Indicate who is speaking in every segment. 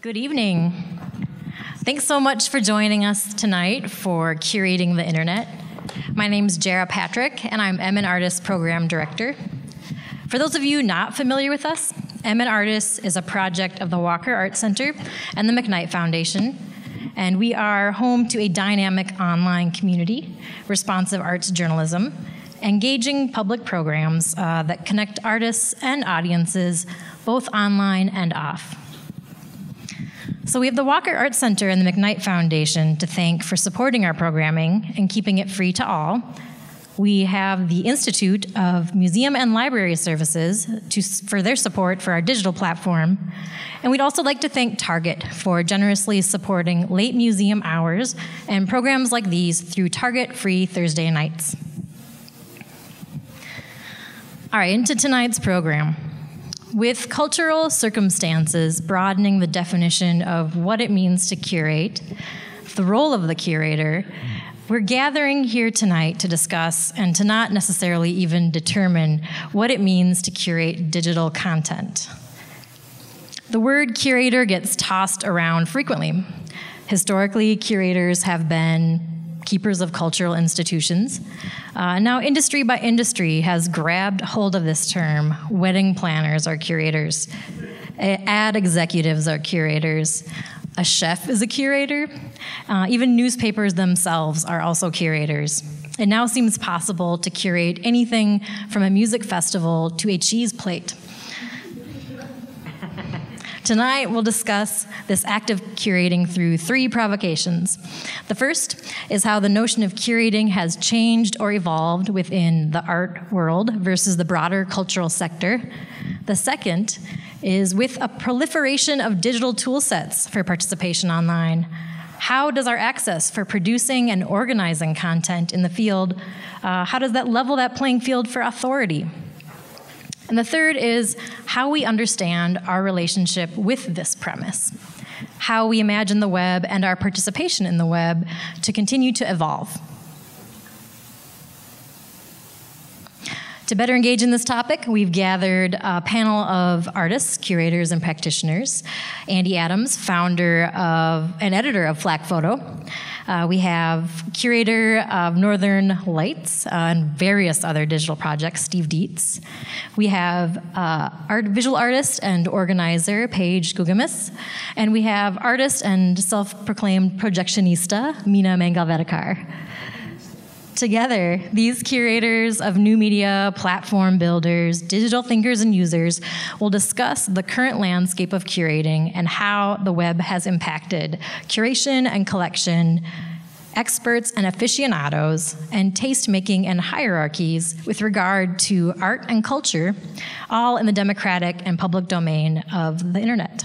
Speaker 1: Good evening. Thanks so much for joining us tonight for Curating the Internet. My name is Jehra Patrick, and I'm MN Artists Program Director. For those of you not familiar with us, MN Artists is a project of the Walker Art Center and the McKnight Foundation, and we are home to a dynamic online community, responsive arts journalism, engaging public programs uh, that connect artists and audiences both online and off. So we have the Walker Art Center and the McKnight Foundation to thank for supporting our programming and keeping it free to all. We have the Institute of Museum and Library Services to, for their support for our digital platform. And we'd also like to thank Target for generously supporting late museum hours and programs like these through Target free Thursday nights. All right, into tonight's program. With cultural circumstances broadening the definition of what it means to curate, the role of the curator, we're gathering here tonight to discuss and to not necessarily even determine what it means to curate digital content. The word curator gets tossed around frequently. Historically, curators have been keepers of cultural institutions. Uh, now, industry by industry has grabbed hold of this term. Wedding planners are curators, ad executives are curators. A chef is a curator. Uh, even newspapers themselves are also curators. It now seems possible to curate anything from a music festival to a cheese plate. Tonight, we'll discuss this act of curating through three provocations. The first is how the notion of curating has changed or evolved within the art world versus the broader cultural sector. The second is with a proliferation of digital tool sets for participation online. How does our access for producing and organizing content in the field, uh, how does that level that playing field for authority? And the third is how we understand our relationship with this premise, how we imagine the web and our participation in the web to continue to evolve. To better engage in this topic, we've gathered a panel of artists, curators, and practitioners. Andy Adams, founder of and editor of FlakPhoto. Uh, we have curator of Northern Lights uh, and various other digital projects, Steve Dietz. We have uh, art, visual artist and organizer, Paige Gugamis. And we have artist and self-proclaimed projectionista, Mina Mangalvedekar. Together, these curators of new media, platform builders, digital thinkers, and users will discuss the current landscape of curating and how the web has impacted curation and collection, experts and aficionados, and taste-making and hierarchies with regard to art and culture, all in the democratic and public domain of the internet.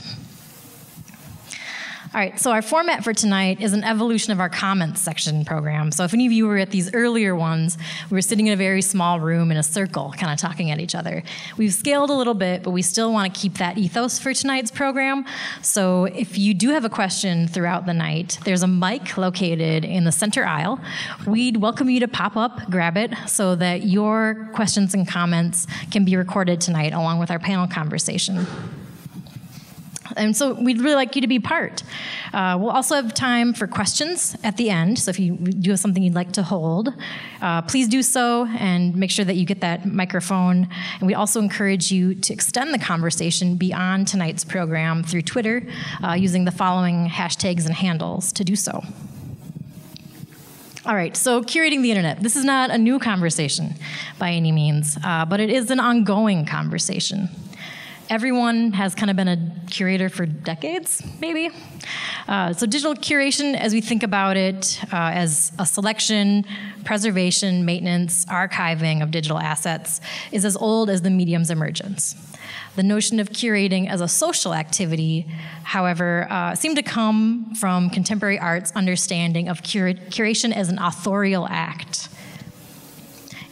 Speaker 1: All right, so our format for tonight is an evolution of our comments section program. So if any of you were at these earlier ones, we were sitting in a very small room in a circle, kind of talking at each other. We've scaled a little bit, but we still want to keep that ethos for tonight's program. So if you do have a question throughout the night, there's a mic located in the center aisle. We'd welcome you to pop up, grab it, so that your questions and comments can be recorded tonight along with our panel conversation. And so we'd really like you to be part. Uh, we'll also have time for questions at the end. So if you do have something you'd like to hold, uh, please do so and make sure that you get that microphone. And we also encourage you to extend the conversation beyond tonight's program through Twitter uh, using the following hashtags and handles to do so. All right, so curating the internet. This is not a new conversation by any means, uh, but it is an ongoing conversation everyone has kind of been a curator for decades, maybe. Uh, so, digital curation, as we think about it uh, as a selection, preservation, maintenance, archiving of digital assets, is as old as the medium's emergence. The notion of curating as a social activity, however, uh, seemed to come from contemporary art's understanding of cura- curation as an authorial act.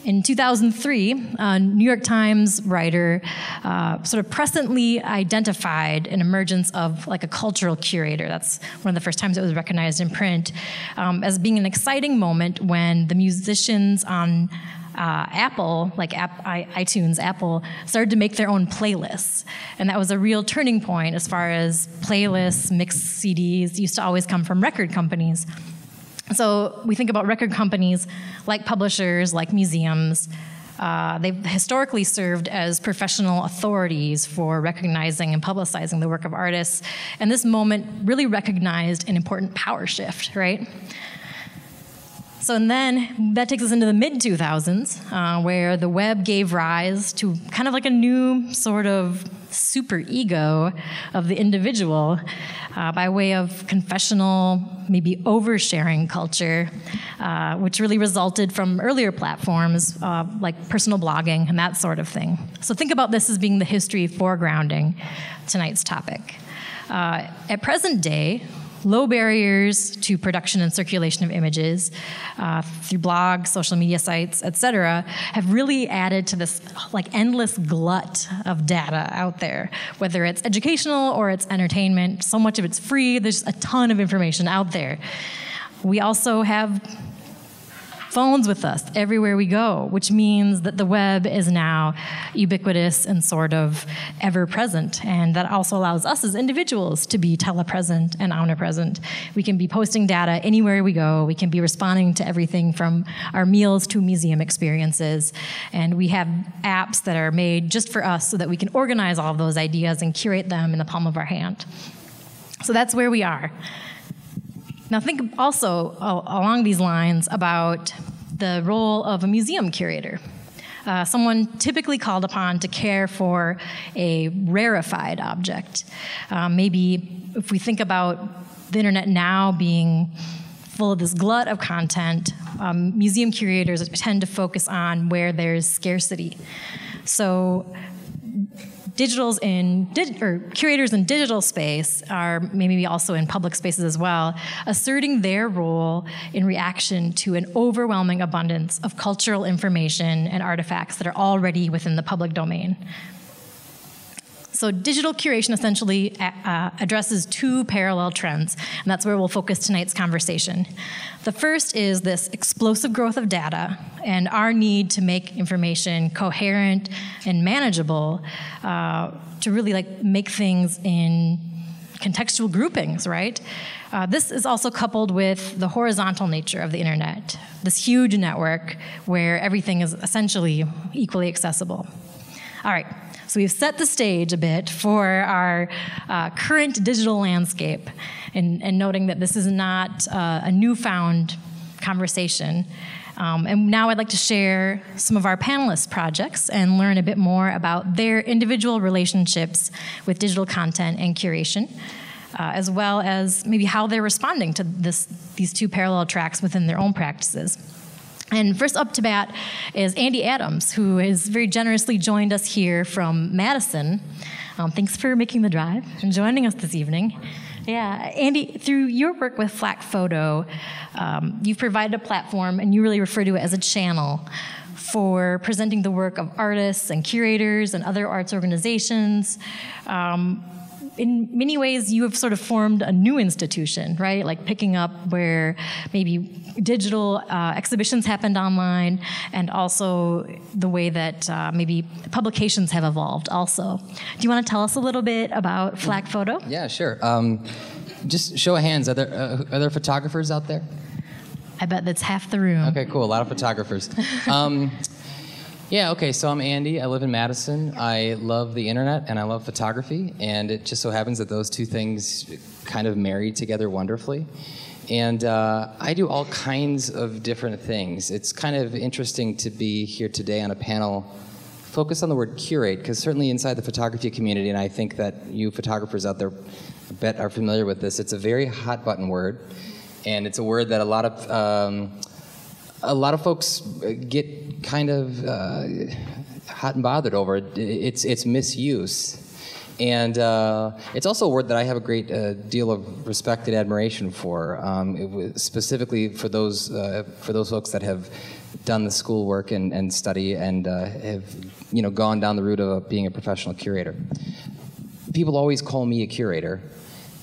Speaker 1: In 2003, a New York Times writer uh, sort of presently identified an emergence of like a cultural curator. That's one of the first times it was recognized in print um, as being an exciting moment when the musicians on uh, Apple, like App, I, iTunes, Apple, started to make their own playlists. And that was a real turning point as far as playlists, mixed CDs used to always come from record companies. So we think about record companies like publishers, like museums. Uh, they've historically served as professional authorities for recognizing and publicizing the work of artists. And this moment really recognized an important power shift, right? So, and then that takes us into the mid 2000s, uh, where the web gave rise to kind of like a new sort of super ego of the individual uh, by way of confessional, maybe oversharing culture, uh, which really resulted from earlier platforms uh, like personal blogging and that sort of thing. So, think about this as being the history foregrounding tonight's topic. Uh, at present day, low barriers to production and circulation of images uh, through blogs, social media sites, etc., have really added to this like endless glut of data out there. Whether it's educational or it's entertainment, so much of it's free. There's a ton of information out there. We also have phones with us everywhere we go, which means that the web is now ubiquitous and sort of ever present. And that also allows us as individuals to be telepresent and omnipresent. We can be posting data anywhere we go, we can be responding to everything from our meals to museum experiences. And we have apps that are made just for us so that we can organize all of those ideas and curate them in the palm of our hand. So that's where we are. Now, think also along these lines about the role of a museum curator. Uh, someone typically called upon to care for a rarefied object. Um, maybe if we think about the internet now being full of this glut of content, um, museum curators tend to focus on where there's scarcity. So digitals in or curators in digital space are maybe also in public spaces as well, asserting their role in reaction to an overwhelming abundance of cultural information and artifacts that are already within the public domain. So, digital curation essentially uh, addresses two parallel trends, and that's where we'll focus tonight's conversation. The first is this explosive growth of data and our need to make information coherent and manageable uh, to really like make things in contextual groupings, right? Uh, this is also coupled with the horizontal nature of the internet, this huge network where everything is essentially equally accessible. All right, so we've set the stage a bit for our uh, current digital landscape and, noting that this is not uh, a newfound conversation. Um, and now I'd like to share some of our panelists' projects and learn a bit more about their individual relationships with digital content and curation. Uh, as well as maybe how they're responding to this, these two parallel tracks within their own practices. And first up to bat is Andy Adams, who has very generously joined us here from Madison. Um, thanks for making the drive and joining us this evening. Yeah, Andy, through your work with FlakPhoto, um, you've provided a platform, and you really refer to it as a channel for presenting the work of artists and curators and other arts organizations. Um, in many ways, you have sort of formed a new institution, right? Like picking up where maybe digital uh, exhibitions happened online, and also the way that uh, maybe publications have evolved. Also, do you want to tell us a little bit about FlakPhoto?
Speaker 2: Yeah, sure. Um, just show of hands. Are there uh, are there photographers out there?
Speaker 1: I bet that's half the room.
Speaker 2: Okay, cool. A lot of photographers. Um, yeah, okay, so I'm Andy. I live in Madison. I love the internet and I love photography, and it just so happens that those two things kind of marry together wonderfully. And uh, I do all kinds of different things. It's kind of interesting to be here today on a panel focused on the word curate, because certainly inside the photography community, and I think that you photographers out there I bet are familiar with this, it's a very hot button word, and it's a word that a lot of um, a lot of folks get kind of uh, hot and bothered over its its misuse. And uh, it's also a word that I have a great uh, deal of respect and admiration for, um, specifically for those uh, for those folks that have done the schoolwork and, and study and uh, have you know gone down the route of being a professional curator. People always call me a curator,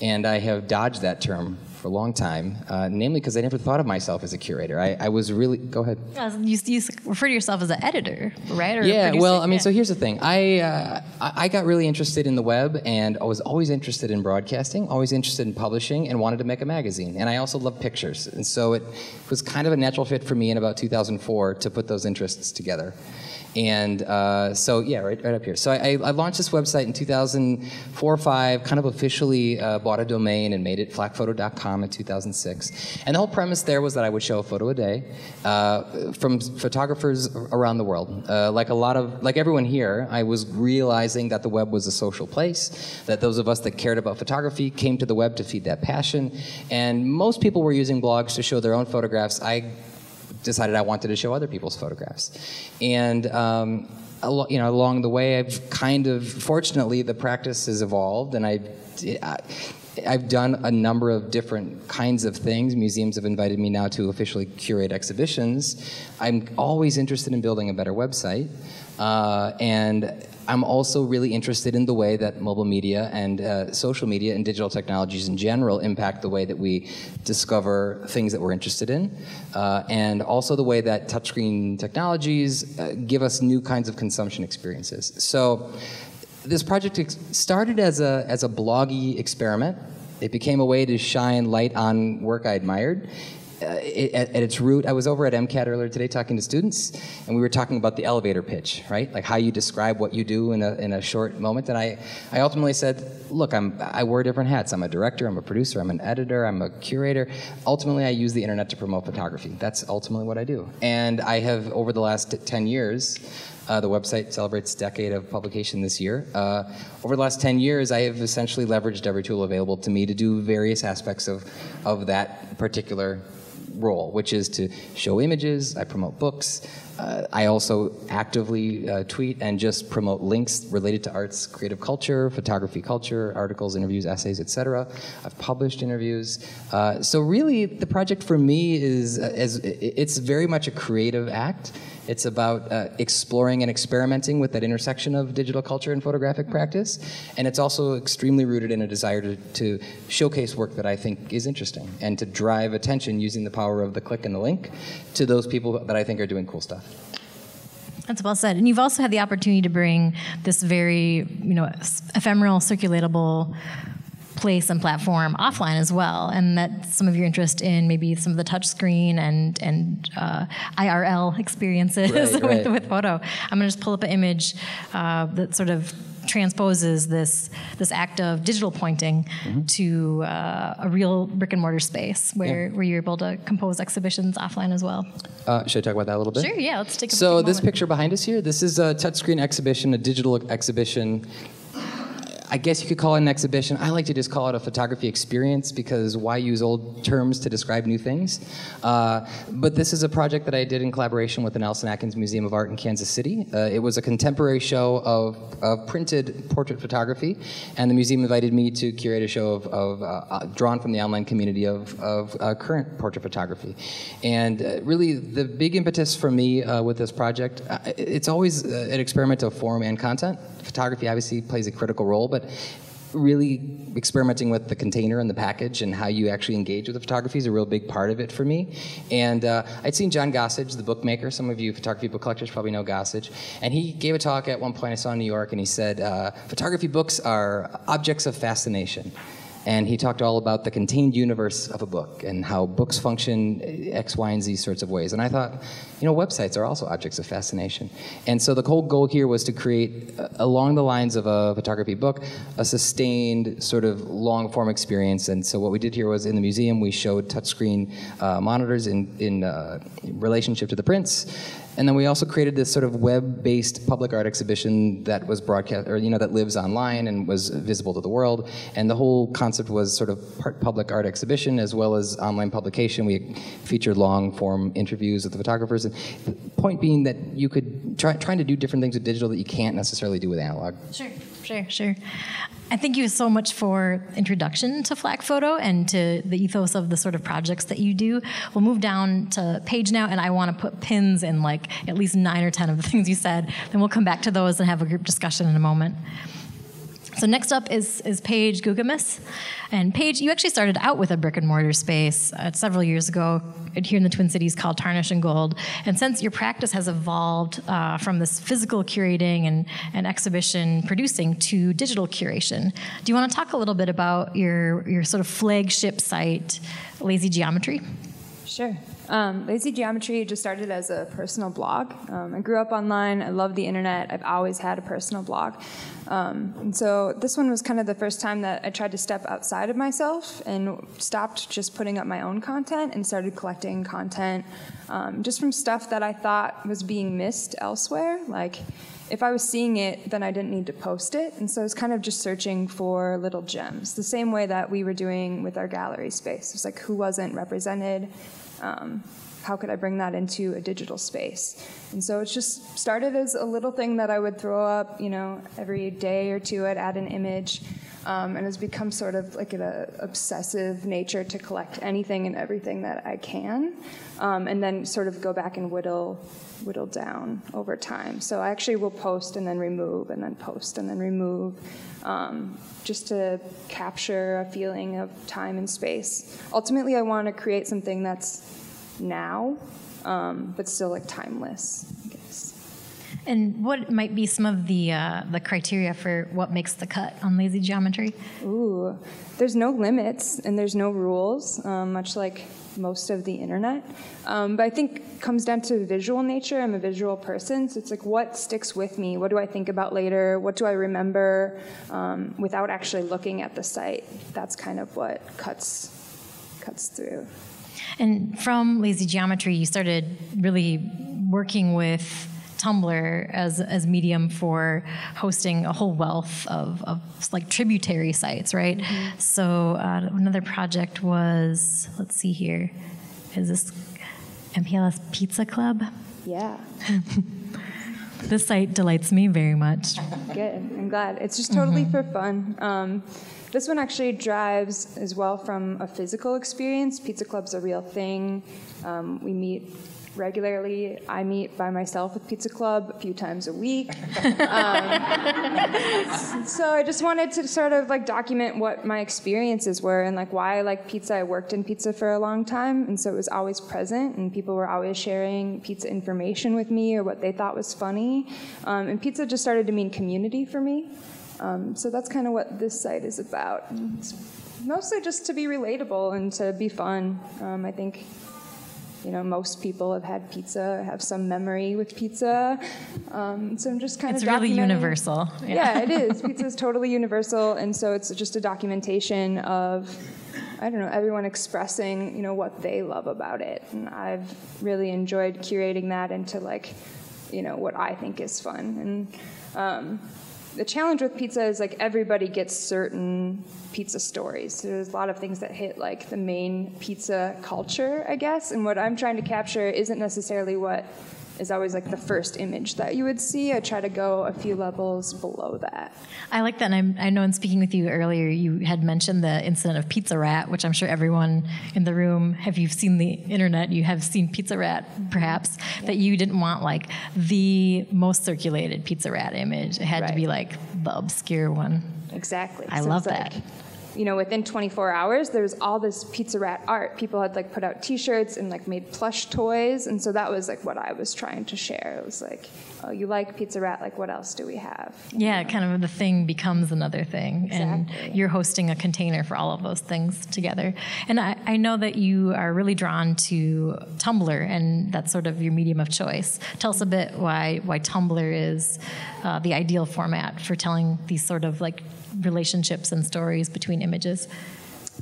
Speaker 2: and I have dodged that term for a long time, uh, namely because I never thought of myself as a curator. I, I was really go ahead.
Speaker 1: You, you refer to yourself as an editor, right? Or
Speaker 2: Yeah, well, I mean,
Speaker 1: Yeah.
Speaker 2: so here's the thing. I, uh, I I got really interested in the web, and I was always interested in broadcasting, always interested in publishing, and wanted to make a magazine. And I also love pictures, and so it was kind of a natural fit for me in about 2004 to put those interests together. And uh, so, yeah, right, right up here. So I, I launched this website in 2004 or 5, kind of officially uh, bought a domain and made it flakphoto.com in 2006. And the whole premise there was that I would show a photo a day uh, from photographers around the world. Uh, like a lot of, like everyone here, I was realizing that the web was a social place, that those of us that cared about photography came to the web to feed that passion. And most people were using blogs to show their own photographs. I decided I wanted to show other people's photographs. And um, you know, along the way, I've kind of, fortunately, the practice has evolved, and I, I, I've done a number of different kinds of things. Museums have invited me now to officially curate exhibitions. I'm always interested in building a better website, uh, and I'm also really interested in the way that mobile media and uh, social media and digital technologies in general impact the way that we discover things that we're interested in, uh, and also the way that touchscreen technologies uh, give us new kinds of consumption experiences. So, this project ex- started as a as a bloggy experiment. It became a way to shine light on work I admired. Uh, it, at, at its root, I was over at MCAD earlier today talking to students, and we were talking about the elevator pitch, right? Like how you describe what you do in a, in a short moment. And I, I ultimately said, look, I'm, I wear different hats. I'm a director, I'm a producer, I'm an editor, I'm a curator. Ultimately, I use the internet to promote photography. That's ultimately what I do. And I have, over the last 10 years, uh, the website celebrates decade of publication this year. Uh, over the last 10 years, I have essentially leveraged every tool available to me to do various aspects of, of that particular role, which is to show images, I promote books. Uh, I also actively uh, tweet and just promote links related to arts, creative culture, photography culture, articles, interviews, essays, etc. I've published interviews. Uh, so really, the project for me is, uh, is it's very much a creative act. It's about uh, exploring and experimenting with that intersection of digital culture and photographic practice. And it's also extremely rooted in a desire to, to showcase work that I think is interesting and to drive attention using the power of the click and the link to those people that I think are doing cool stuff.
Speaker 1: That's well said. And you've also had the opportunity to bring this very, you know, ephemeral, circulatable place and platform offline as well, and that some of your interest in maybe some of the touchscreen and and uh, IRL experiences
Speaker 2: Right,
Speaker 1: with,
Speaker 2: right.
Speaker 1: with photo. I'm gonna just pull up an image uh, that sort of transposes this this act of digital pointing
Speaker 2: Mm-hmm.
Speaker 1: to uh, a real brick and mortar space where, where you're able to compose exhibitions offline as well.
Speaker 2: Uh, should I talk about that a little bit?
Speaker 1: Sure, yeah, let's take a
Speaker 2: So
Speaker 1: take a
Speaker 2: this picture behind us here, this is a touchscreen exhibition, a digital exhibition. I guess you could call it an exhibition. I like to just call it a photography experience because why use old terms to describe new things? Uh, but this is a project that I did in collaboration with the Nelson Atkins Museum of Art in Kansas City. Uh, it was a contemporary show of, of printed portrait photography, and the museum invited me to curate a show of, of uh, uh, drawn from the online community of, of uh, current portrait photography. And uh, really, the big impetus for me with this project, it's always an experiment of form and content. Photography obviously plays a critical role, but really experimenting with the container and the package and how you actually engage with the photography is a real big part of it for me. And uh, I'd seen John Gossage, the bookmaker. Some of you photography book collectors probably know Gossage. And he gave a talk at one point I saw in New York, and he said, uh, photography books are objects of fascination. And he talked all about the contained universe of a book and how books function X, Y, and Z sorts of ways. And I thought, you know, websites are also objects of fascination. And so the whole goal here was to create, uh, along the lines of a photography book, a sustained sort of long form experience. And so what we did here was in the museum, we showed touchscreen uh, monitors in, in uh, relationship to the prints. And then we also created this sort of web-based public art exhibition that was broadcast, or you know, that lives online and was visible to the world. And the whole concept was sort of part public art exhibition as well as online publication. We featured long-form interviews with the photographers. And the point being that you could try trying to do different things with digital that you can't necessarily do with analog.
Speaker 1: Sure, sure, sure. I thank you so much for introduction to FlakPhoto and to the ethos of the sort of projects that you do. We'll move down to page now, and I want to put pins in like at least nine or ten of the things you said. Then we'll come back to those and have a group discussion in a moment. So next up is is Paige Gugamis, and Paige, you actually started out with a brick and mortar space uh, several years ago here in the Twin Cities called Tarnish and Gold, and since your practice has evolved uh, from this physical curating and, and exhibition producing to digital curation, do you want to talk a little bit about your your sort of flagship site, Lazy Geometry?
Speaker 3: Sure. Um, Lazy Geometry just started as a personal blog. Um, I grew up online. I love the internet. I've always had a personal blog. Um, and so this one was kind of the first time that I tried to step outside of myself and stopped just putting up my own content and started collecting content um, just from stuff that I thought was being missed elsewhere. Like if I was seeing it, then I didn't need to post it. And so I was kind of just searching for little gems, the same way that we were doing with our gallery space. It's like who wasn't represented um, how could I bring that into a digital space? And so it's just started as a little thing that I would throw up, you know, every day or two I'd add an image. Um, and it's become sort of like an uh, obsessive nature to collect anything and everything that I can, um, and then sort of go back and whittle, whittle down over time. So I actually will post and then remove, and then post and then remove, um, just to capture a feeling of time and space. Ultimately, I want to create something that's now, um, but still like timeless.
Speaker 1: And what might be some of the uh, the criteria for what makes the cut on lazy geometry?
Speaker 3: Ooh, there's no limits and there's no rules, um, much like most of the internet. Um, but I think comes down to visual nature. I'm a visual person, so it's like what sticks with me. What do I think about later? What do I remember um, without actually looking at the site? That's kind of what cuts cuts through.
Speaker 1: And from Lazy Geometry, you started really working with Tumblr as as medium for hosting a whole wealth of, of like tributary sites, right? Mm-hmm. So uh, another project was let's see here, is this MPLS Pizza Club?
Speaker 3: Yeah.
Speaker 1: this site delights me very much.
Speaker 3: Good. I'm glad. It's just totally mm-hmm. for fun. Um, this one actually drives as well from a physical experience. Pizza Club's a real thing. Um, we meet regularly. I meet by myself with Pizza Club a few times a week. Um, so I just wanted to sort of like document what my experiences were and like why I like pizza. I worked in pizza for a long time, and so it was always present, and people were always sharing pizza information with me or what they thought was funny. Um, and pizza just started to mean community for me. Um, so that's kind of what this site is about. It's mostly just to be relatable and to be fun. Um, I think you know most people have had pizza, have some memory with pizza. Um, so I'm just kind
Speaker 1: it's
Speaker 3: of It's
Speaker 1: really universal.
Speaker 3: Yeah. yeah, it is. Pizza is totally universal, and so it's just a documentation of. I don't know, everyone expressing, you know, what they love about it. And I've really enjoyed curating that into like, you know, what I think is fun. And um, the challenge with pizza is like everybody gets certain pizza stories. So there's a lot of things that hit like the main pizza culture, I guess. And what I'm trying to capture isn't necessarily what is always like the first image that you would see. I try to go a few levels below that.
Speaker 1: I like that. And i i know in speaking with you earlier, you had mentioned the incident of Pizza Rat, which I'm sure everyone in the room, have you seen the internet, you have seen Pizza Rat perhaps, yeah. that you didn't want like the most circulated Pizza Rat image. It had right. to be like the obscure one.
Speaker 3: Exactly.
Speaker 1: I so love that.
Speaker 3: Like, you know, within 24 hours, there was all this Pizza Rat art. People had like put out T-shirts and like made plush toys, and so that was like what I was trying to share. It was like, oh, you like Pizza Rat? Like, what else do we have?
Speaker 1: Yeah, know? kind of the thing becomes another thing, exactly. and you're hosting a container for all of those things together. And I, I know that you are really drawn to Tumblr, and that's sort of your medium of choice. Tell us a bit why why Tumblr is uh, the ideal format for telling these sort of like relationships and stories between images?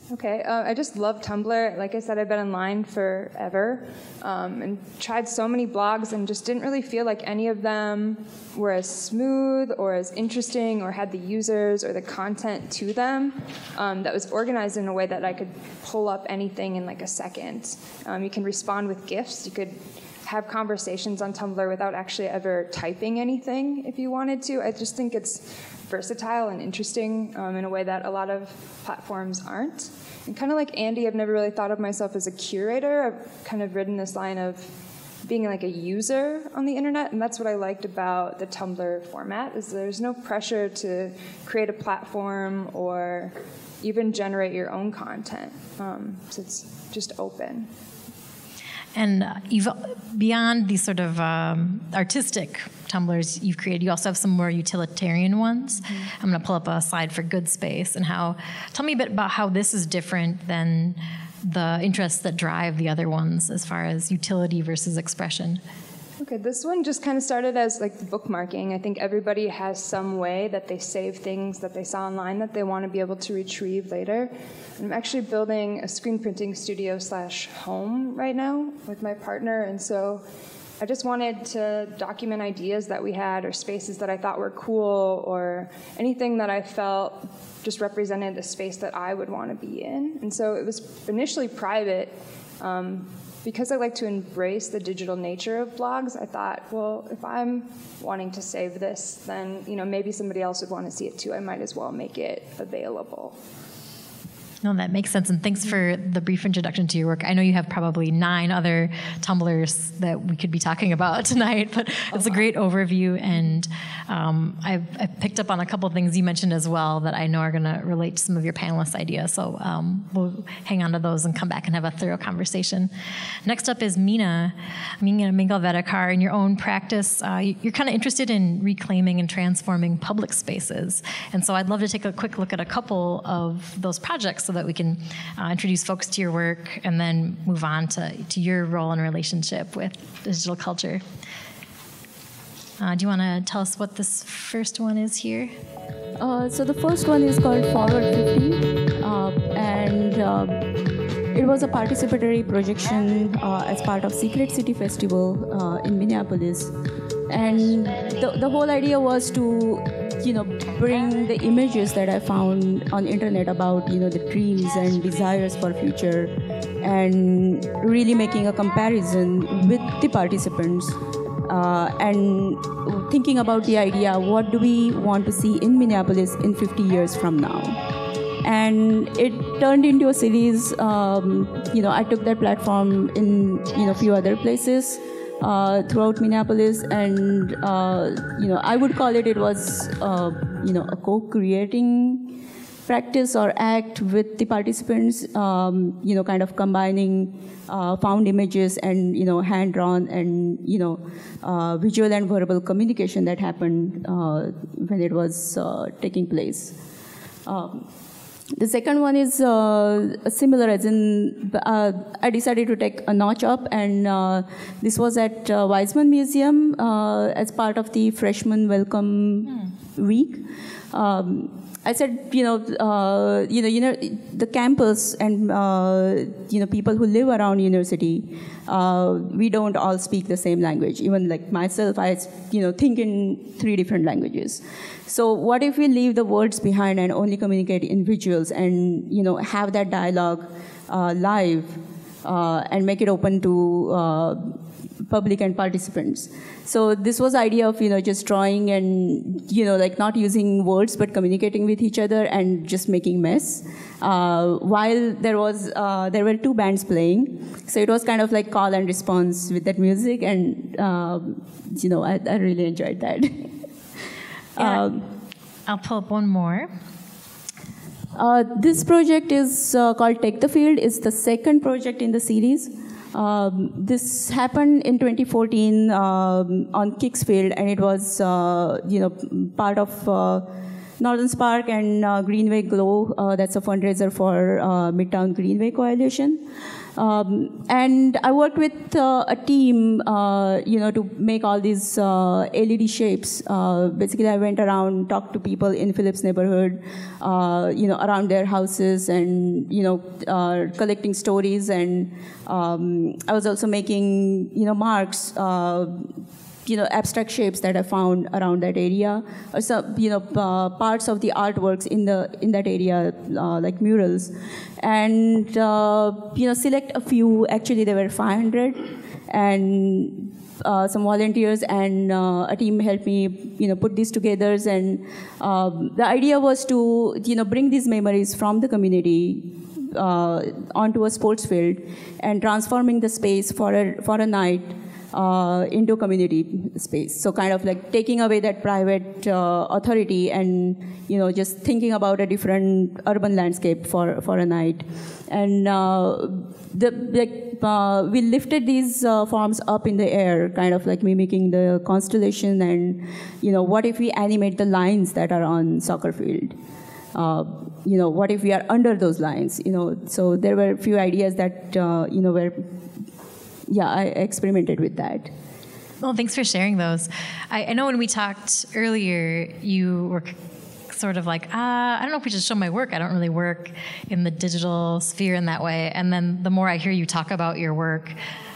Speaker 3: Okay, uh, I just love Tumblr. Like I said, I've been online forever um, and tried so many blogs and just didn't really feel like any of them were as smooth or as interesting or had the users or the content to them um, that was organized in a way that I could pull up anything in like a second. Um, you can respond with GIFs. You could have conversations on Tumblr without actually ever typing anything if you wanted to. I just think it's versatile and interesting um, in a way that a lot of platforms aren't. And kind of like Andy, I've never really thought of myself as a curator. I've kind of ridden this line of being like a user on the internet, and that's what I liked about the Tumblr format. Is there's no pressure to create a platform or even generate your own content. Um, so it's just open.
Speaker 1: And uh, beyond these sort of um, artistic Tumblrs you've created, you also have some more utilitarian ones. Mm-hmm. I'm going to pull up a slide for Good Space and how. Tell me a bit about how this is different than the interests that drive the other ones as far as utility versus expression.
Speaker 3: Okay, this one just kind of started as like bookmarking. I think everybody has some way that they save things that they saw online that they want to be able to retrieve later. I'm actually building a screen printing studio slash home right now with my partner, and so I just wanted to document ideas that we had or spaces that I thought were cool or anything that I felt just represented the space that I would want to be in. And so it was initially private. Um, because I like to embrace the digital nature of blogs, I thought, well, if I'm wanting to save this, then you know maybe somebody else would want to see it too. I might as well make it available.
Speaker 1: No, that makes sense. And thanks for the brief introduction to your work. I know you have probably nine other Tumblrs that we could be talking about tonight, but it's a great overview. And um, I've, I've, picked up on a couple things you mentioned as well that I know are going to relate to some of your panelists' ideas. So um, we'll hang on to those and come back and have a thorough conversation. Next up is Mina, Mina Mingal In your own practice, uh, you're kind of interested in reclaiming and transforming public spaces. And so I'd love to take a quick look at a couple of those projects so that we can uh, introduce folks to your work and then move on to, to your role and relationship with digital culture. Uh, do you want to tell us what this first one is here?
Speaker 4: Uh, so the first one is called Forward 50, uh, and um, it was a participatory projection uh, as part of Secret City Festival uh, in Minneapolis. And the, the whole idea was to you know bring the images that i found on internet about you know the dreams and desires for future and really making a comparison with the participants uh, and thinking about the idea what do we want to see in minneapolis in 50 years from now? And it turned into a series um, you know i took that platform in you know few other places uh, throughout Minneapolis, and uh, you know, I would call it it was uh, you know a co-creating practice or act with the participants. Um, you know, kind of combining uh, found images and you know hand drawn and you know uh, visual and verbal communication that happened uh, when it was taking place. Um, the second one is uh, similar, as in uh, I decided to take a notch up, and uh, this was at uh, Weisman Museum uh, as part of the freshman welcome hmm. week. Um, I said, you know, uh, you know, you know, the campus and you know people who live around university, we don't all speak the same language. Even like myself, I you know think in three different languages. So what if we leave the words behind and only communicate in visuals and you know have that dialogue uh, live uh, and make it open to uh, public and participants. So this was idea of you know just drawing and you know like not using words but communicating with each other and just making mess. Uh, while there was uh, there were two bands playing, so it was kind of like call and response with that music, and um, you know I, I, really enjoyed that.
Speaker 1: yeah, um, I'll pull up one more.
Speaker 4: Uh, this project is uh, called Take the Field. It's the second project in the series. Um, this happened in 2014 um, on Kicksfield, and it was, uh, you know, part of uh, Northern Spark and uh, Greenway Glow. That's a fundraiser for Midtown Greenway Coalition. Um, and I worked with uh, a team, uh, you know, to make all these uh, LED shapes. Uh, basically, I went around, talked to people in Phillips neighborhood, uh, you know, around their houses, and you know, uh, collecting stories. And um, I was also making, you know, marks you know, abstract shapes that I found around that area, or some, you know, uh, parts of the artworks in the in that area, uh, like murals, and uh, you know, select a few. Actually, there were 500, and uh, some volunteers and uh, a team helped me, you know, put these together. And um, the idea was to, you know, bring these memories from the community uh, onto a sports field and transforming the space for a for a night uh, into community space. So kind of like taking away that private uh, authority and you know just thinking about a different urban landscape for for a night, and uh, the like uh, we lifted these uh, forms up in the air, kind of like mimicking the constellation, and you know what if we animate the lines that are on soccer field. Uh, you know, what if we are under those lines? You know, so there were a few ideas that uh, you know were yeah, I experimented with that.
Speaker 1: Well, thanks for sharing those. I, I know when we talked earlier, you were sort of like, uh, I don't know if we should show my work. I don't really work in the digital sphere in that way. And then the more I hear you talk about your work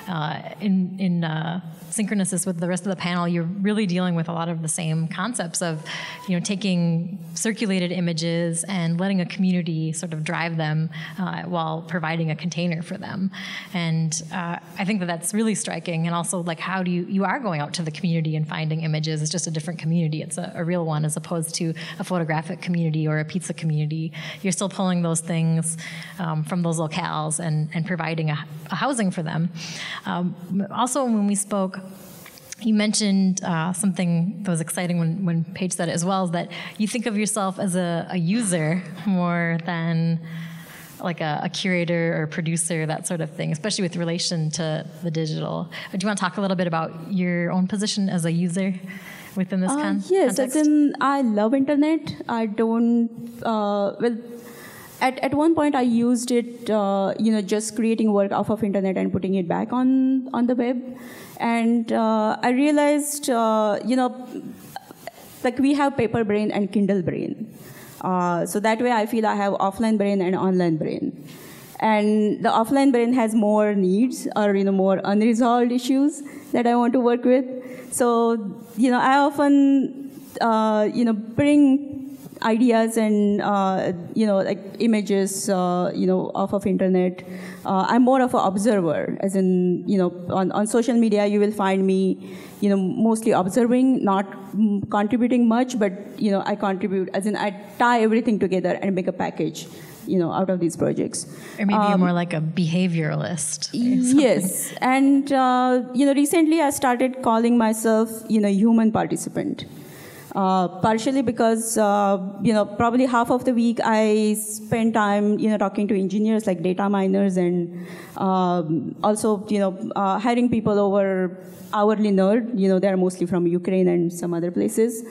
Speaker 1: uh, in in uh, synchronousness with the rest of the panel, you're really dealing with a lot of the same concepts of, you know, taking circulated images and letting a community sort of drive them uh, while providing a container for them. And uh, I think that that's really striking. And also, like, how do you you are going out to the community and finding images? It's just a different community. It's a, a real one as opposed to a photographic community or a pizza community. You're still pulling those things um, from those locales and and providing a, a housing for them. Um, also, when we spoke you mentioned uh, something that was exciting when, when Paige said it as well, is that you think of yourself as a, a user more than like a, a, curator or producer, that sort of thing, especially with relation to the digital. Do you want to talk a little bit about your own position as a user within this uh, con-
Speaker 4: yes,
Speaker 1: context?
Speaker 4: as in I love internet. I don't, uh, well, at, at one point I used it, uh, you know, just creating work off of internet and putting it back on, on the web. And uh, I realized, uh, you know, like we have paper brain and Kindle brain. Uh, so that way I feel I have offline brain and online brain. And the offline brain has more needs or, you know, more unresolved issues that I want to work with. So, you know, I often, uh, you know, bring ideas and uh, you know like images uh, you know off of internet. Uh, i'm more of an observer as in you know on, on social media you will find me you know mostly observing not contributing much but you know i contribute as in i tie everything together and make a package you know out of these projects.
Speaker 1: Or maybe um, you're more like a behavioralist.
Speaker 4: Yes. And uh, you know recently i started calling myself you know human participant uh, partially because uh, you know probably half of the week I spend time you know talking to engineers like data miners and um, also you know uh, hiring people over HourlyNerd. You know they are mostly from Ukraine and some other places.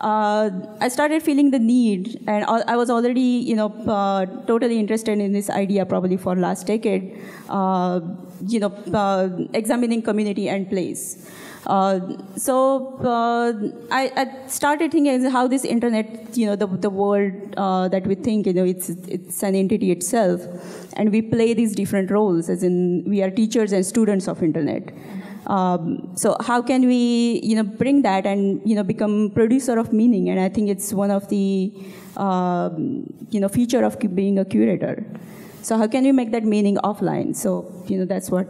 Speaker 4: Uh, I started feeling the need, and I was already you know uh, totally interested in this idea probably for last decade. you know examining community and place. Uh, so uh, I, I, started thinking how this internet, you know, the, the world uh, that we think, you know, it's, it's an entity itself. And we play these different roles, as in we are teachers and students of internet. Um, so how can we, you know, bring that and, you know, become producer of meaning? And I think it's one of the, um, you know, feature of being a curator. So how can we make that meaning offline? So, you know, that's what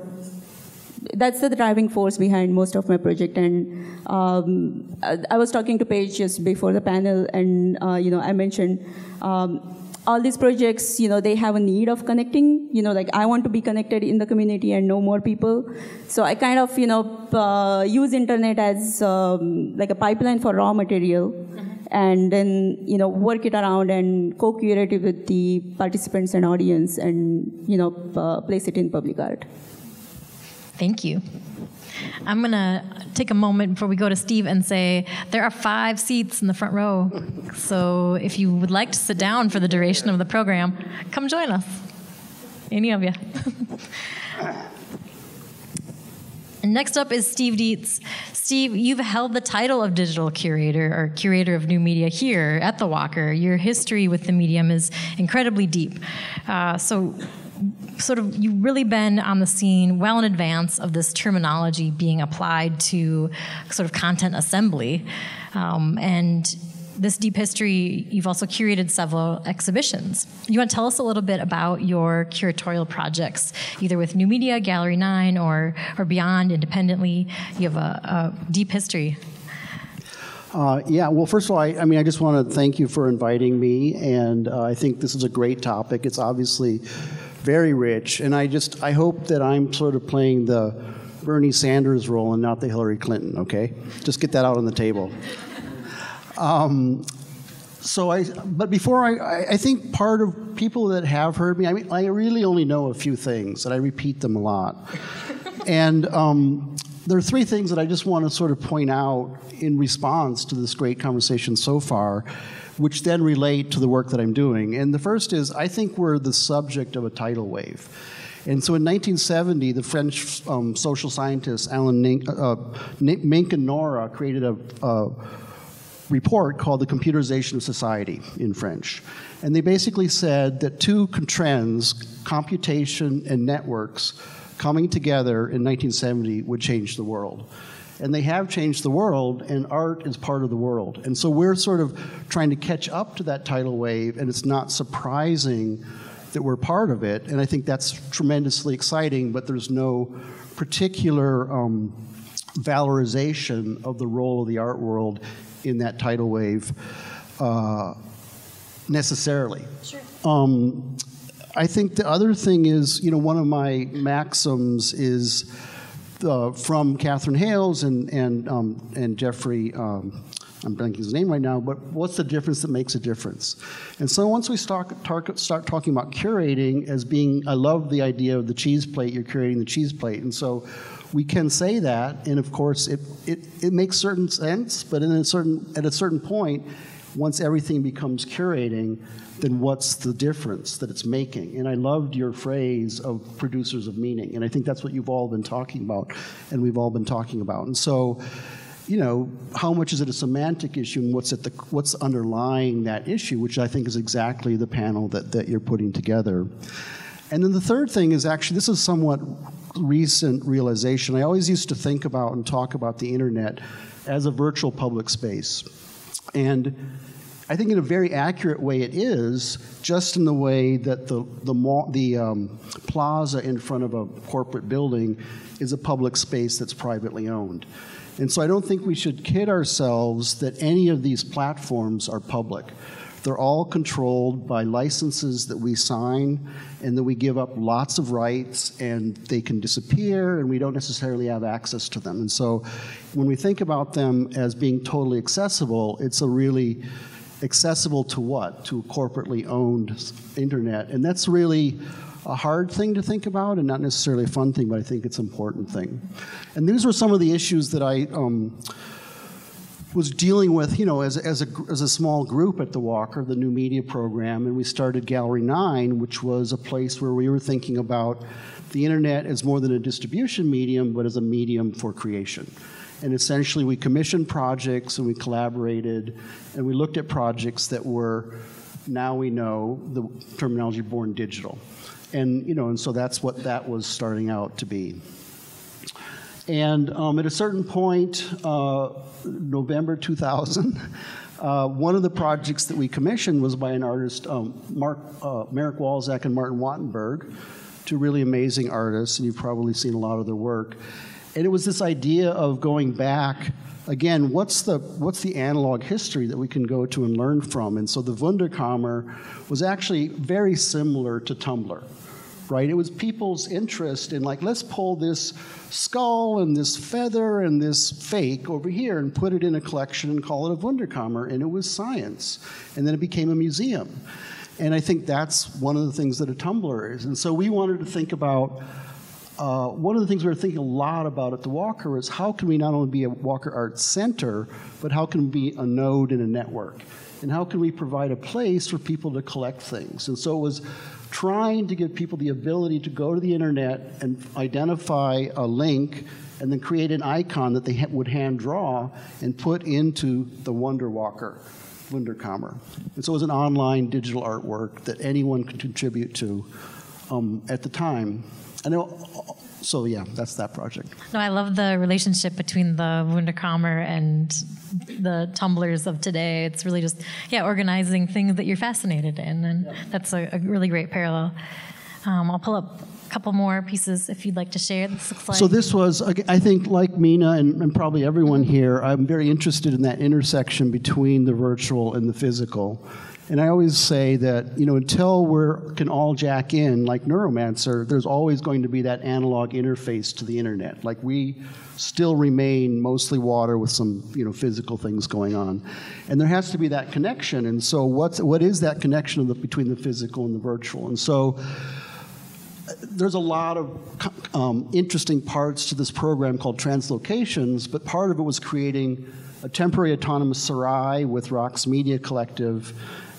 Speaker 4: that's the driving force behind most of my project. And um, I was talking to Paige just before the panel, and uh, you know, I mentioned um, all these projects. You know, they have a need of connecting. You know, like I want to be connected in the community and know more people. So I kind of, you know, uh, use internet as um, like a pipeline for raw material. Mm-hmm. And then you know work it around and co-curate it with the participants and audience, and you know uh, place it in public art.
Speaker 1: Thank you. I'm going to take a moment before we go to Steve and say there are five seats in the front row. So if you would like to sit down for the duration of the program, come join us. Any of you. next up is Steve Dietz. Steve, you've held the title of digital curator or curator of new media here at the Walker. Your history with the medium is incredibly deep. Uh, so sort of you've really been on the scene well in advance of this terminology being applied to sort of content assembly um, and this deep history, you've also curated several exhibitions. You want to tell us a little bit about your curatorial projects, either with New Media, Gallery 9, or, or beyond independently? You have a, a deep history.
Speaker 5: Uh, yeah, well, first of all, I, I, mean, I just want to thank you for inviting me, and uh, I think this is a great topic. It's obviously very rich. And I just, I hope that I'm sort of playing the Bernie Sanders role and not the Hillary Clinton, okay? Just get that out on the table. Um, so I, but before I, I, think part of people that have heard me, I mean, I really only know a few things, and I repeat them a lot. and um, there are three things that I just want to sort of point out in response to this great conversation so far, which then relate to the work that I'm doing. And the first is I think we're the subject of a tidal wave. And so in 1970, the French um, social scientist Alain Minc, uh, Mencken Nora created a, a report called The Computerization of Society in French. And they basically said that two trends, computation and networks, coming together in 1970 would change the world. And they have changed the world, and art is part of the world. And so we're sort of trying to catch up to that tidal wave, and it's not surprising that we're part of it. And I think that's tremendously exciting, but there's no particular um, valorization of the role of the art world in that tidal wave uh, necessarily. Sure. Um, I think the other thing is, you know, one of my maxims is uh, from Katherine Hayles and and um, and Jeffrey. Um, I'm blanking his name right now, but what's the difference that makes a difference? And so once we start, start talking about curating as being, I love the idea of the cheese plate, you're curating the cheese plate. And so we can say that, and of course, it, it, it makes certain sense, but in a certain, at a certain point, once everything becomes curating, then what's the difference that it's making? And I loved your phrase of producers of meaning, and I think that's what you've all been talking about, and we've all been talking about. And so, you know, how much is it a semantic issue, and what's at the what's underlying that issue, which I think is exactly the panel that, that you're putting together. And then the third thing is actually this is somewhat recent realization. I always used to think about and talk about the internet as a virtual public space. And I think in a very accurate way it is, just in the way that the, the, mall, the um, plaza in front of a corporate building is a public space that's privately owned. And so I don't think we should kid ourselves that any of these platforms are public. They're all controlled by licenses that we sign and that we give up lots of rights and they can disappear and we don't necessarily have access to them. And so when we think about them as being totally accessible, it's a really accessible to what? To a corporately owned internet. And that's really a hard thing to think about and not necessarily a fun thing, but I think it's an important thing. And these were some of the issues that I um, was dealing with, you know, as, as, a, as a small group at the Walker, the new media program, and we started Gallery 9, which was a place where we were thinking about the internet as more than a distribution medium, but as a medium for creation. And essentially, we commissioned projects and we collaborated and we looked at projects that were, now we know the terminology born digital. And, you know, and so that's what that was starting out to be. And um, at a certain point, uh, November 2000, uh, one of the projects that we commissioned was by an artist, um, Mark, uh, Marek Walczak and Martin Wattenberg, two really amazing artists, and you've probably seen a lot of their work. And it was this idea of going back again, what's the what's the analog history that we can go to and learn from? And so the Wunderkammer was actually very similar to Tumblr right? It was people's interest in, like, let's pull this skull and this feather and this fake over here and put it in a collection and call it a Wunderkammer. And it was science. And then it became a museum. And I think that's one of the things that a Tumblr is. And so we wanted to think about. Uh, one of the things we were thinking a lot about at the Walker is how can we not only be a Walker Arts Center, but how can we be a node in a network? And how can we provide a place for people to collect things? And so it was trying to give people the ability to go to the internet and identify a link and then create an icon that they ha- would hand draw and put into the Wonder Walker, Wunderkammer. And so it was an online digital artwork that anyone could contribute to um, at the time. And so yeah, that's that project.
Speaker 1: No, I love the relationship between the Wunderkammer and the Tumblrs of today. It's really just yeah, organizing things that you're fascinated in, and yeah. that's a, a, really great parallel. Um, I'll pull up a couple more pieces if you'd like to share. This looks like
Speaker 5: so. This was, I think, like Mina and, and probably everyone here. I'm very interested in that intersection between the virtual and the physical And I always say that, you know, until we can all jack in, like Neuromancer, there's always going to be that analog interface to the internet. Like we still remain mostly water with some, you know, physical things going on. And there has to be that connection. And so what's, what is that connection the, between the physical and the virtual? And so there's a lot of um, interesting parts to this program called Translocations, but part of it was creating a temporary autonomous Sarai with Raqs Media Collective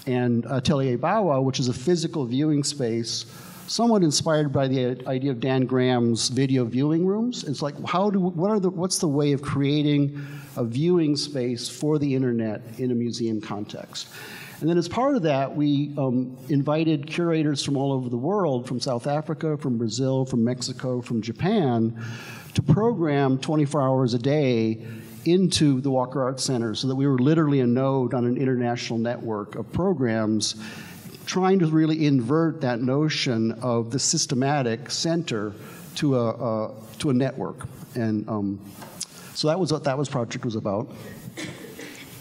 Speaker 5: and Atelier Bow-Wow, which is a physical viewing space, somewhat inspired by the idea of Dan Graham's video viewing rooms. It's like, how do, what are the, what's the way of creating a viewing space for the internet in a museum context? And then as part of that, we um, invited curators from all over the world, from South Africa, from Brazil, from Mexico, from Japan, to program 24 hours a day into the Walker Arts Center so that we were literally a node on an international network of programs trying to really invert that notion of the systematic center to a, a to a network. And um, so that was what that was project was about.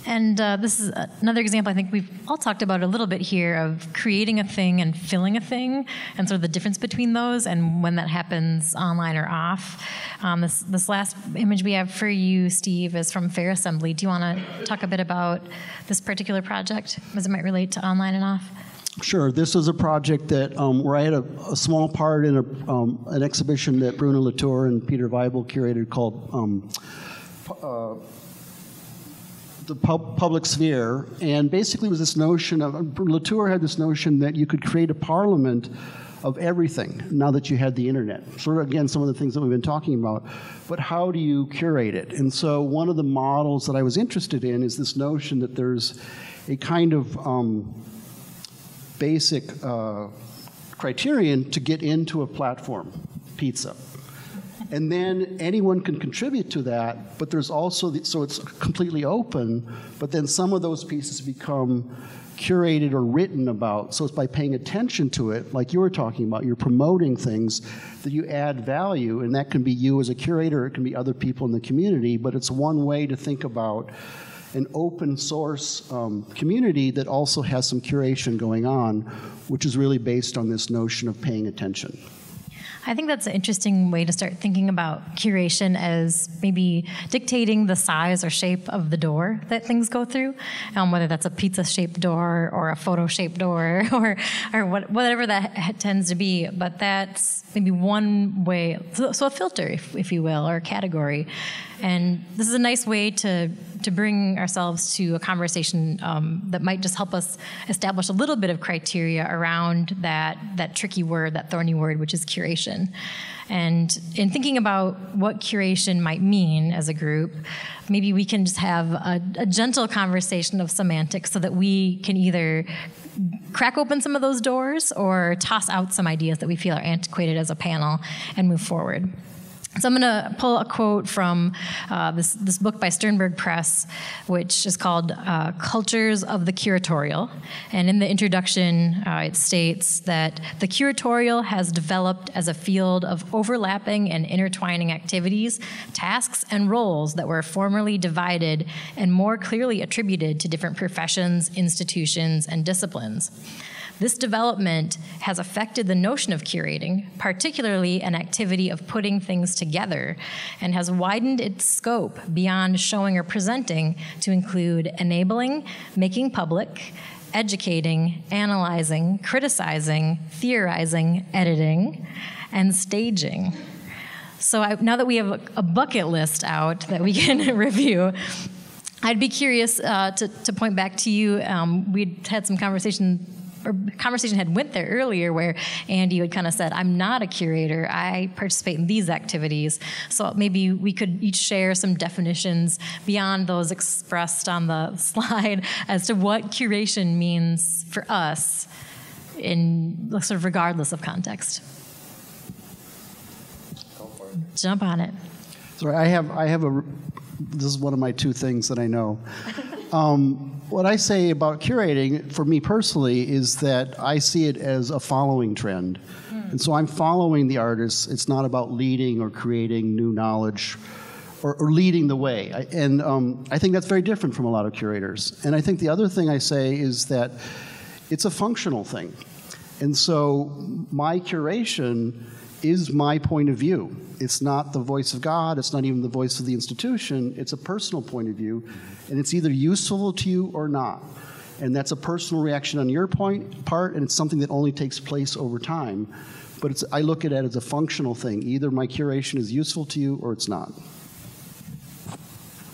Speaker 1: And uh, this is another example I think we've all talked about a little bit here of creating a thing and filling a thing, and sort of the difference between those and when that happens online or off. Um, this, this last image we have for you, Steve, is from Fair Assembly. Do you want to talk a bit about this particular project as it might relate to online and off?
Speaker 5: Sure. This was a project that um, where I had a, a, small part in a, um, an exhibition that Bruno Latour and Peter Weibel curated called um, uh, the pub, public sphere, and basically was this notion of Latour had this notion that you could create a parliament of everything now that you had the internet. Sort of again some of the things that we've been talking about, but how do you curate it? And so one of the models that I was interested in is this notion that there's a kind of um, basic uh, criterion to get into a platform, pizza. And then anyone can contribute to that, but there's also, the, so it's completely open, but then some of those pieces become curated or written about. So it's by paying attention to it, like you were talking about, you're promoting things that you add value, and that can be you as a curator, it can be other people in the community, but it's one way to think about an open source um, community that also has some curation going on, which is really based on this notion of paying attention.
Speaker 1: I think that's an interesting way to start thinking about curation as maybe dictating the size or shape of the door that things go through, um, whether that's a pizza shaped door or a photo shaped door or, or what, whatever that tends to be. But that's maybe one way, so, so a filter, if, if you will, or a category. And this is a nice way to, to bring ourselves to a conversation um, that might just help us establish a little bit of criteria around that, that tricky word, that thorny word, which is curation. And in thinking about what curation might mean as a group, maybe we can just have a, a gentle conversation of semantics so that we can either crack open some of those doors or toss out some ideas that we feel are antiquated as a panel and move forward. So I'm going to pull a quote from uh, this, this book by Sternberg Press, which is called uh, Cultures of the Curatorial. And in the introduction, uh, it states that the curatorial has developed as a field of overlapping and intertwining activities, tasks, and roles that were formerly divided and more clearly attributed to different professions, institutions, and disciplines. This development has affected the notion of curating, particularly an activity of putting things together, and has widened its scope beyond showing or presenting to include enabling, making public, educating, analyzing, criticizing, theorizing, editing, and staging. So I, now that we have a, a, bucket list out that we can review, I'd be curious uh, to, to, point back to you. Um, we'd had some conversation conversation had went there earlier where Andy had kind of said, I'm not a curator, I participate in these activities. So maybe we could each share some definitions beyond those expressed on the slide as to what curation means for us in sort of regardless of context. Jump on it.
Speaker 5: Sorry, I have I have a this is one of my two things that I know. Um, what I say about curating, for me personally, is that I see it as a following trend. Mm. And so I'm following the artists. It's not about leading or creating new knowledge or, or leading the way. I, and um, I think that's very different from a lot of curators. And I think the other thing I say is that It's a functional thing. And so my curation is my point of view. It's not the voice of God, it's not even the voice of the institution, it's a personal point of view, and it's either useful to you or not. And that's a personal reaction on your point part, and it's something that only takes place over time. But it's, I look at it as a functional thing. Either my curation is useful to you or it's not.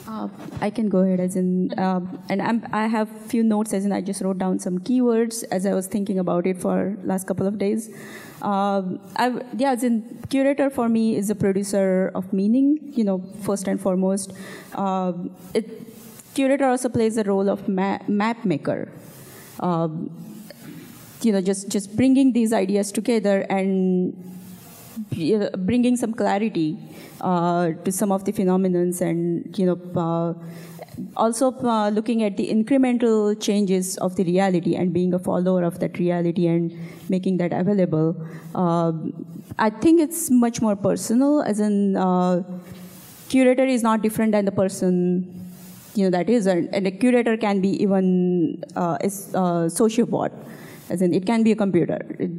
Speaker 4: Uh, I can go ahead as in, uh, and I'm, i have few notes as in I just wrote down some keywords as I was thinking about it for last couple of days. Um, I, yeah, as in curator for me is a producer of meaning, you know, first and foremost. Uh, it, curator also plays the role of ma- map maker. Um, you know, just, just bringing these ideas together and bringing some clarity uh, to some of the phenomenons and you know uh, also uh, looking at the incremental changes of the reality and being a follower of that reality and making that available uh, i think it's much more personal as in uh, curator is not different than the person you know that is and, a curator can be even uh, a sociobot as in it can be a computer it,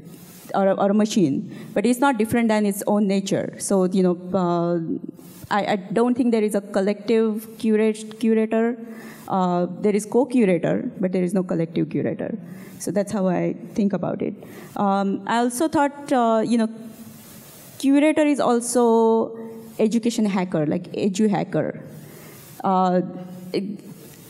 Speaker 4: or a, or a machine, but it's not different than its own nature. So, you know, uh, I, I, don't think there is a collective curator. Uh, there is co-curator, but there is no collective curator. So that's how I think about it. Um, I also thought, uh, you know, curator is also education hacker, like edu hacker.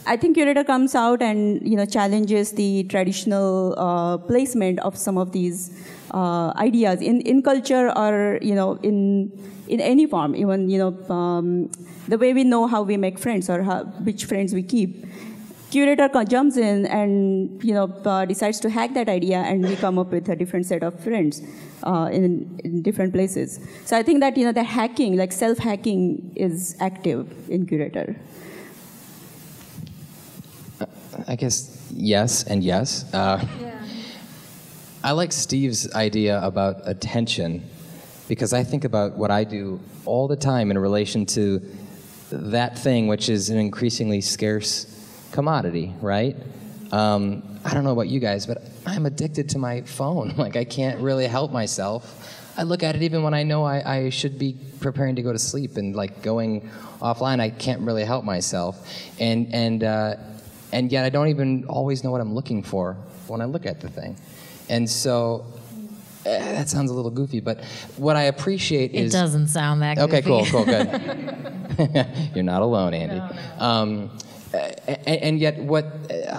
Speaker 4: I think curator comes out and you know challenges the traditional uh, placement of some of these uh, ideas. In, in culture or you know in in any form even you know um, the way we know how we make friends or how, which friends we keep curator jumps in and you know uh, decides to hack that idea and we come up with a different set of friends uh, in, in different places. So i think that you know the hacking like self-hacking is active in curator
Speaker 2: i guess yes and yes uh, yeah. I like Steve's idea about attention because I think about what I do all the time in relation to that thing, which is an increasingly scarce commodity, right? Um, I don't know about you guys, but I'm addicted to my phone. Like, I can't really help myself. I look at it even when I know I, I should be preparing to go to sleep and like going offline. I can't really help myself, and and uh, and yet I don't even always know what I'm looking for when I look at the thing. And so eh, that sounds a little goofy, but what I appreciate
Speaker 1: it
Speaker 2: is.
Speaker 1: It doesn't sound that goofy.
Speaker 2: Okay, cool, cool, good. You're not alone, Andy. No, no. And, and, yet, what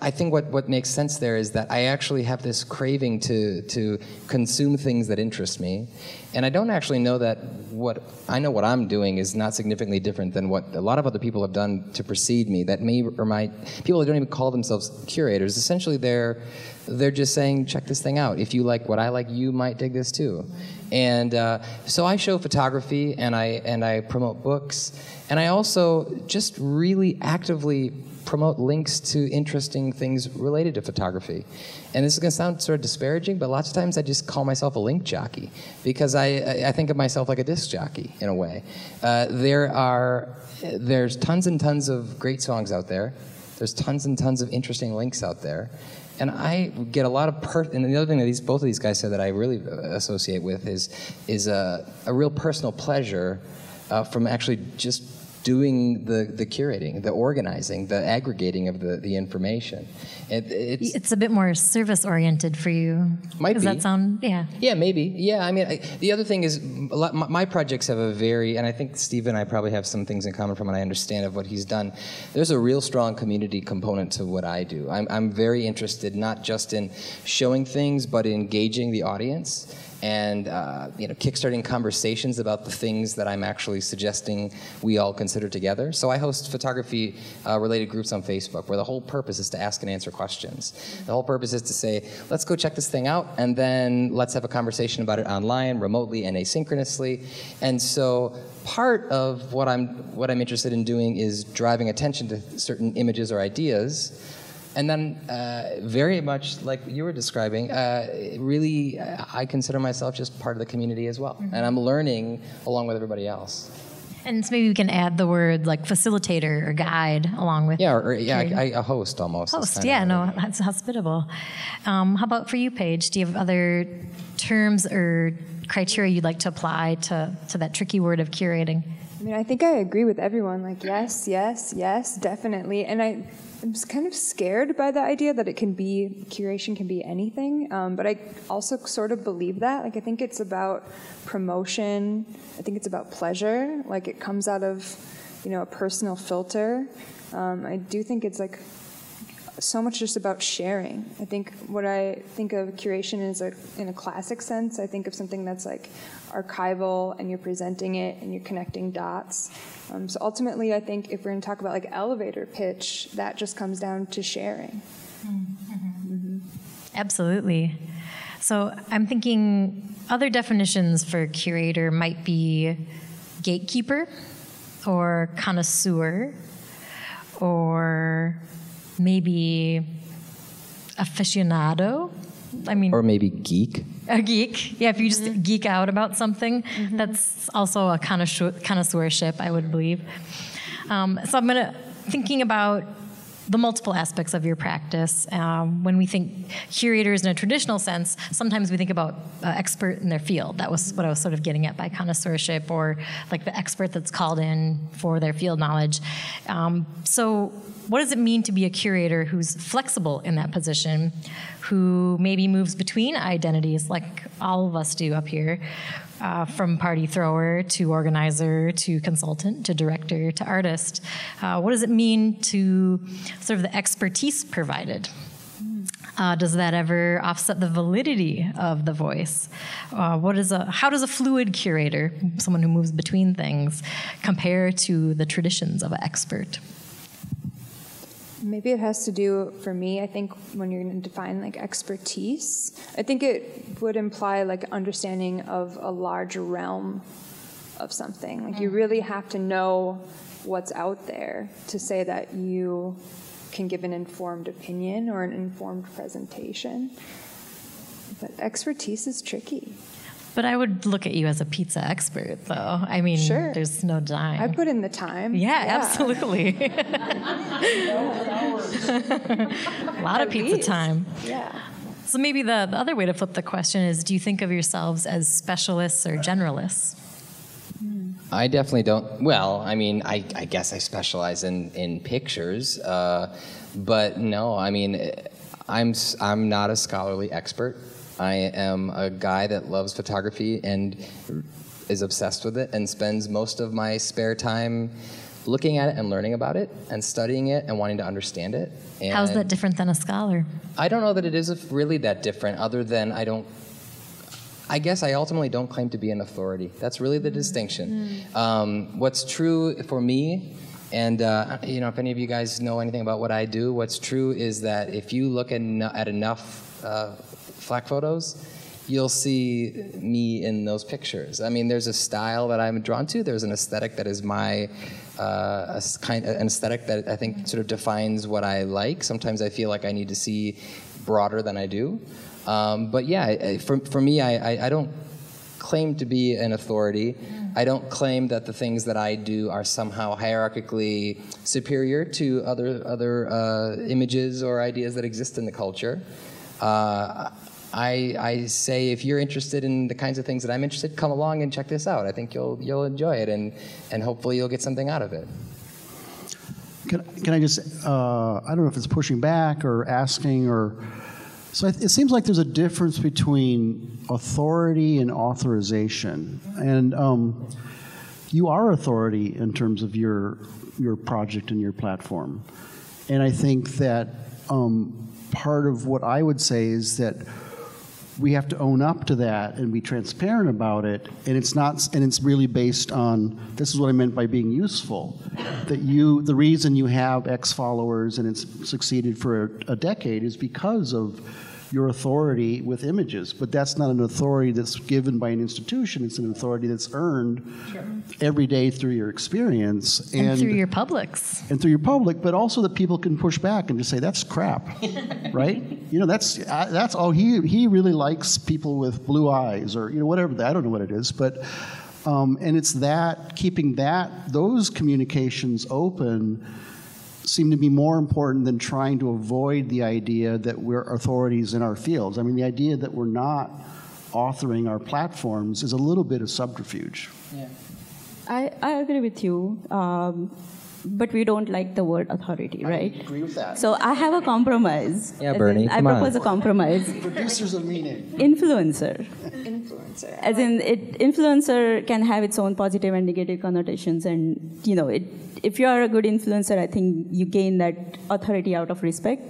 Speaker 2: I think what, what makes sense there is that I actually have this craving to to consume things that interest me, and I don't actually know that what I know what I'm doing is not significantly different than what a lot of other people have done to precede me. That me or my people that don't even call themselves curators. Essentially, they're they're just saying, check this thing out. If you like what I like, you might dig this too. And uh, so I show photography and I, and I promote books. And I also just really actively promote links to interesting things related to photography. And this is going to sound sort of disparaging, but lots of times I just call myself a link jockey because I, I think of myself like a disc jockey in a way. Uh, there are there's tons and tons of great songs out there. There's tons and tons of interesting links out there. And I get a lot of per. And the other thing that these both of these guys said that I really uh, associate with is is a, a real personal pleasure uh, from actually just doing the, the curating, the organizing, the aggregating of the, the information. It,
Speaker 1: it's, it's, a bit more service oriented for you.
Speaker 2: Might
Speaker 1: Does
Speaker 2: be.
Speaker 1: that sound? Yeah.
Speaker 2: Yeah, maybe. Yeah, I mean, I, the other thing is, lot, my, my, projects have a very, and I think Steve and I probably have some things in common from what I understand of what he's done. There's a real strong community component to what I do. I'm, I'm very interested not just in showing things, but in engaging the audience and uh, you know, kickstarting conversations about the things that I'm actually suggesting we all consider together. So I host photography-related uh, groups on Facebook, where the whole purpose is to ask and answer questions. The whole purpose is to say, let's go check this thing out, and then let's have a conversation about it online, remotely, and asynchronously. And so part of what I'm what I'm interested in doing is driving attention to certain images or ideas and then, uh, very much like you were describing, uh, really, uh, I consider myself just part of the community as well. Mm-hmm. And I'm learning along with everybody else.
Speaker 1: And so maybe we can add the word like facilitator or guide along with.
Speaker 2: Yeah, or, or yeah,
Speaker 1: curating.
Speaker 2: I, I, a host almost.
Speaker 1: Host, yeah, no, that's hospitable. Um, how about for you, Paige? Do you have other terms or criteria you'd like to apply to, to that tricky word of curating?
Speaker 3: I mean, I think I agree with everyone. Like, yes, yes, yes, definitely. And I, I'm kind of scared by the idea that it can be curation can be anything. Um, but I also sort of believe that. Like, I think it's about promotion. I think it's about pleasure. Like, it comes out of, you know, a personal filter. Um, I do think it's like so much just about sharing. I think what I think of curation is a, in a classic sense. I think of something that's like archival and you're presenting it and you're connecting dots. Um, so ultimately, I think if we're going to talk about like elevator pitch, that just comes down to sharing.
Speaker 1: Absolutely. So I'm thinking other definitions for curator might be gatekeeper or connoisseur or maybe aficionado. I mean,
Speaker 2: Or maybe geek.
Speaker 1: a geek. Yeah, if you just geek out about something, that's also a connoisseur, connoisseurship, I would believe. Um, so I'm gonna thinking about the multiple aspects of your practice. Um, when we think curators in a traditional sense, sometimes we think about uh, expert in their field. That was what I was sort of getting at by connoisseurship, or like the expert that's called in for their field knowledge. Um, so, what does it mean to be a curator who's flexible in that position, who maybe moves between identities, like all of us do up here? uh, from party thrower to organizer to consultant to director to artist. Uh, what does it mean to sort of the expertise provided? Uh, does that ever offset the validity of the voice? Uh, what is a how does a fluid curator, someone who moves between things, compare to the traditions of an expert?
Speaker 3: Maybe it has to do for me. I think when you're going to define like expertise, I think it would imply like understanding of a large realm of something. Like you mm. really have to know what's out there to say that you can give an informed opinion or an informed presentation. But expertise is tricky.
Speaker 1: But I would look at you as a pizza expert, though. I mean,
Speaker 3: Sure.
Speaker 1: there's no denying.
Speaker 3: I put in the time.
Speaker 1: Yeah, absolutely. a lot of pizza
Speaker 3: least.
Speaker 1: time.
Speaker 3: Yeah.
Speaker 1: So maybe the, the other way to flip the question is do you think of yourselves as specialists or generalists?
Speaker 2: I definitely don't. Well, I mean, I, I guess I specialize in in pictures, uh, but no, I mean, I'm s- I'm not a scholarly expert. I am a guy that loves photography and is obsessed with it, and spends most of my spare time looking at it and learning about it, and studying it and wanting to understand it. And
Speaker 1: How's that different than a scholar?
Speaker 2: I don't know that it is really that different, other than I don't. I guess I ultimately don't claim to be an authority. That's really the distinction. Um, what's true for me, and uh, you know, if any of you guys know anything about what I do, what's true is that if you look en- at enough uh, FlakPhotos, you'll see me in those pictures. I mean, there's a style that I'm drawn to. There's an aesthetic that is my uh, a kind, an aesthetic that I think sort of defines what I like. Sometimes I feel like I need to see broader than I do. Um, but yeah, for, for me, I, I, I don't claim to be an authority. I don't claim that the things that I do are somehow hierarchically superior to other other uh, images or ideas that exist in the culture. Uh, I, I say if you're interested in the kinds of things that I'm interested, come along and check this out. I think you'll you'll enjoy it and and hopefully you'll get something out of it.
Speaker 5: Can, can I just, uh, I don't know if it's pushing back or asking or, so it, seems like there's a difference between authority and authorization. And um, you are authority in terms of your, your project and your platform. And I think that um, part of what I would say is that we have to own up to that and be transparent about it. And it's not and it's really based on this is what i meant by being useful that you the reason you have x followers and it's succeeded for a, a decade is because of your authority with images but that's not an authority that's given by an institution it's an authority that's earned every day through your experience
Speaker 1: And, through your publics.
Speaker 5: and through your public, but also that people can push back and just say that's crap, right? You know, that's uh, that's all he he really likes people with blue eyes or you know whatever. I don't know what it is, but Um, and it's that, keeping that, those communications open seem to be more important than trying to avoid the idea that we're authorities in our fields. I mean, the idea that we're not authoring our platforms is a little bit of subterfuge.
Speaker 2: Yeah.
Speaker 4: I, I agree with you. Um, but we don't like the word authority, right?
Speaker 5: I agree with that.
Speaker 4: So I have a compromise.
Speaker 2: Yeah, Bernie,
Speaker 4: in, I
Speaker 2: come on.
Speaker 4: propose a compromise.
Speaker 5: Producers of meaning.
Speaker 4: Influencer.
Speaker 3: Influencer.
Speaker 4: As in, it, influencer can have its own positive and negative connotations, and you know, it, if you are a good influencer, I think you gain that authority out of respect.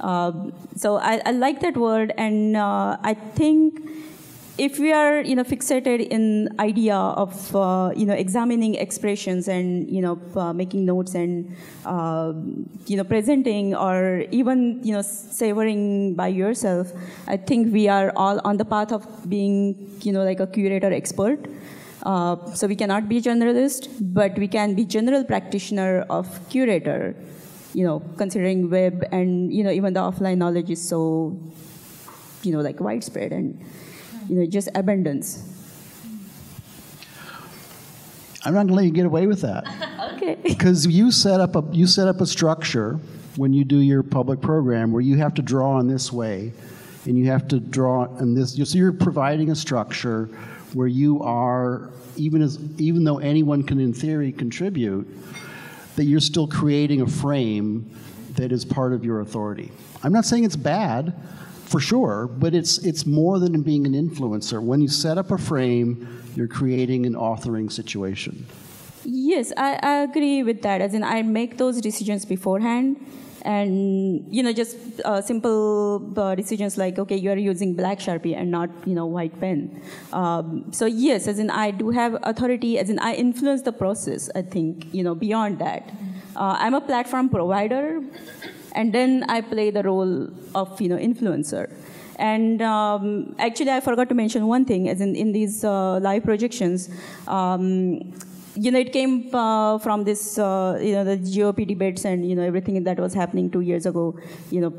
Speaker 4: Um, so I, I like that word, and uh, I think if we are, you know, fixated in idea of, uh, you know, examining expressions and you know, uh, making notes and uh, you know, presenting or even you know, savoring by yourself, I think we are all on the path of being, you know, like a curator expert. Uh, so we cannot be generalist, but we can be general practitioner of curator. You know, considering web and you know even the offline knowledge is so, you know, like widespread and you know just abundance.
Speaker 5: I'm not going to let you get away with that.
Speaker 4: Okay.
Speaker 5: Because you set up a you set up a structure when you do your public program where you have to draw in this way, and you have to draw in this. So you're providing a structure where you are even as even though anyone can in theory contribute, that you're still creating a frame that is part of your authority. I'm not saying it's bad, for sure, but it's it's more than being an influencer. When you set up a frame, you're creating an authoring situation.
Speaker 4: Yes, I, I agree with that. As in, I make those decisions beforehand, and you know, just uh, simple uh, decisions like, okay, you are using black sharpie and not you know white pen. Um, so yes, as in, I do have authority. As in, I influence the process. I think you know beyond that, uh, I'm a platform provider, and then I play the role of you know influencer. And um, actually, I forgot to mention one thing, as in in these uh, live projections. Um, you know, it came uh, from this, uh, you know, the GOP debates and, you know, everything that was happening two years ago. You know,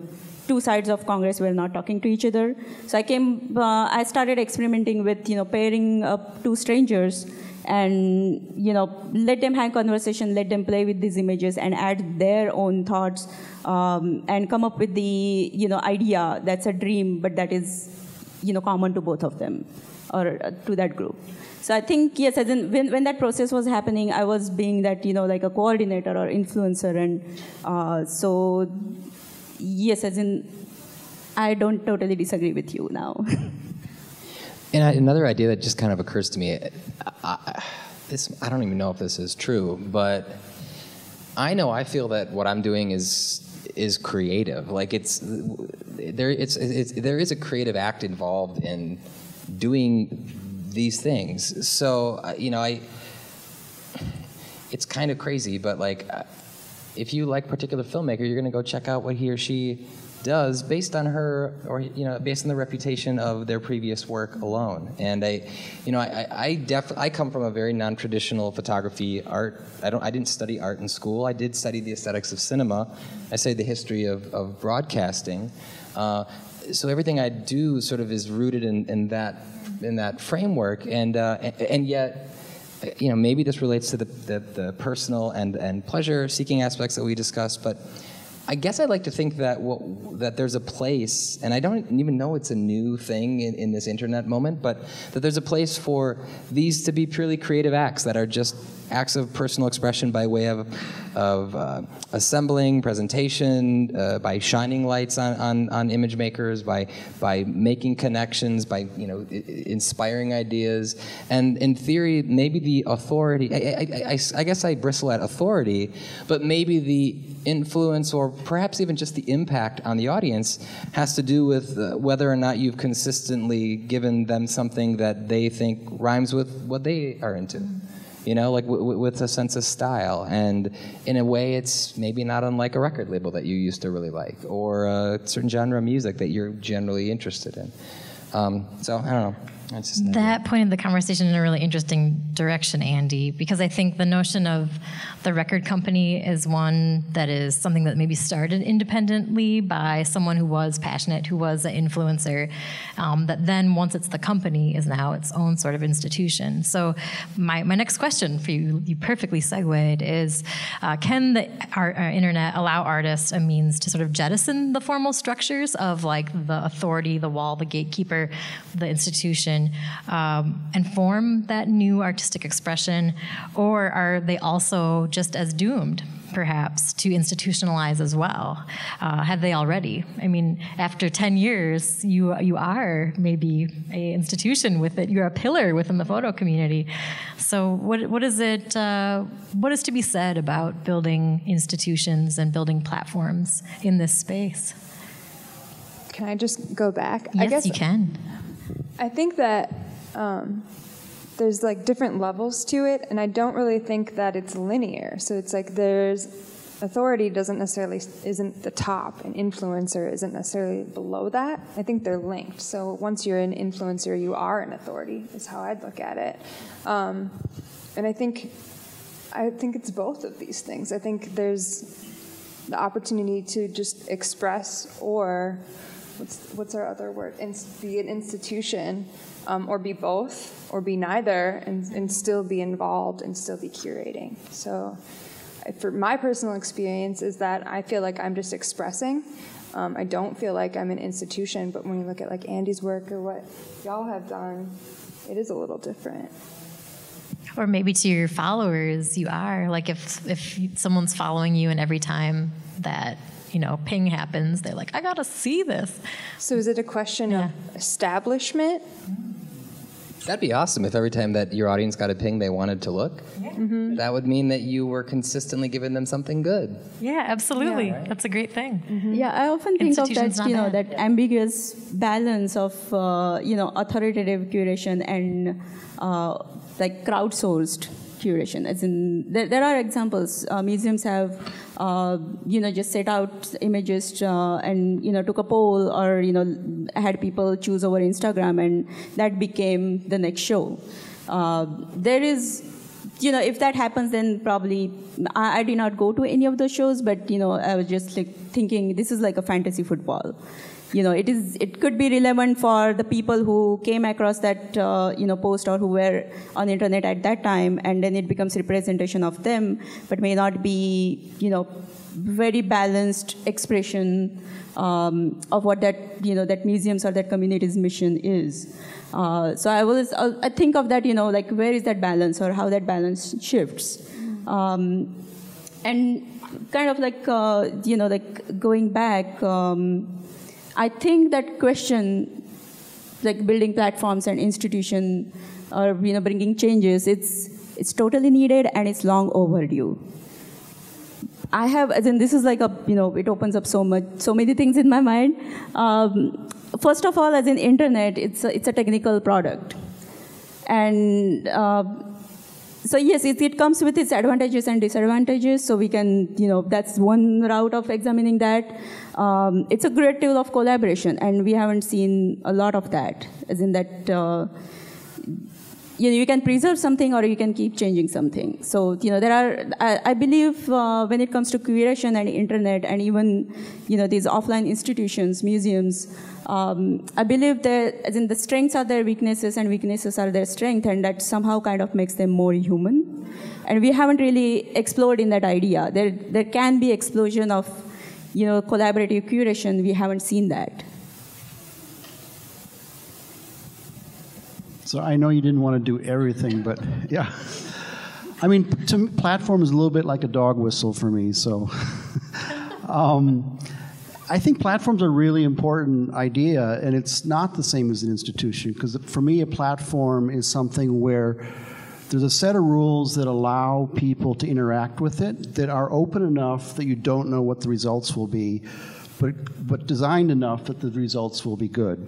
Speaker 4: two sides of Congress were not talking to each other. So I came, uh, I started experimenting with, you know, pairing up two strangers and, you know, let them have conversation, let them play with these images and add their own thoughts um, and come up with the, you know, idea that's a dream, but that is, you know, common to both of them or uh, to that group. So I think yes, as in when, when that process was happening, I was being that you know like a coordinator or influencer, and uh, so yes, as in I don't totally disagree with you now.
Speaker 2: And I, another idea that just kind of occurs to me, I, I, this I don't even know if this is true, but I know I feel that what I'm doing is is creative. Like it's there, it's, it's there is a creative act involved in doing these things. So uh, you know, I it's kind of crazy, but like uh, if you like particular filmmaker, you're going to go check out what he or she does based on her or you know based on the reputation of their previous work alone. And i you know i i def i come from a very non-traditional photography art. I don't i didn't study art in school. I did study the aesthetics of cinema. I studied the history of, of broadcasting. Uh, so everything i do sort of is rooted in, in that in that framework. And uh, and, and yet you know, maybe this relates to the, the, the, personal and, and pleasure seeking aspects that we discussed, but I guess I'd like to think that what, that there's a place, and I don't even know it's a new thing in, in this internet moment, but that there's a place for these to be purely creative acts that are just acts of personal expression by way of, of uh, assembling, presentation, uh, by shining lights on, on, on, image makers, by, by making connections, by you know, inspiring ideas. And in theory, maybe the authority, I, I, I, I guess I bristle at authority, but maybe the influence or perhaps even just the impact on the audience has to do with uh, whether or not you've consistently given them something that they think rhymes with what they are into you know, like w- w- with a sense of style. And in a way, it's maybe not unlike a record label that you used to really like, or a certain genre of music that you're generally interested in. Um, so I don't know.
Speaker 1: That pointed the conversation in a really interesting direction, Andy, because I think the notion of the record company is one that is something that maybe started independently by someone who was passionate, who was an influencer, um, that then once it's the company is now its own sort of institution. So my, my next question for you, you perfectly segued, is uh, can the our, our internet allow artists a means to sort of jettison the formal structures of like the authority, the wall, the gatekeeper, the institution, um, and form that new artistic expression, or are they also just as doomed? Perhaps to institutionalize as well. Uh, have they already? I mean, after ten years, you you are maybe a institution with it. You're a pillar within the photo community. So, what what is it? Uh, what is to be said about building institutions and building platforms in this space?
Speaker 3: Can I just go back?
Speaker 1: Yes,
Speaker 3: I guess
Speaker 1: you can.
Speaker 3: I think that um, there's like different levels to it, and I don't really think that it's linear. So it's like there's authority doesn't necessarily isn't the top, and influencer isn't necessarily below that. I think they're linked. So once you're an influencer, you are an authority. Is how I'd look at it. Um, and I think I think it's both of these things. I think there's the opportunity to just express or what's what's our other word? Inst- be an institution, um, or be both, or be neither, and, and still be involved and still be curating. So, for my personal experience, is that I feel like I'm just expressing. Um, I don't feel like I'm an institution, but when you look at like Andy's work or what y'all have done, it is a little different.
Speaker 1: Or maybe to your followers, you are like if if someone's following you, and every time that you know ping happens, they're like, I gotta see this.
Speaker 3: So, is it a question
Speaker 1: Yeah.
Speaker 3: of establishment?
Speaker 2: That'd be awesome if every time that your audience got a ping they wanted to look.
Speaker 3: Mm-hmm.
Speaker 2: That would mean that you were consistently giving them something good.
Speaker 1: Yeah, absolutely. That's a great thing.
Speaker 4: Yeah, I often think of that, you know,
Speaker 1: bad.
Speaker 4: that ambiguous balance of, uh, you know, authoritative curation and uh, like crowdsourced curation. As in, there, there are examples. Uh, museums have, uh, you know, just set out images uh, and you know took a poll or you know had people choose over Instagram, and that became the next show. Uh, there is you know, if that happens, then probably I, I did not go to any of those shows, but you know, I was just like thinking this is like a fantasy football. You know, it is. It could be relevant for the people who came across that uh, you know post or who were on the internet at that time, and then it becomes representation of them, but may not be you know very balanced expression um, of what that you know that museums or that community's mission is. Uh, so I always I I think of that you know like where is that balance or how that balance shifts, um, and kind of like uh, you know like going back. Um, I think that question, like building platforms and institution, or you know bringing changes, it's it's totally needed and it's long overdue. I have, as in, this is like a, you know, it opens up so much, so many things in my mind. Um, first of all, as in internet, it's a, it's a technical product, and uh, so yes, it, it comes with its advantages and disadvantages. So we can, you know, that's one route of examining that. Um, it's a great tool of collaboration, and we haven't seen a lot of that, as in that. Uh, you know, you can preserve something or you can keep changing something. So, you know, there are, I, I believe uh, when it comes to curation and internet and even, you know, these offline institutions, museums, um, I believe that as in the strengths are their weaknesses and weaknesses are their strength and that somehow kind of makes them more human. And we haven't really explored in that idea. There, there can be explosion of, you know, collaborative curation. We haven't seen that.
Speaker 5: So I know you didn't want to do everything, but yeah. I mean, to platform is a little bit like a dog whistle for me. So, um, I think platforms are a really important idea, and it's not the same as an institution. Because for me, a platform is something where there's a set of rules that allow people to interact with it that are open enough that you don't know what the results will be, but but designed enough that the results will be good.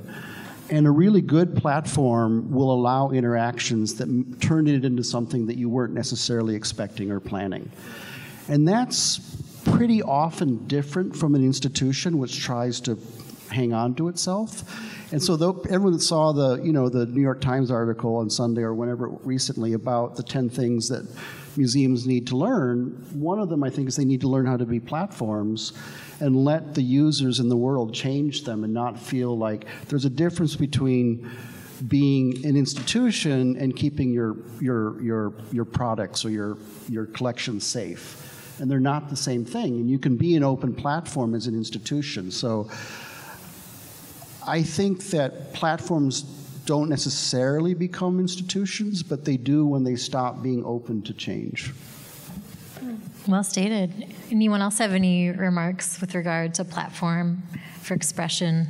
Speaker 5: And a really good platform will allow interactions that turn it into something that you weren't necessarily expecting or planning. And that's pretty often different from an institution which tries to hang on to itself. And so though everyone that saw the, you know, the New York Times article on Sunday or whenever recently about the 10 things that museums need to learn, one of them I think is they need to learn how to be platforms and let the users in the world change them and not feel like there's a difference between being an institution and keeping your your your your products or your your collection safe. And they're not the same thing. And you can be an open platform as an institution. So I think that platforms don't necessarily become institutions, but they do when they stop being open to change.
Speaker 1: Well stated. Anyone else have any remarks with regard to platform for expression?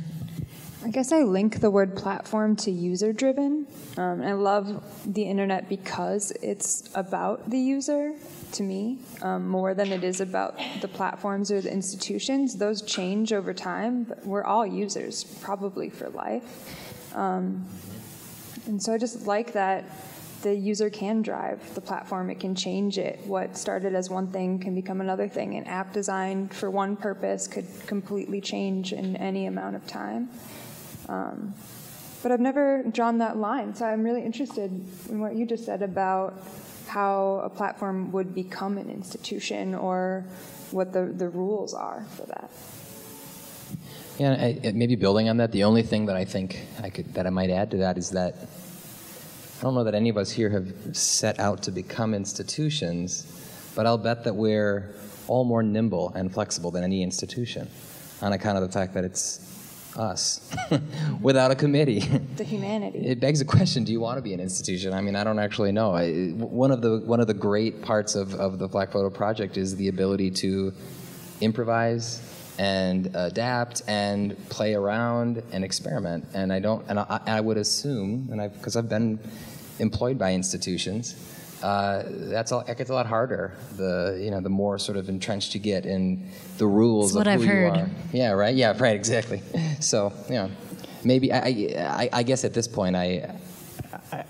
Speaker 3: I guess I link the word platform to user driven. Um, I love the internet because it's about the user to me um, more than it is about the platforms or the institutions. Those change over time, but we're all users, probably for life. Um, and so I just like that the user can drive the platform, it can change it. What started as one thing can become another thing. An app designed for one purpose could completely change in any amount of time. Um, but I've never drawn that line, so I'm really interested in what you just said about how a platform would become an institution or what the, the rules are for that.
Speaker 2: Yeah, I, maybe building on that, the only thing that I think I could that I might add to that is that I don't know that any of us here have set out to become institutions, but I'll bet that we're all more nimble and flexible than any institution on account of the fact that it's us without a committee.
Speaker 3: The humanity.
Speaker 2: It begs the question: Do you want to be an institution? I mean, I don't actually know. I, one of the one of the great parts of, of the FlakPhoto Project is the ability to improvise and adapt and play around and experiment. And I don't. And I, I would assume, and I because I've been employed by institutions uh, that's all, it gets a lot harder. The you know the more sort of entrenched you get in the rules of
Speaker 1: what
Speaker 2: who
Speaker 1: I've
Speaker 2: you
Speaker 1: heard.
Speaker 2: are. Yeah, right. Yeah, right. Exactly. So yeah, maybe I, I, I guess at this point I. I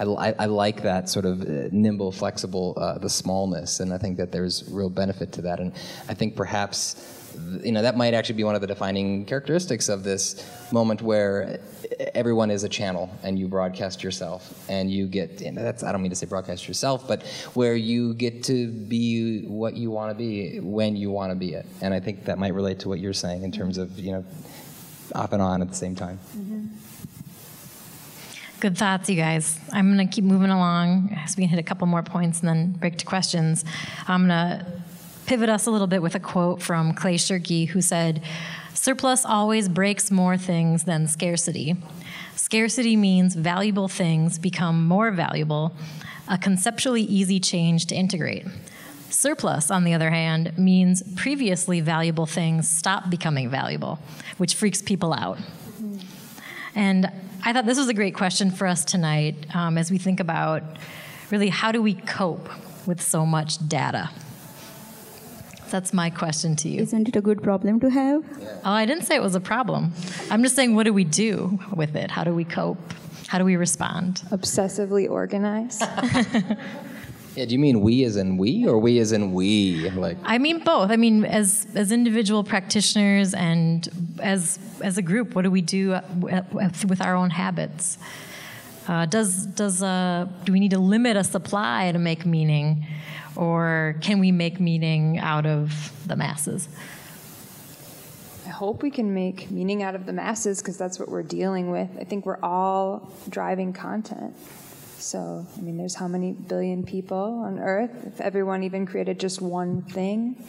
Speaker 2: I, I, like that sort of uh, nimble, flexible, uh, the smallness, and I think that there's real benefit to that. And I think perhaps, you know, that might actually be one of the defining characteristics of this moment where everyone is a channel and you broadcast yourself and you get and that's I don't mean to say broadcast yourself but where you get to be what you want to be when you want to be it and I think that might relate to what you're saying in terms of you know off and on at the same time
Speaker 1: mm-hmm. Good thoughts, you guys. I'm going to keep moving along as we hit a couple more points and then break to questions. I'm going to pivot us a little bit with a quote from Clay Shirky, who said, Surplus always breaks more things than scarcity. Scarcity means valuable things become more valuable, a conceptually easy change to integrate. Surplus, on the other hand, means previously valuable things stop becoming valuable, which freaks people out. And I thought this was a great question for us tonight um, as we think about really how do we cope with so much data? That's my question to you.
Speaker 4: Isn't it a good problem to have?
Speaker 1: Oh, I didn't say it was a problem. I'm just saying, what do we do with it? How do we cope? How do we respond?
Speaker 3: Obsessively organized.
Speaker 2: yeah, do you mean we as in we, or we as in we? Like
Speaker 1: I mean both. I mean, as as individual practitioners and as as a group, what do we do with our own habits? Uh, does does uh, do we need to limit a supply to make meaning? Or can we make meaning out of the masses?
Speaker 3: I hope we can make meaning out of the masses because that's what we're dealing with. I think we're all driving content. So, I mean, there's how many billion people on Earth? If everyone even created just one thing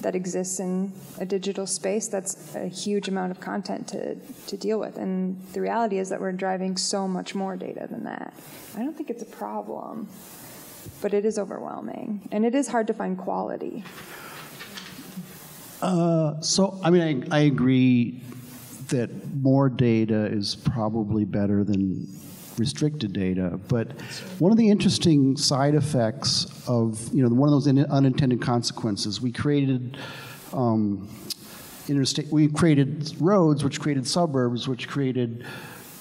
Speaker 3: that exists in a digital space, that's a huge amount of content to, to deal with. And the reality is that we're driving so much more data than that. I don't think it's a problem but it is overwhelming, and it is hard to find quality.
Speaker 5: Uh, so, I mean, I, I agree that more data is probably better than restricted data. But one of the interesting side effects of, you know, one of those unintended consequences, we created um, interstate, we created roads, which created suburbs, which created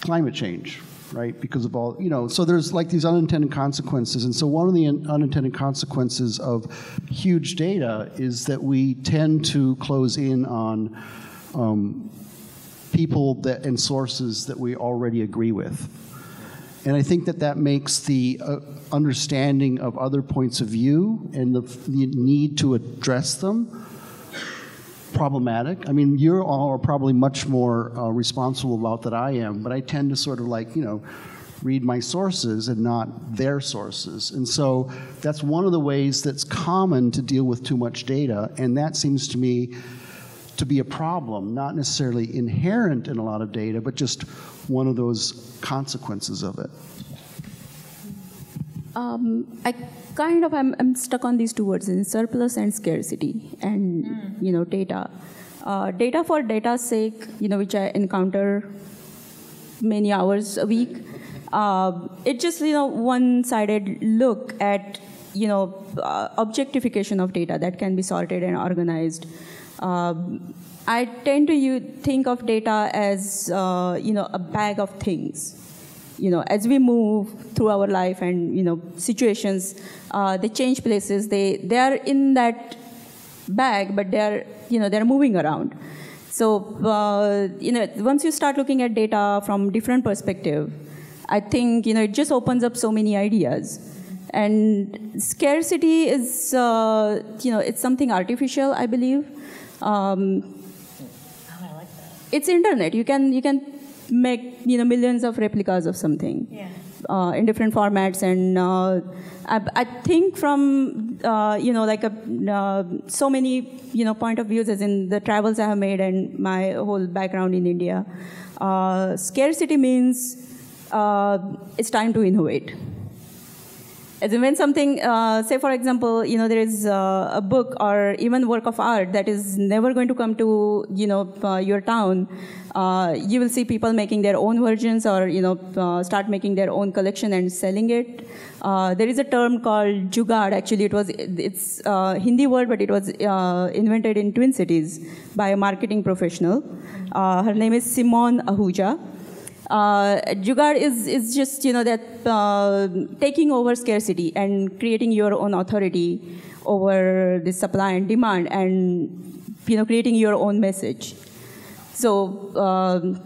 Speaker 5: climate change, right? Because of all, you know, so there's like these unintended consequences. And so one of the unintended consequences of huge data is that we tend to close in on um, people that, and sources that we already agree with. And I think that that makes the uh, understanding of other points of view and the, the need to address them problematic. I mean, you all are probably much more uh, responsible about that I am, but I tend to sort of like, you know, read my sources and not their sources. And so that's one of the ways that's common to deal with too much data, and that seems to me to be a problem, not necessarily inherent in a lot of data, but just one of those consequences of it.
Speaker 4: Um, I kind of I'm, I'm stuck on these two words in surplus and scarcity and mm. you know data. Uh, data for data's sake you know which i encounter many hours a week uh, it's just you know one-sided look at you know uh, objectification of data that can be sorted and organized. Um, i tend to you think of data as uh, you know a bag of things you know, as we move through our life and you know situations, uh, they change places. They they are in that bag, but they are you know they're moving around. So uh, you know, once you start looking at data from different perspective, I think you know it just opens up so many ideas. And scarcity is uh, you know it's something artificial, I believe. Um,
Speaker 1: oh, I like that.
Speaker 4: It's internet. You can you can make you know millions of replicas of something
Speaker 1: yeah.
Speaker 4: uh, in different formats and uh, I, I, think from uh, you know like a, uh, so many you know point of views as in the travels I have made and my whole background in India uh, scarcity means uh, it's time to innovate when something, uh, say for example, you know, there is uh, a book or even work of art that is never going to come to, you know, uh, your town, uh, you will see people making their own versions or, you know, uh, start making their own collection and selling it. Uh, there is a term called jugaad. Actually, it was, it's a Hindi word, but it was invented in Twin Cities by a marketing professional. her name is Simone Ahuja. Uh, Jugaad is, is just, you know, that uh, taking over scarcity and creating your own authority over the supply and demand and, you know, creating your own message. So, um,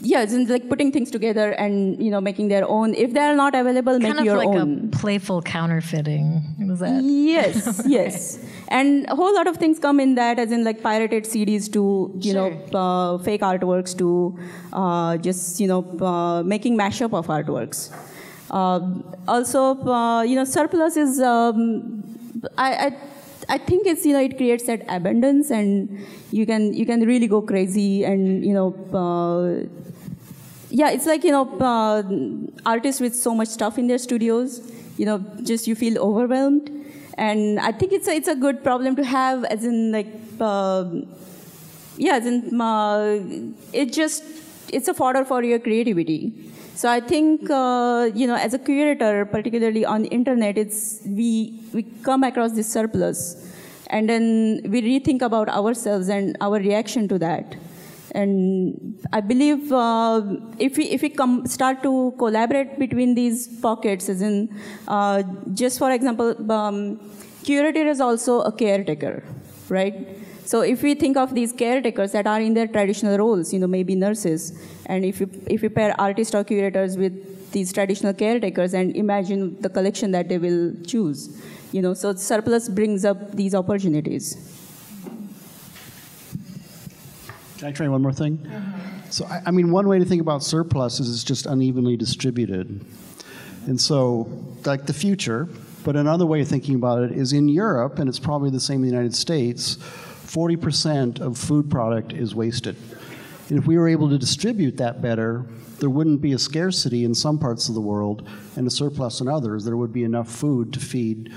Speaker 4: yeah, it's like putting things together and you know making their own. If they are not available,
Speaker 1: kind
Speaker 4: make your
Speaker 1: like
Speaker 4: own.
Speaker 1: a playful counterfeiting. Is that?
Speaker 4: Yes, yes. And a whole lot of things come in that, as in like pirated CDs to you
Speaker 1: sure.
Speaker 4: know uh, fake artworks to uh, just you know uh, making mashup of artworks. Uh, also, uh, you know, surplus is um, I, I I think it's you know it creates that abundance and you can you can really go crazy and you know uh, yeah it's like you know uh, artists with so much stuff in their studios you know just you feel overwhelmed and I think it's a, it's a good problem to have as in like uh, yeah as in uh, it just it's a fodder for your creativity so I think uh, you know, as a curator, particularly on the internet, it's we we come across this surplus, and then we rethink about ourselves and our reaction to that. And I believe uh, if we if we come start to collaborate between these pockets, as in uh, just for example, um, curator is also a caretaker, right? So if we think of these caretakers that are in their traditional roles, you know, maybe nurses, and if you, if you pair artists or curators with these traditional caretakers and imagine the collection that they will choose, you know, so surplus brings up these opportunities.
Speaker 5: Can I try one more thing? Mm-hmm. So, I, I mean, one way to think about surplus is it's just unevenly distributed. And so, like the future, but another way of thinking about it is in Europe, and it's probably the same in the United States, 40% of food product is wasted. And if we were able to distribute that better, there wouldn't be a scarcity in some parts of the world and a surplus in others. There would be enough food to feed,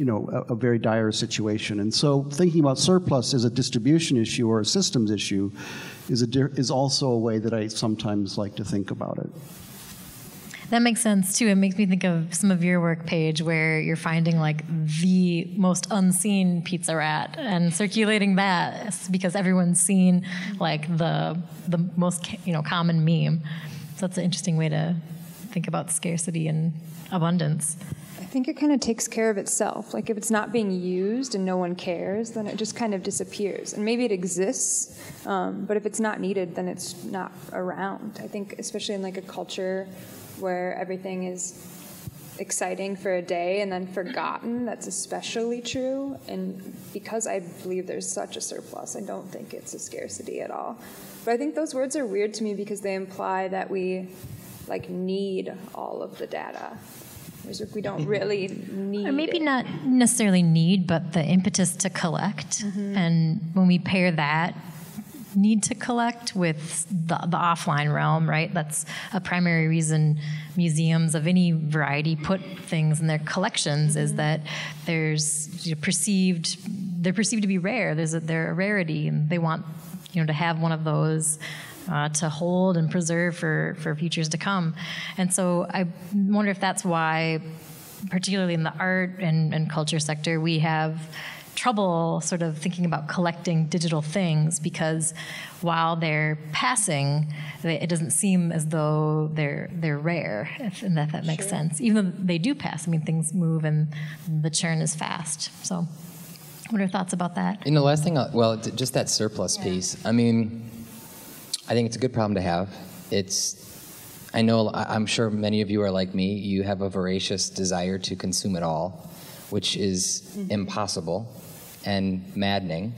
Speaker 5: you know, a, a very dire situation. And so thinking about surplus as a distribution issue or a systems issue is, a, is also a way that I sometimes like to think about it.
Speaker 1: That makes sense too. It makes me think of some of your work Paige where you're finding like the most unseen pizza rat and circulating that because everyone's seen like the the most you know common meme. So that's an interesting way to think about scarcity and abundance.
Speaker 3: Think it kind of takes care of itself. Like if it's not being used and no one cares, then it just kind of disappears. And maybe it exists, um, but if it's not needed, then it's not around. I think, especially in like a culture where everything is exciting for a day and then forgotten, that's especially true. And because I believe there's such a surplus, I don't think it's a scarcity at all. But I think those words are weird to me because they imply that we like need all of the data. Whereas if we don't mm-hmm. really need
Speaker 1: Or maybe
Speaker 3: it.
Speaker 1: not necessarily need, but the impetus to collect. Mm-hmm. And when we pair that need to collect with the, the offline realm, right? That's a primary reason museums of any variety put things in their collections is mm-hmm. that there's you know, perceived they're perceived to be rare. There's a, they're a rarity, and they want you know to have one of those uh, to hold and preserve for for futures to come. And so I wonder if that's why, particularly in the art and, and culture sector, we have trouble sort of thinking about collecting digital things because while they're passing, they- it doesn't seem as though they're they're rare, if and that that makes sense. Even though they do pass, I mean things move and the churn is fast. So, what are your thoughts about that?
Speaker 2: And the last thing, I'll, well, d- just that surplus piece. I mean, I think it's a good problem to have. It's, I know, I'm sure many of you are like me. You have a voracious desire to consume it all, which is impossible and maddening,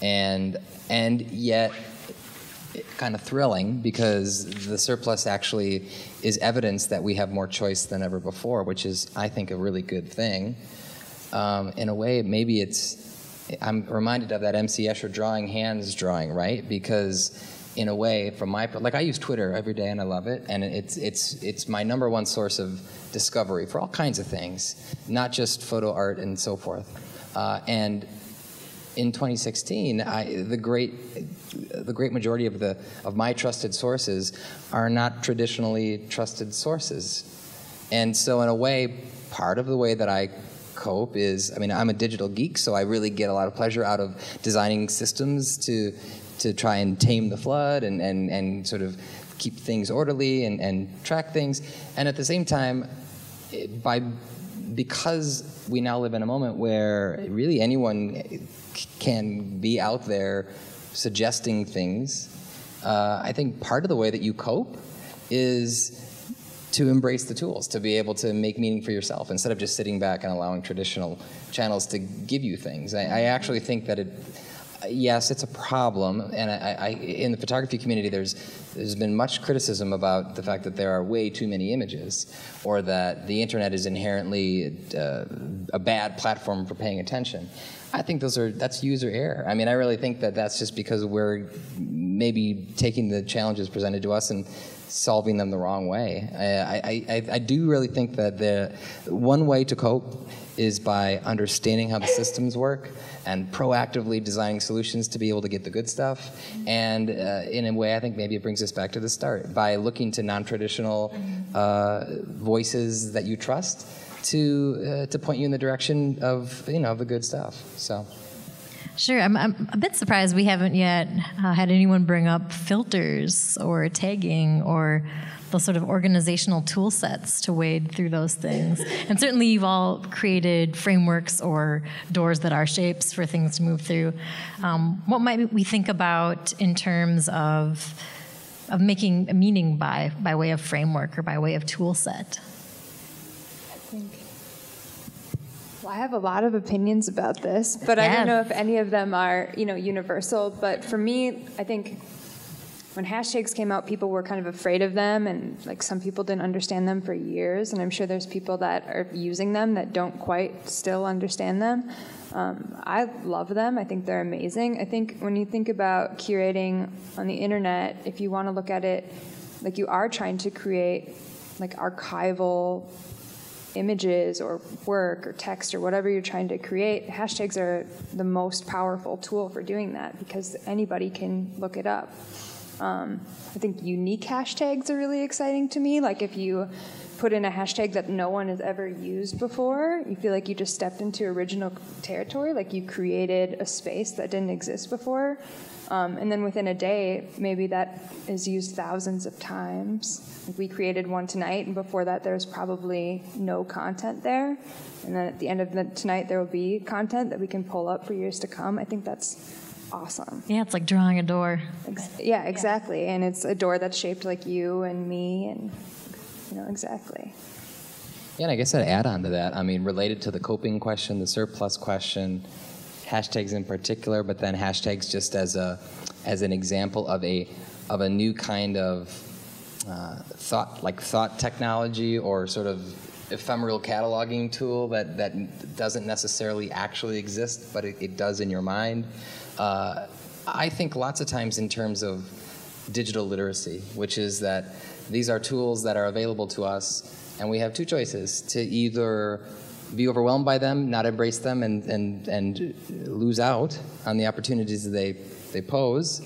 Speaker 2: and and yet kind of thrilling because the surplus actually is evidence that we have more choice than ever before, which is, I think, a really good thing. Um, in a way, maybe it's. I'm reminded of that MC Escher drawing hands drawing, right? Because in a way, from my like, I use Twitter every day and I love it, and it's it's it's my number one source of discovery for all kinds of things, not just photo art and so forth. Uh, and in 2016, I, the great, the great majority of the of my trusted sources are not traditionally trusted sources, and so in a way, part of the way that I cope is, I mean, I'm a digital geek, so I really get a lot of pleasure out of designing systems to to try and tame the flood and and, and sort of keep things orderly and, and track things, and at the same time, by because we now live in a moment where really anyone can be out there suggesting things, uh, I think part of the way that you cope is to embrace the tools, to be able to make meaning for yourself instead of just sitting back and allowing traditional channels to give you things. I, I actually think that it, yes, it's a problem, and I, I, in the photography community, there's there's been much criticism about the fact that there are way too many images, or that the internet is inherently uh, a bad platform for paying attention. I think those are that's user error. I mean, I really think that that's just because we're maybe taking the challenges presented to us and solving them the wrong way. I, I, I, I do really think that the one way to cope is by understanding how the systems work and proactively designing solutions to be able to get the good stuff. And uh, in a way, I think maybe it brings us back to the start by looking to non-traditional uh, voices that you trust to uh, to point you in the direction of you know of the good stuff. So.
Speaker 1: Sure, I'm, I'm a bit surprised we haven't yet uh, had anyone bring up filters or tagging or those sort of organizational tool sets to wade through those things. And certainly you've all created frameworks or doors that are shapes for things to move through. Um, what might we think about in terms of of making meaning by by way of framework or by way of tool set?
Speaker 3: I think. Well, I have a lot of opinions about this, but I don't know if any of them are, you know, universal. But for me, I think when hashtags came out, people were kind of afraid of them, and like some people didn't understand them for years. And I'm sure there's people that are using them that don't quite still understand them. Um, I love them. I think they're amazing. I think when you think about curating on the internet, if you want to look at it, like you are trying to create like archival images or work or text or whatever you're trying to create, hashtags are the most powerful tool for doing that because anybody can look it up. Um, I think unique hashtags are really exciting to me. Like if you put in a hashtag that no one has ever used before, you feel like you just stepped into original territory, like you created a space that didn't exist before. Um, and then within a day, maybe that is used thousands of times. Like we created one tonight, and before that, there was probably no content there. And then at the end of the, tonight, there will be content that we can pull up for years to come. I think that's awesome.
Speaker 1: Yeah, it's like drawing a door.
Speaker 3: Ex- yeah, exactly. And it's a door that's shaped like you and me, and you know exactly.
Speaker 2: Yeah, and I guess I'd add on to that. I mean, related to the coping question, the surplus question, hashtags in particular, but then hashtags just as a as an example of a of a new kind of uh, thought, like thought technology or sort of ephemeral cataloging tool that that doesn't necessarily actually exist, but it, it does in your mind. Uh, I think lots of times in terms of digital literacy, which is that these are tools that are available to us, and we have two choices to either be overwhelmed by them, not embrace them, and, and, and lose out on the opportunities that they, they pose,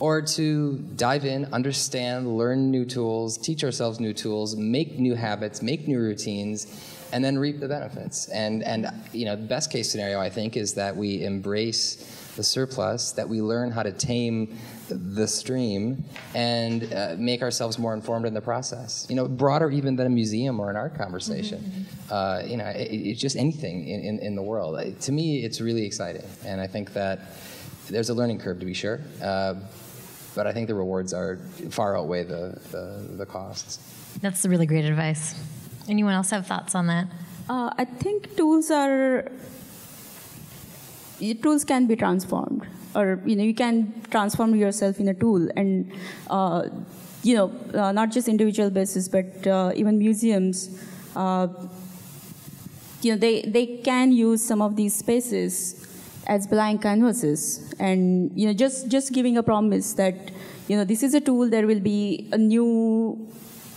Speaker 2: or to dive in, understand, learn new tools, teach ourselves new tools, make new habits, make new routines, and then reap the benefits. And, and you know, the best case scenario, I think, is that we embrace the surplus, that we learn how to tame the stream and uh, make ourselves more informed in the process. You know, broader even than a museum or an art conversation. Mm-hmm. Uh, you know, it, it's just anything in, in, in, the world. To me, it's really exciting. And I think that there's a learning curve to be sure. Uh, but I think the rewards are far outweigh the, the, the costs.
Speaker 1: That's really great advice. Anyone else have thoughts on that?
Speaker 4: Uh, I think tools are tools can be transformed or you know you can transform yourself in a tool and uh, you know uh, not just individual basis but uh, even museums uh, you know they they can use some of these spaces as blank canvases. And you know just just giving a promise that you know this is a tool there will be a new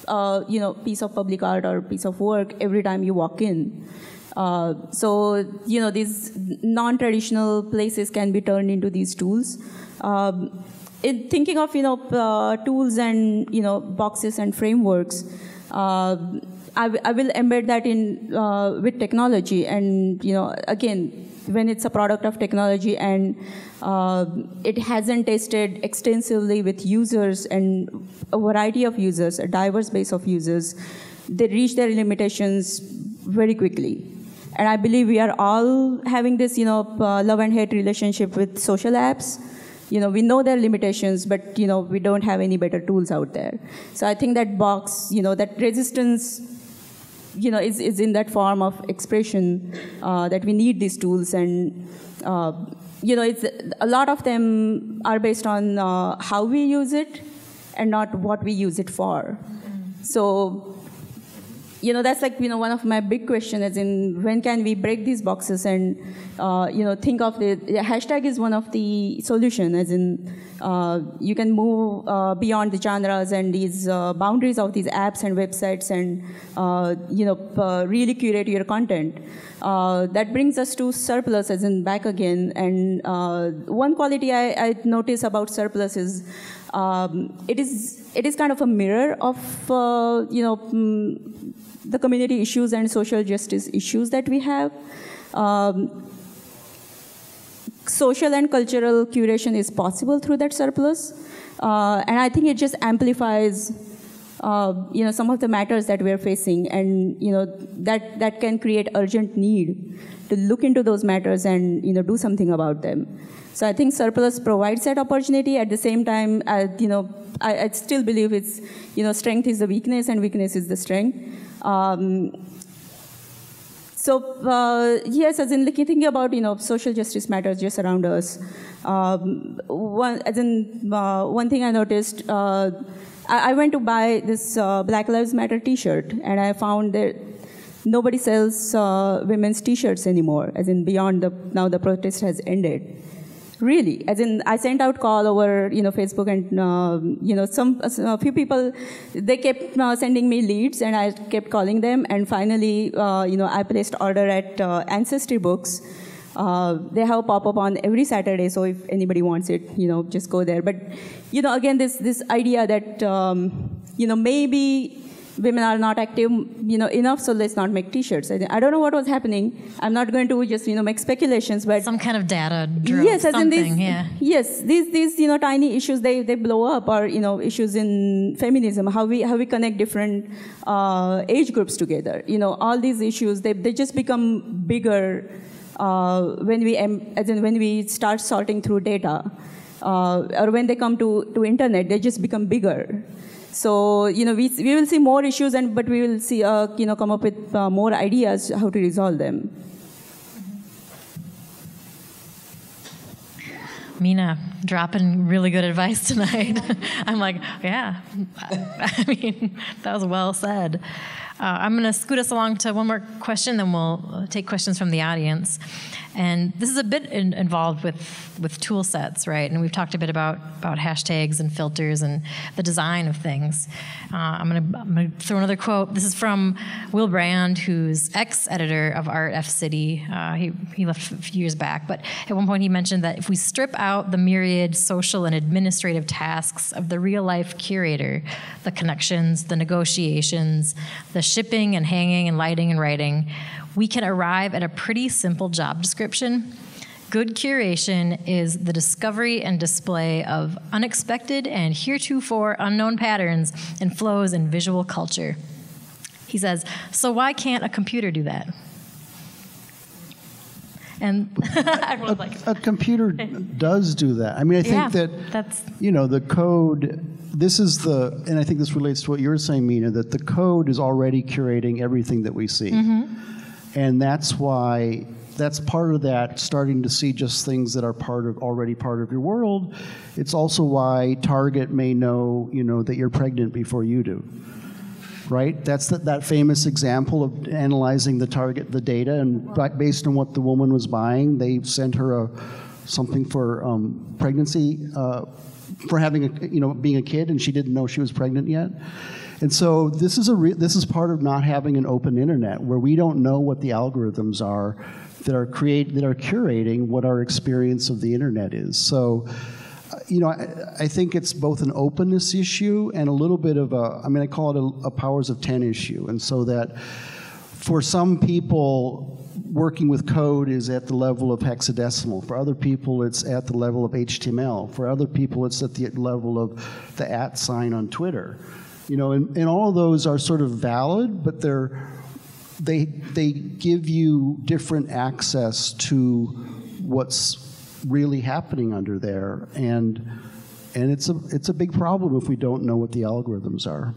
Speaker 4: uh, you know piece of public art or piece of work every time you walk in uh, so, you know, these non-traditional places can be turned into these tools. Um, in thinking of, you know, uh, tools and, you know, boxes and frameworks, uh, I, will embed that in uh, with technology. And, you know, again, when it's a product of technology and uh, it hasn't tested extensively with users and a variety of users, a diverse base of users, they reach their limitations very quickly. And I believe we are all having this, you know, uh, love and hate relationship with social apps. You know, we know their limitations, but you know, we don't have any better tools out there. So I think that box, you know, that resistance, you know, is, is in that form of expression uh, that we need these tools and. Uh, you know, it's, a lot of them are based on uh, how we use it and not what we use it for. Mm-hmm. So you know, that's like, you know, one of my big questions is in when can we break these boxes and, uh, you know, think of the, hashtag is one of the solution as in uh, you can move uh, beyond the genres and these uh, boundaries of these apps and websites and, uh, you know, uh, really curate your content. that brings us to surplus as in back again. And one quality I, I notice about surplus is um, it is it is kind of a mirror of you know mm, the community issues and social justice issues that we have. Um, social and cultural curation is possible through that surplus. Uh, and I think it just amplifies uh, you know, some of the matters that we're facing and you know, that, that can create urgent need to look into those matters and you know, do something about them. So I think surplus provides that opportunity. At the same time, uh, you know, I, I, still believe it's, you know, strength is the weakness and weakness is the strength. Um, so uh, yes, as in thinking about you know social justice matters just around us. Um, one, as in uh, one thing I noticed, uh, I, I, went to buy this uh, Black Lives Matter T-shirt, and I found that nobody sells uh, women's T-shirts anymore. As in beyond the now the protest has ended. Really, as in, I sent out call over, you know, Facebook, and uh, you know, some a few people, they kept uh, sending me leads, and I kept calling them, and finally, uh, you know, I placed order at uh, Ancestry Books, Uh, they have a pop up on every Saturday, so if anybody wants it, you know, just go there. But you know, again, this this idea that um, you know maybe women are not active, you know, enough, so let's not make T-shirts. I, I don't know what was happening. I'm not going to just you know make speculations, but
Speaker 1: Some kind of data
Speaker 4: yes, as in
Speaker 1: something.
Speaker 4: these,
Speaker 1: yeah.
Speaker 4: yes, these these you know tiny issues they, they blow up, or you know issues in feminism, how we how we connect different uh, age groups together. You know, all these issues they they just become bigger when we as in when we start sorting through data, uh, or when they come to to internet, they just become bigger. So you know we we will see more issues, and but we will see uh, you know come up with uh, more ideas how to resolve them.
Speaker 1: Mina dropping really good advice tonight. I'm like, yeah. I mean, that was well said. Uh, I'm going to scoot us along to one more question, then we'll uh, take questions from the audience. And this is a bit in, involved with, with tool sets, right? And we've talked a bit about, about hashtags and filters and the design of things. Uh, I'm going to throw another quote. This is from Will Brand, who's ex editor of Art F City. Uh, he, he left a few years back, but at one point he mentioned that if we strip out the myriad social and administrative tasks of the real life curator, the connections, the negotiations, the shipping and hanging and lighting and writing, we can arrive at a pretty simple job description. Good curation is the discovery and display of unexpected and heretofore unknown patterns and flows in visual culture. He says, So why can't a computer do that? And like,
Speaker 5: A computer does do that. I mean, I think
Speaker 1: Yeah,
Speaker 5: that
Speaker 1: that's-
Speaker 5: you know the code. This is the, and I think this relates to what you were saying, Mina, that the code is already curating everything that we see,
Speaker 1: Mm-hmm.
Speaker 5: And that's why that's part of that. Starting to see just things that are part of already part of your world. It's also why Target may know, you know, that you're pregnant before you do right? That's the, that famous example of analyzing the target, the data, and based on what the woman was buying, they sent her a something for um, pregnancy, uh, for having a, you know, being a kid, and she didn't know she was pregnant yet. And so this is a re- this is part of not having an open internet where we don't know what the algorithms are that are create that are curating what our experience of the internet is. So uh, you know, I, I think it's both an openness issue and a little bit of a, I mean, I call it a, a powers of 10 issue. And so that for some people, working with code is at the level of hexadecimal. For other people, it's at the level of HTML. For other people, it's at the level of the at sign on Twitter. You know, and, and all of those are sort of valid, but they're, they, they give you different access to what's really happening under there, and and it's a it's a big problem if we don't know what the algorithms are.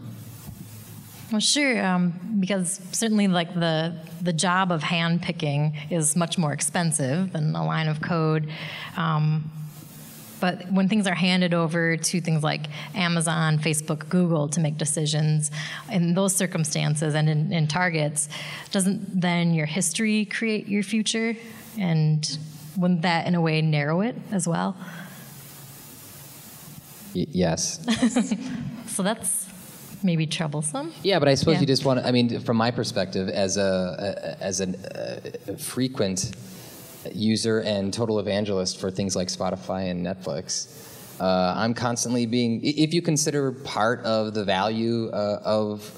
Speaker 1: Well, sure, um, because certainly, like the the job of hand picking is much more expensive than a line of code. Um, but when things are handed over to things like Amazon, Facebook, Google to make decisions in those circumstances and in, in targets, doesn't then your history create your future? And wouldn't that, in a way, narrow it as well?
Speaker 2: Y- yes.
Speaker 1: So that's maybe troublesome.
Speaker 2: Yeah, but I suppose
Speaker 1: Yeah.
Speaker 2: you just want to. I mean, from my perspective, as a, a as an, uh, a frequent user and total evangelist for things like Spotify and Netflix, uh, I'm constantly being, if you consider part of the value uh, of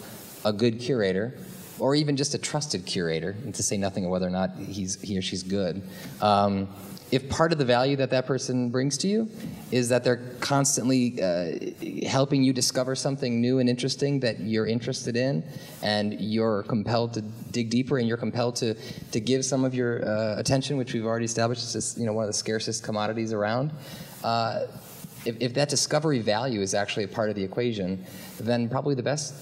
Speaker 2: a good curator, or even just a trusted curator, to say nothing of whether or not he's he or she's good. Um, if part of the value that that person brings to you is that they're constantly uh, helping you discover something new and interesting that you're interested in, and you're compelled to dig deeper, and you're compelled to to give some of your uh, attention, which we've already established is you know one of the scarcest commodities around. Uh, if, if that discovery value is actually a part of the equation, then probably the best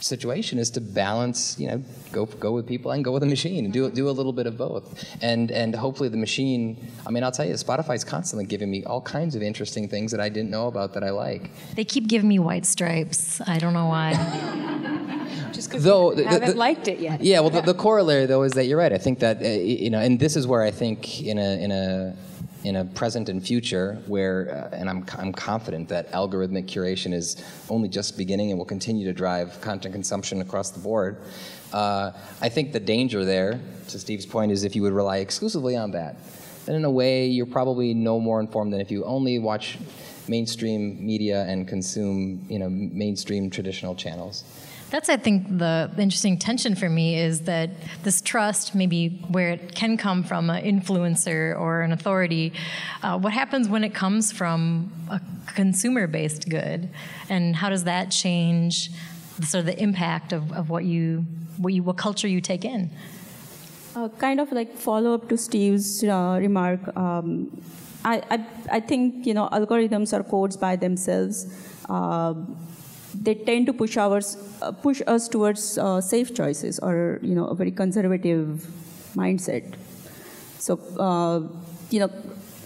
Speaker 2: situation is to balance, you know, go go with people and go with a machine and do do a little bit of both. And and hopefully the machine. I mean, I'll tell you, Spotify's constantly giving me all kinds of interesting things that I didn't know about that I like.
Speaker 1: They keep giving me white stripes. I don't know why.
Speaker 3: Just because
Speaker 2: Though the- the-
Speaker 3: haven't
Speaker 2: the-
Speaker 3: liked it yet.
Speaker 2: Yeah, well, the, the corollary though is that you're right. I think that uh, you know, and this is where I think in a in a in a present and future where, uh, and I'm, I'm confident that algorithmic curation is only just beginning and will continue to drive content consumption across the board. Uh, I think the danger there, to Steve's point, is if you would rely exclusively on that. Then, in a way, you're probably no more informed than if you only watch mainstream media and consume, you know, mainstream traditional channels.
Speaker 1: That's, I think, the interesting tension for me is that this trust, maybe where it can come from an influencer or an authority, uh, what happens when it comes from a consumer based good? And how does that change the, sort of the impact of, of what, you, what, you, what culture you take in?
Speaker 4: Uh, kind of like follow up to Steve's uh, remark. Um, I, I, I, think you know algorithms are codes by themselves. Uh, they tend to push ours, uh, push us towards uh, safe choices or you know a very conservative mindset. So uh, you know,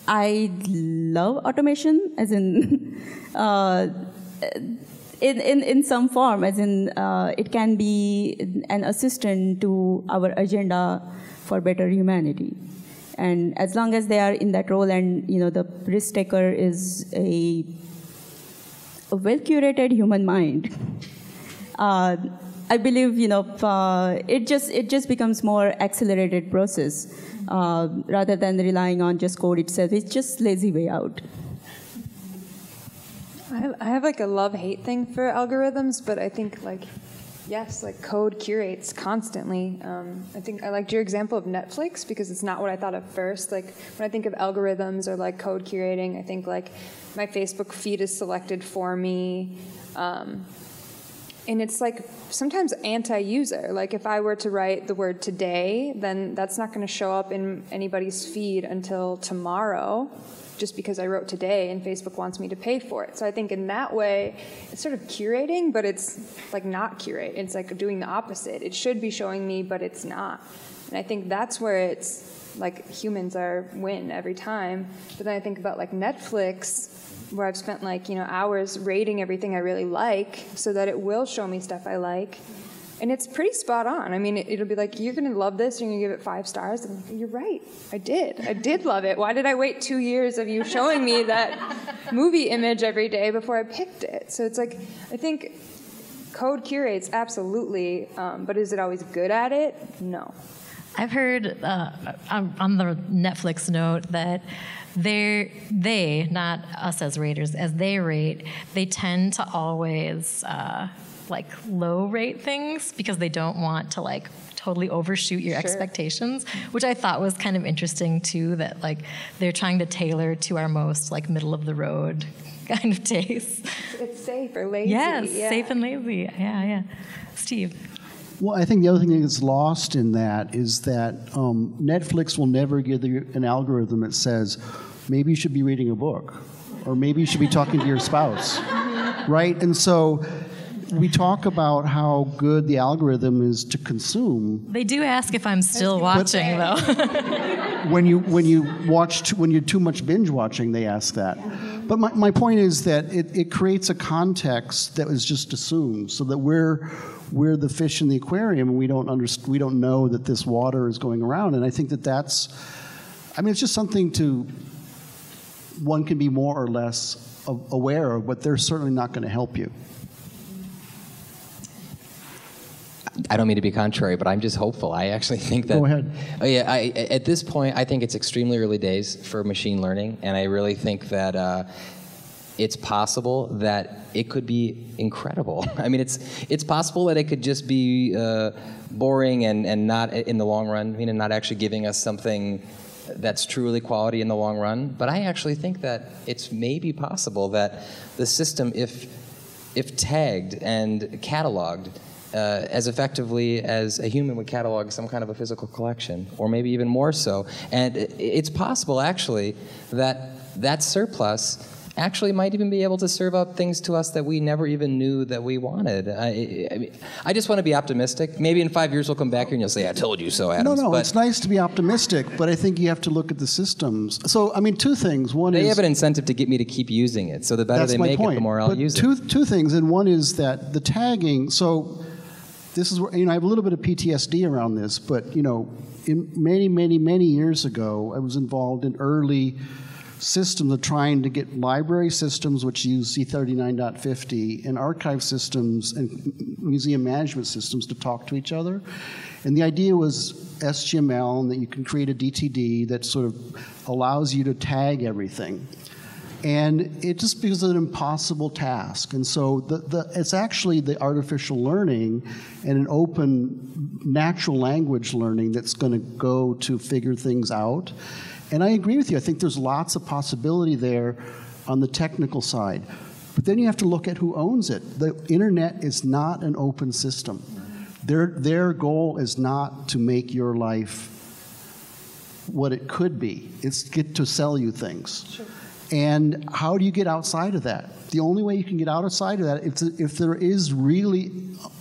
Speaker 4: I love automation, as in. Uh, in, in, in some form, as in uh, it can be an assistant to our agenda for better humanity. And as long as they are in that role and you know the risk taker is a a well curated human mind. Uh, I believe you know uh, it just it just becomes more accelerated process uh, rather than relying on just code itself. It's just lazy way out.
Speaker 3: I have, I have like a love hate thing for algorithms, but I think like yes, like code curates constantly. Um, I think I liked your example of Netflix because it's not what I thought of first. Like when I think of algorithms or like code curating, I think like my Facebook feed is selected for me. Um, and it's like sometimes anti-user like if i were to write the word today then that's not going to show up in anybody's feed until tomorrow just because i wrote today and facebook wants me to pay for it. So i think in that way it's sort of curating but it's like not curate. It's like doing the opposite. It should be showing me but it's not. And i think that's where it's like humans are win every time. But then i think about like netflix where I've spent like, you know, hours rating everything I really like so that it will show me stuff I like. And it's pretty spot on. I mean, it, will be like, you're going to love this, you're going to give it five stars. And like, you're right. I did. I did love it. Why did I wait two years of you showing me that movie image every day before I picked it? So it's like, I think code curates, absolutely. Um, but is it always good at it? No.
Speaker 1: I've heard uh, on the Netflix note that they they not us as raters as they rate they tend to always uh, like low rate things because they don't want to like totally overshoot your sure. expectations which i thought was kind of interesting too that like they're trying to tailor to our most like middle of the road kind of taste
Speaker 3: it's safe or lazy
Speaker 1: yes
Speaker 3: yeah.
Speaker 1: safe and lazy yeah yeah steve
Speaker 5: well, I think the other thing that's lost in that is that um, Netflix will never give you an algorithm that says maybe you should be reading a book, or maybe you should be talking to your spouse, right? And so we talk about how good the algorithm is to consume.
Speaker 1: They do ask if I'm still watching, though.
Speaker 5: when you when you watch when you're too much binge watching, they ask that. But my, my point is that it, it creates a context that was just assumed, so that we're we're the fish in the aquarium and we don't underst- we don't know that this water is going around. And I think that that's, I mean, it's just something to one can be more or less aware of, but they're certainly not going to help you.
Speaker 2: I don't mean to be contrary, but I'm just hopeful. I actually think that.
Speaker 5: Go ahead.
Speaker 2: Oh yeah, I, at this point, I think it's extremely early days for machine learning, and I really think that uh, it's possible that it could be incredible. I mean, it's it's possible that it could just be uh, boring and, and not in the long run. I mean, and not actually giving us something that's truly quality in the long run. But I actually think that it's maybe possible that the system, if if tagged and cataloged uh, as effectively as a human would catalog some kind of a physical collection, or maybe even more so, and it's possible actually that that surplus actually might even be able to serve up things to us that we never even knew that we wanted. I, I, mean, I just want to be optimistic. Maybe in five years we'll come back here and you'll say, I told you so, Adams.
Speaker 5: No, no,
Speaker 2: but
Speaker 5: it's nice to be optimistic, but I think you have to look at the systems. So, I mean, two things. One is
Speaker 2: they
Speaker 5: is.
Speaker 2: have an incentive to get me to keep using it. So the better they make
Speaker 5: point.
Speaker 2: it, the more I'll
Speaker 5: but
Speaker 2: use
Speaker 5: two,
Speaker 2: it.
Speaker 5: Two things, and one is that the tagging, so this is where, you know, I have a little bit of PTSD around this, but, you know, in many, many, many years ago, I was involved in early systems of trying to get library systems which use Z39.50 and archive systems and museum management systems to talk to each other. And the idea was SGML and that you can create a DTD that sort of allows you to tag everything. And it just becomes an impossible task. And so the, the, it's actually the artificial learning and an open natural language learning that's going to go to figure things out. And I agree with you. I think there's lots of possibility there on the technical side. But then you have to look at who owns it. The internet is not an open system. Their, their goal is not to make your life what it could be. It's get to sell you things. Sure. And how do you get outside of that? The only way you can get outside of that is if there is really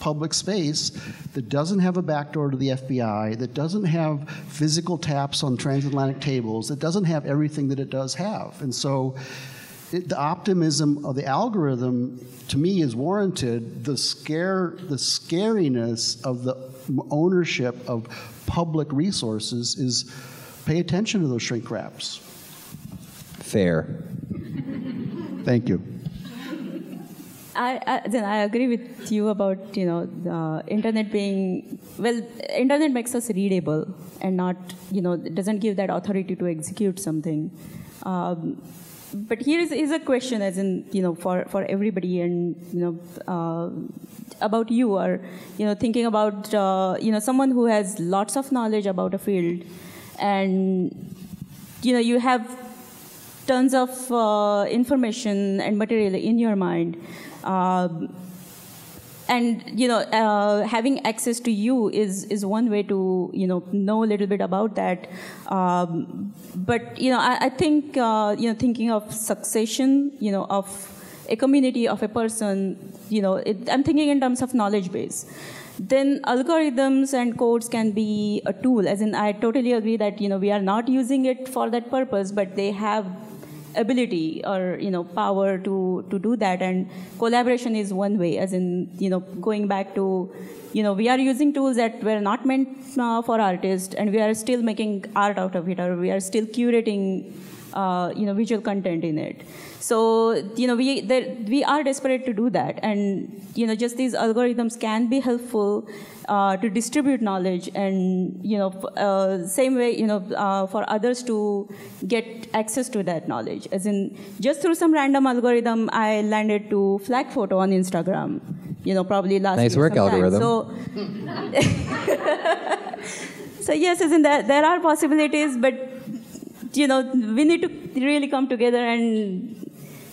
Speaker 5: public space that doesn't have a backdoor to the FBI, that doesn't have physical taps on transatlantic tables, that doesn't have everything that it does have. And so it, the optimism of the algorithm to me is warranted. The scare, the scariness of the ownership of public resources is pay attention to those shrink wraps.
Speaker 2: Fair.
Speaker 5: Thank you.
Speaker 4: I, I, then I agree with you about you know the internet being well. Internet makes us readable and not you know doesn't give that authority to execute something. Um, but here is, is a question, as in you know for, for everybody, and you know uh, about you, or you know thinking about uh, you know someone who has lots of knowledge about a field, and you know you have tons of uh, information and material in your mind. Um, and you know, uh, having access to you is is one way to you know know a little bit about that. Um, but you know, I, I think uh, you know thinking of succession, you know, of a community of a person, you know, it, I'm thinking in terms of knowledge base then algorithms and codes can be a tool as in i totally agree that you know we are not using it for that purpose but they have ability or you know power to to do that. And collaboration is one way as in you know going back to you know we are using tools that were not meant uh, for artists and we are still making art out of it or we are still curating uh, you know visual content in it. So you know we there, we are desperate to do that. And you know just these algorithms can be helpful uh, to distribute knowledge and you know uh, same way you know uh, for others to get access to that knowledge. As in just through some random algorithm i landed to FlakPhoto on instagram you know probably last
Speaker 2: nice work sometime. algorithm.
Speaker 4: So so yes as in that there are possibilities but you know we need to really come together and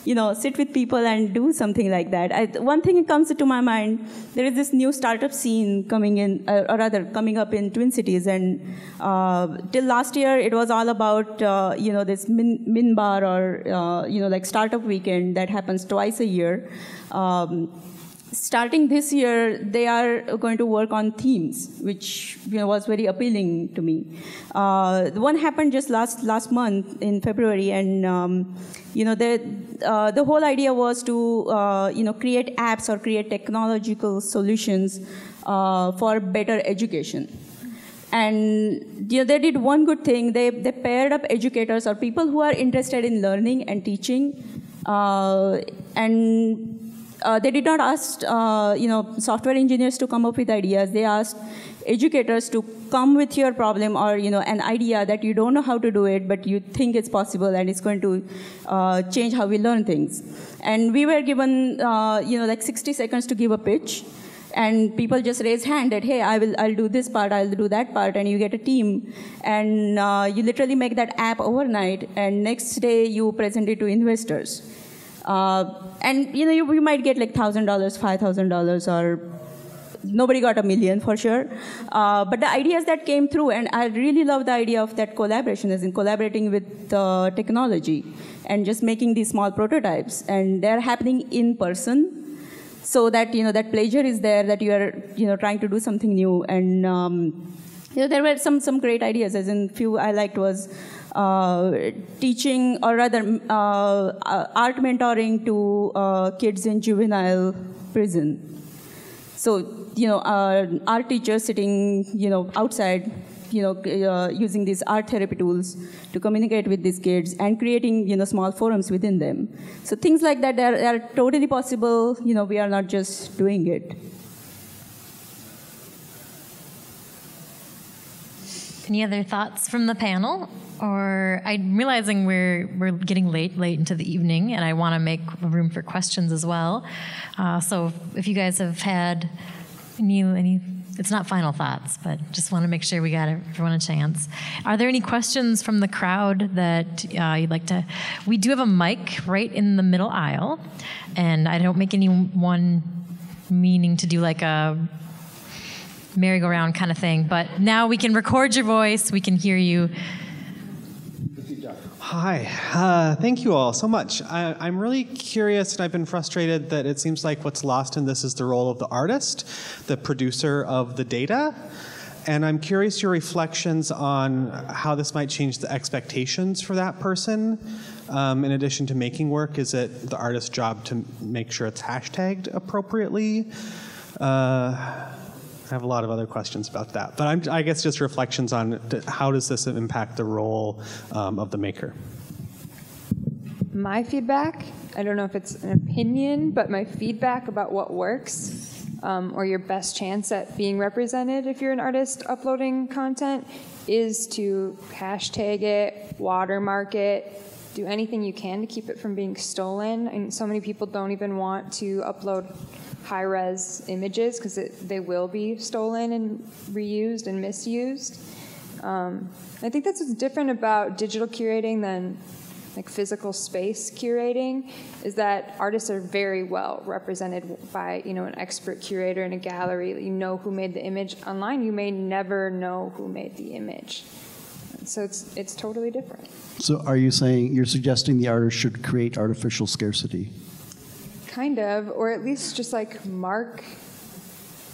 Speaker 4: you know, sit with people and do something like that. I, one thing comes to my mind, there is this new startup scene coming in, uh, or rather coming up in Twin Cities, and uh, till last year it was all about, uh, you know, this min, Minnebar or, uh, you know, like startup weekend that happens twice a year. Um, starting this year, they are going to work on themes, which you know, was very appealing to me. Uh, the one happened just last last month in February, and um, you know, the uh, the whole idea was to uh, you know create apps or create technological solutions uh, for better education. And you know, they did one good thing. They they paired up educators or people who are interested in learning and teaching, uh, and uh, they did not ask uh, you know software engineers to come up with ideas. They asked educators to come with your problem or you know an idea that you don't know how to do it but you think it's possible and it's going to uh, change how we learn things. And we were given uh, you know like 60 seconds to give a pitch. And people just raise hand that hey i will i'll do this part i'll do that part and you get a team. And uh, you literally make that app overnight and next day you present it to investors uh, and you know, you, you might get like thousand dollars, five thousand dollars, or nobody got a million for sure. Uh, but the ideas that came through, and I really love the idea of that collaboration, as in collaborating with uh, technology and just making these small prototypes, and they're happening in person. So that you know that pleasure is there, that you are you know trying to do something new, and um, you know there were some some great ideas. As in few I liked was teaching or rather uh, uh, art mentoring to kids in juvenile prison. So, you know, our teachers sitting, you know, outside you know, uh, using these art therapy tools to communicate with these kids and creating, you know, small forums within them. So things like that are, are totally possible. You know, we are not just doing it.
Speaker 1: Any other thoughts from the panel? Or I'm realizing we're we're getting late, late into the evening, and I want to make room for questions as well. Uh, so if you guys have had any any, it's not final thoughts, but just want to make sure we got everyone a chance. Are there any questions from the crowd that uh, you'd like to? We do have a mic right in the middle aisle, and I don't make anyone meaning to do like a merry-go-round kind of thing. But now we can record your voice. We can hear you.
Speaker 6: Hi, uh, thank you all so much. I, am really curious, and I've been frustrated that it seems like what's lost in this is the role of the artist, the producer of the data. And I'm curious your reflections on how this might change the expectations for that person. Um, in addition to making work, is it the artist's job to make sure it's hashtagged appropriately? Uh, I have a lot of other questions about that, but I'm, i guess just reflections on how does this impact the role um, of the maker.
Speaker 3: My feedback, I don't know if it's an opinion, but my feedback about what works um, or your best chance at being represented if you're an artist uploading content is to hashtag it, watermark it, do anything you can to keep it from being stolen. And so many people don't even want to upload high res images because they will be stolen and reused and misused. Um, I think that's what's different about digital curating than like physical space curating is that artists are very well represented by you know an expert curator in a gallery. You know who made the image. Online you may never know who made the image. So it's it's totally different.
Speaker 5: So are you saying you're suggesting the artist should create artificial scarcity
Speaker 3: kind of, or at least just like mark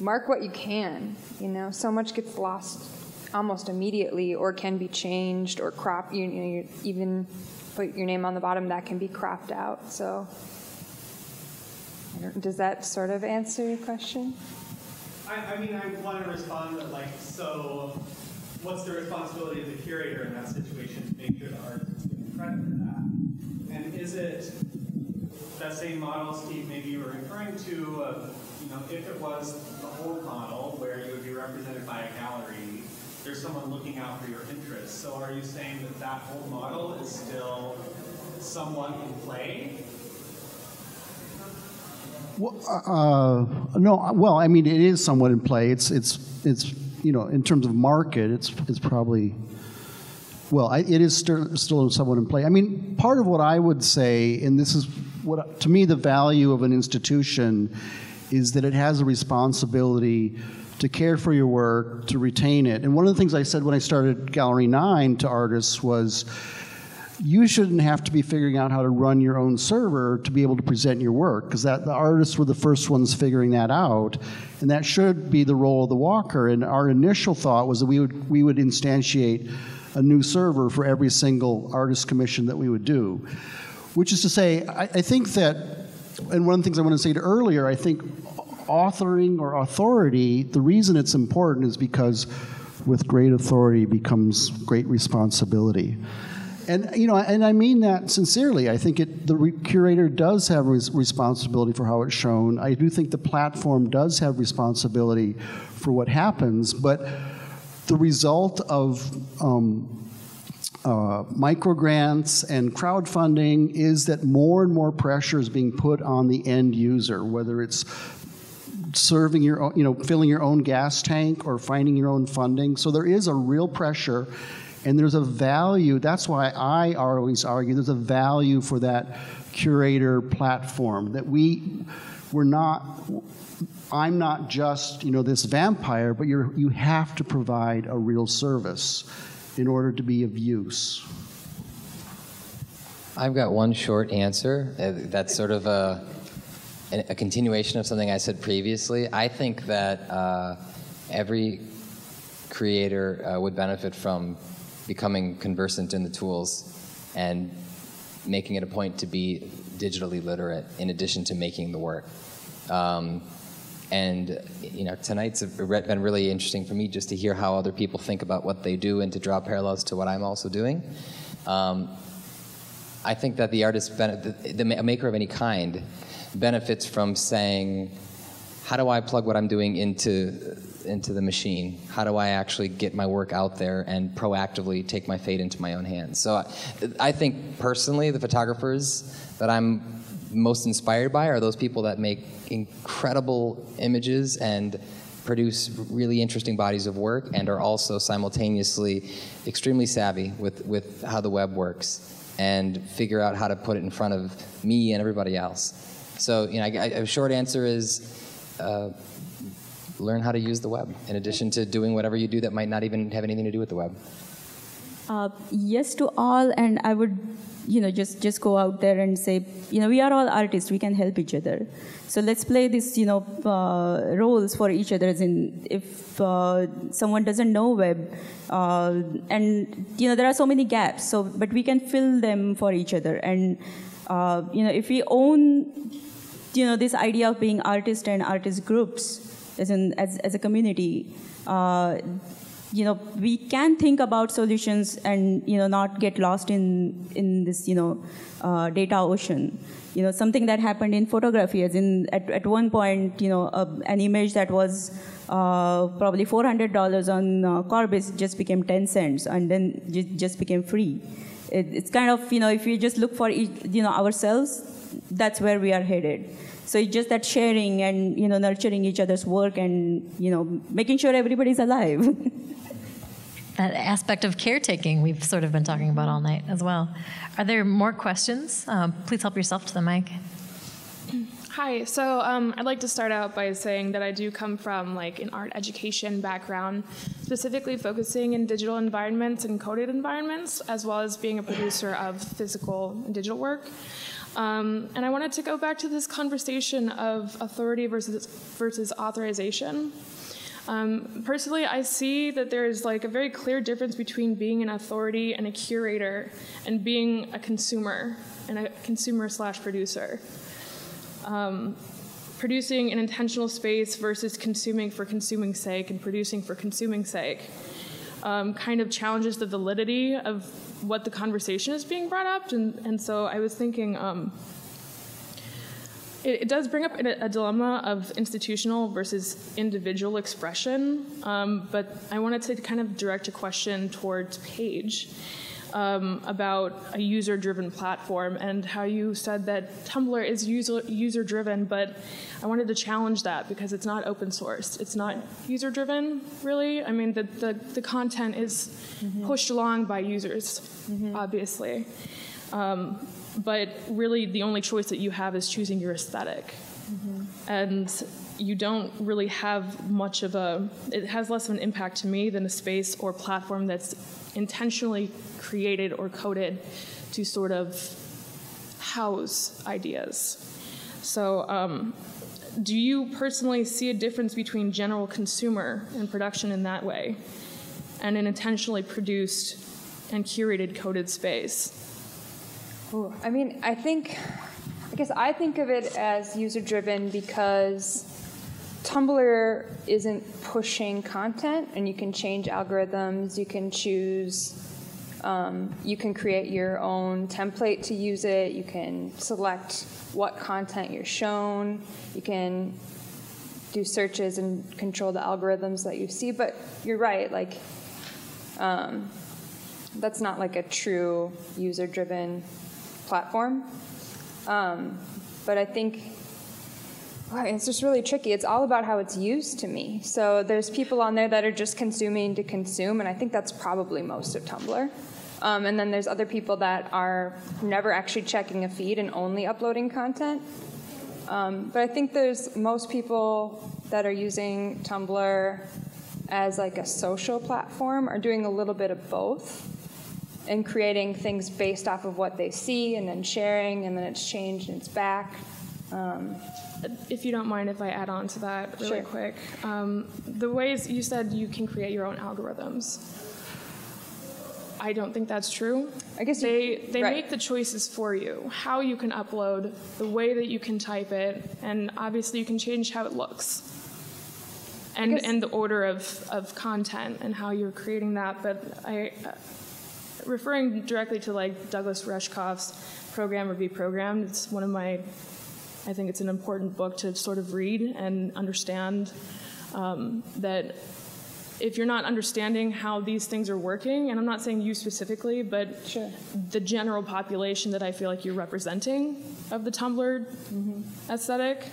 Speaker 3: mark what you can. You know, so much gets lost almost immediately, or can be changed or cropped. You, you know, you even put your name on the bottom that can be cropped out. So, does that sort of answer your question?
Speaker 6: I, I mean, I want to respond that like so. What's the responsibility of the curator in that situation to make sure the artist is getting credit for that? And is it that same model, Steve, maybe you were referring to, uh, you know, if it was the whole model where you would be represented by a gallery, there's someone looking out for your interests. So are you saying that that whole model is still somewhat in play?
Speaker 5: Well, uh, no, well, I mean, it is somewhat in play. It's, it's, it's, you know, in terms of market, it's, it's probably, well, I, it is still somewhat in play. I mean, part of what I would say, and this is what to me the value of an institution is that it has a responsibility to care for your work, to retain it. And one of the things I said when I started Gallery 9 to artists was you shouldn't have to be figuring out how to run your own server to be able to present your work because that the artists were the first ones figuring that out and that should be the role of the walker and our initial thought was that we would we would instantiate a new server for every single artist commission that we would do which is to say, I, I think that, and one of the things I want to say to earlier, I think authoring or authority, the reason it's important is because with great authority becomes great responsibility. And you know, and I mean that sincerely. I think it, the curator does have res- responsibility for how it's shown. I do think the platform does have responsibility for what happens, but the result of um, uh, microgrants and crowdfunding is that more and more pressure is being put on the end user, whether it's serving your own, you know, filling your own gas tank or finding your own funding. So there is a real pressure, and there's a value. That's why I always argue there's a value for that curator platform that we we're not. I'm not just you know this vampire, but you you have to provide a real service in order to be of use?
Speaker 2: I've got one short answer. Uh, that's sort of a, a continuation of something I said previously. I think that uh, every creator uh, would benefit from becoming conversant in the tools and making it a point to be digitally literate in addition to making the work. Um, And you know, tonight's been really interesting for me just to hear how other people think about what they do and to draw parallels to what I'm also doing. Um, I think that the artist, the, maker of any kind, benefits from saying, how do I plug what I'm doing into into the machine? How do I actually get my work out there and proactively take my fate into my own hands? So I, I think personally, the photographers that I'm most inspired by are those people that make incredible images and produce really interesting bodies of work and are also simultaneously extremely savvy with, with how the web works and figure out how to put it in front of me and everybody else. So, you know, a short answer is uh, learn how to use the web in addition to doing whatever you do that might not even have anything to do with the web.
Speaker 4: Uh, yes to all, and I would, you know, just just go out there and say, you know, we are all artists. We can help each other. So let's play this, you know, uh, roles for each other. As in, if uh, someone doesn't know web, uh, and you know, there are so many gaps. So, but we can fill them for each other. And uh, you know, if we own, you know, this idea of being artist and artist groups, as in as as a community uh, you know, we can think about solutions and you know not get lost in in this you know uh, data ocean. You know, something that happened in photography, as in at, at one point, you know, uh, an image that was uh, probably $400 on uh, Corbis just became 10 cents, and then just became free. It, it's kind of you know, if we just look for each, you know ourselves, that's where we are headed. So it's just that sharing and you know nurturing each other's work and you know making sure everybody's alive.
Speaker 1: that aspect of caretaking we've sort of been talking about all night as well. Are there more questions? Um, please help yourself to the mic.
Speaker 7: Hi. So um, I'd like to start out by saying that I do come from like an art education background, specifically focusing in digital environments and coded environments, as well as being a producer of physical and digital work. Um, and I wanted to go back to this conversation of authority versus versus authorization. Um, personally, I see that there's like a very clear difference between being an authority and a curator, and being a consumer and a consumer slash producer. Um, producing an intentional space versus consuming for consuming sake and producing for consuming sake um, kind of challenges the validity of what the conversation is being brought up, and, and so I was thinking. Um, it, it, does bring up a, a, dilemma of institutional versus individual expression, um, but I wanted to kind of direct a question towards Paige um, about a user driven platform and how you said that Tumblr is user, user driven, but I wanted to challenge that because it's not open source. It's not user driven, really. I mean, the, the, the content is mm-hmm. pushed along by users, mm-hmm. obviously. Um, but really the only choice that you have is choosing your esthetic mm-hmm. and you don't really have much of a it has less of an impact to me than a space or platform that's intentionally created or coded to sort of house ideas. So um, do you personally see a difference between general consumer and production in that way? And an intentionally produced and curated coded space
Speaker 3: Ooh, I mean, I think, I guess I think of it as user driven because Tumblr isn't pushing content, and you can change algorithms, you can choose, um, you can create your own template to use it, you can select what content you're shown, you can do searches and control the algorithms that you see. But you're right, like, um, that's not like a true user driven platform. Um, but I think it's just really tricky. It's all about how it's used to me. So there's people on there that are just consuming to consume, and I think that's probably most of Tumblr. Um, and then there's other people that are never actually checking a feed and only uploading content. Um, but I think there's most people that are using Tumblr as like a social platform are doing a little bit of both and creating things based off of what they see and then sharing and then it's changed and it's back. Um,
Speaker 7: if you don't mind if I add on to that really
Speaker 3: sure.
Speaker 7: quick. Um, the ways you said you can create your own algorithms. I don't think that's true.
Speaker 3: I guess you-
Speaker 7: they they
Speaker 3: right.
Speaker 7: make the choices for you, how you can upload, the way that you can type it, and obviously you can change how it looks. And and the order of, of content and how you're creating that. But I uh, referring directly to like Douglas Rushkoff's program or be programmed, it's one of my I think it's an important book to sort of read and understand um, that if you're not understanding how these things are working, and I'm not saying you specifically, but
Speaker 3: Sure.
Speaker 7: the general population that I feel like you're representing of the Tumblr aesthetic,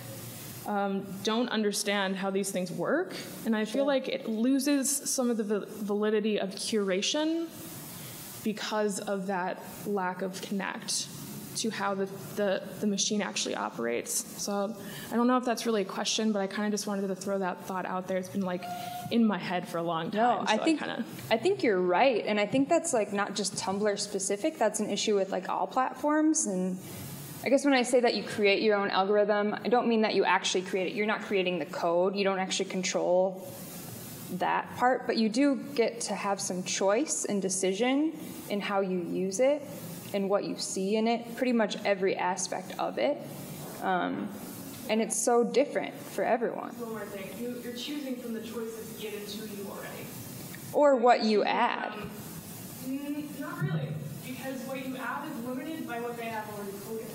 Speaker 7: um, don't understand how these things work. And I feel like it loses some of the val- validity of curation because of that lack of connect to how the, the, the machine actually operates. So I don't know if that's really a question, but I kind of just wanted to throw that thought out there. It's been like in my head for a long time.
Speaker 3: No, I
Speaker 7: so
Speaker 3: think
Speaker 7: kinda,
Speaker 3: I think you're right, and I think that's like not just Tumblr specific. That's an issue with like all platforms. And I guess when I say that you create your own algorithm, I don't mean that you actually create it. You're not creating the code. You don't actually control that part, but you do get to have some choice and decision in how you use it and what you see in it. Pretty much every aspect of it. Um, and it's so different for everyone.
Speaker 7: One more thing. You, you're choosing from the choices given to you already.
Speaker 3: Or what you add.
Speaker 7: Mm, not really, because what you add is limited by what they have already coded.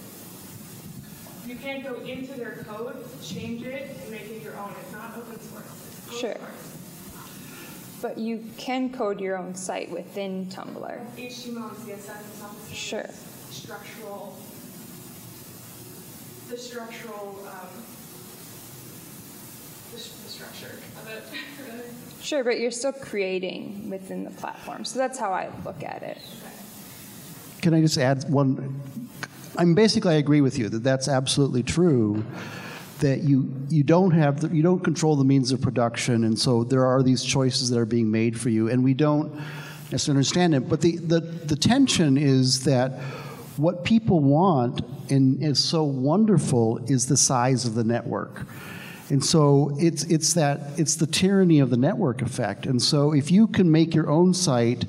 Speaker 7: You can't go into their code, change it, and make it your own. It's not open source.
Speaker 3: Sure.
Speaker 7: source.
Speaker 3: But you can code your own site within Tumblr.
Speaker 7: HTML and CSS is not the.
Speaker 3: Sure.
Speaker 7: Structural, the structural, um, the, the structure of it. really.
Speaker 3: Sure, but you're still creating within the platform. So that's how I look at it.
Speaker 5: Can I just add one? I'm basically I agree with you that that's absolutely true. That you you don't have the, you don't control the means of production, and so there are these choices that are being made for you, and we don't necessarily understand it. But the the, the tension is that what people want and is so wonderful is the size of the network. And so it's it's that it's the tyranny of the network effect. And so if you can make your own site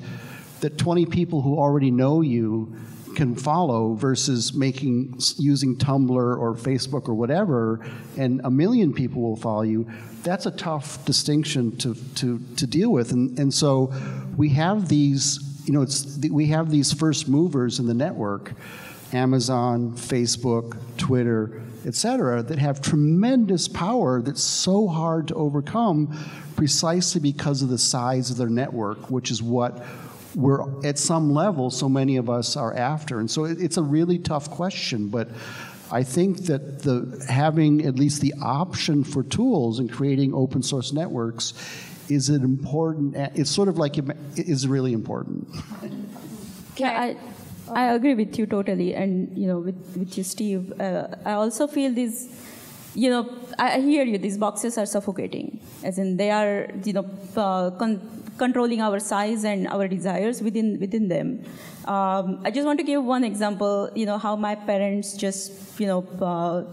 Speaker 5: that 20 people who already know you can follow versus making using Tumblr or Facebook or whatever and a million people will follow you that's a tough distinction to to to deal with. And and so we have these you know it's we have these first movers in the network Amazon, Facebook, Twitter, et cetera, that have tremendous power that's so hard to overcome precisely because of the size of their network, which is what we're at some level so many of us are after. And so it, it's a really tough question, but I think that the having at least the option for tools and creating open source networks is an important it's sort of like it is really important.
Speaker 4: Yeah, I, I agree with you totally, and you know, with, with you, Steve. Uh, I also feel these, you know, I hear you. These boxes are suffocating, as in they are, you know, uh, con- controlling our size and our desires within within them. Um, I just want to give one example. You know, how my parents just, you know. Uh,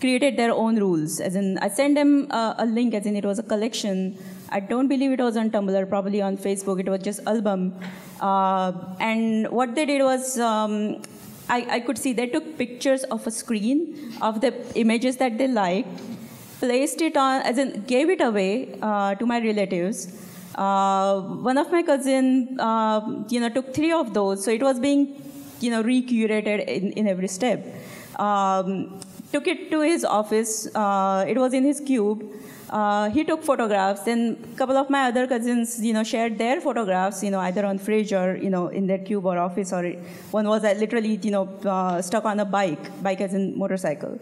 Speaker 4: created their own rules. As in, I sent them uh, a link, as in it was a collection. I don't believe it was on Tumblr, probably on Facebook. It was just album. Uh, and what they did was, um, I, I could see they took pictures of a screen of the images that they liked, placed it on, as in gave it away uh, to my relatives. Uh, one of my cousin, uh, you know, took three of those, so it was being, you know, recurated in, in every step. Um, took it to his office. Uh, it was in his cube. Uh, he took photographs. Then a couple of my other cousins, you know, shared their photographs, you know, either on fridge or you know in their cube or office. Or one was literally, you know, uh, stuck on a bike, bike as in motorcycle.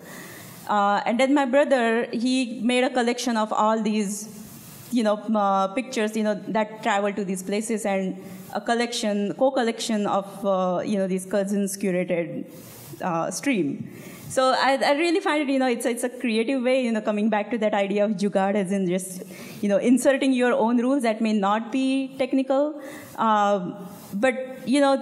Speaker 4: Uh, and then my brother, he made a collection of all these, you know, uh, pictures, you know, that travel to these places and a collection, co-collection of, uh, you know, these cousins curated uh, stream. So I, I, really find it, you know, it's, it's a creative way, you know, coming back to that idea of jugaad as in just, you know, inserting your own rules that may not be technical, um, but you know,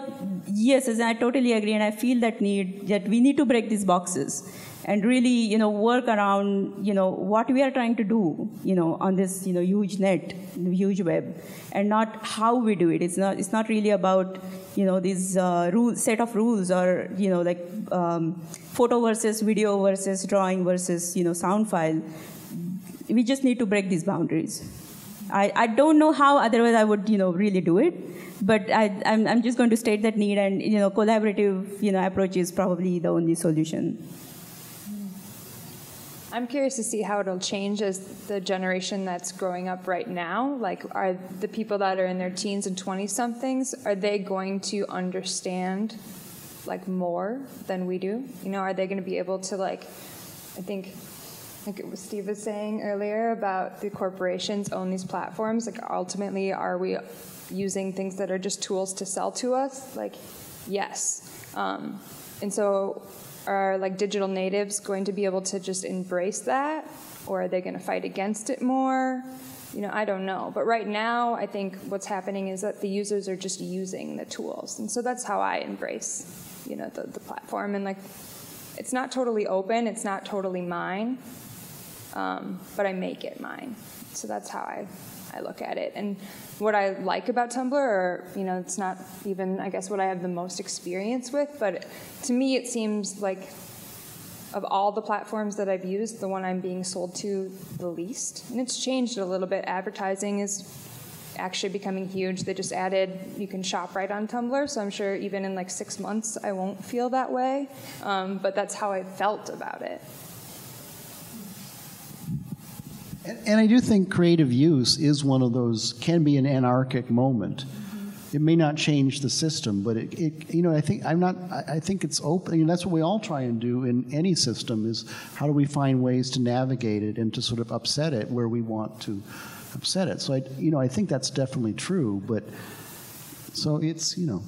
Speaker 4: yes, I totally agree, and I feel that need that we need to break these boxes and really, you know, work around, you know, what we are trying to do, you know, on this, you know, huge net, huge web, and not how we do it. It's not. It's not really about, you know, this uh, rule set of rules or, you know, like um, photo versus video versus drawing versus, you know, sound file. We just need to break these boundaries. I, I don't know how otherwise I would, you know, really do it. But I, I'm, I'm just going to state that need and, you know, collaborative, you know, approach is probably the only solution.
Speaker 3: I'm curious to see how it'll change as the generation that's growing up right now. Like, are the people that are in their teens and 20 somethings, are they going to understand like more than we do? You know, are they going to be able to like, I think, like was Steve was saying earlier about the corporations own these platforms. Like, ultimately, are we using things that are just tools to sell to us? Like, yes. Um, and so are like digital natives going to be able to just embrace that? Or are they going to fight against it more? You know i don't know. But right now i think what's happening is that the users are just using the tools. And so that's how i embrace you know the, the platform. And like it's not totally open. It's not totally mine. Um, but i make it mine. So that's how i I look at it. And what I like about Tumblr, or you know, it's not even I guess what I have the most experience with, but to me it seems like of all the platforms that I've used, the one I'm being sold to the least. And it's changed a little bit. Advertising is actually becoming huge. They just added you can shop right on Tumblr, so I'm sure even in like six months I won't feel that way. Um, but that's how I felt about it.
Speaker 5: And, and I do think creative use is one of those, can be an anarchic moment. It may not change the system, but it, it you know, I think I'm not. I, I think it's open. You know, that's what we all try and do in any system: is how do we find ways to navigate it and to sort of upset it where we want to upset it. So I, you know, I think that's definitely true. But so it's, you know,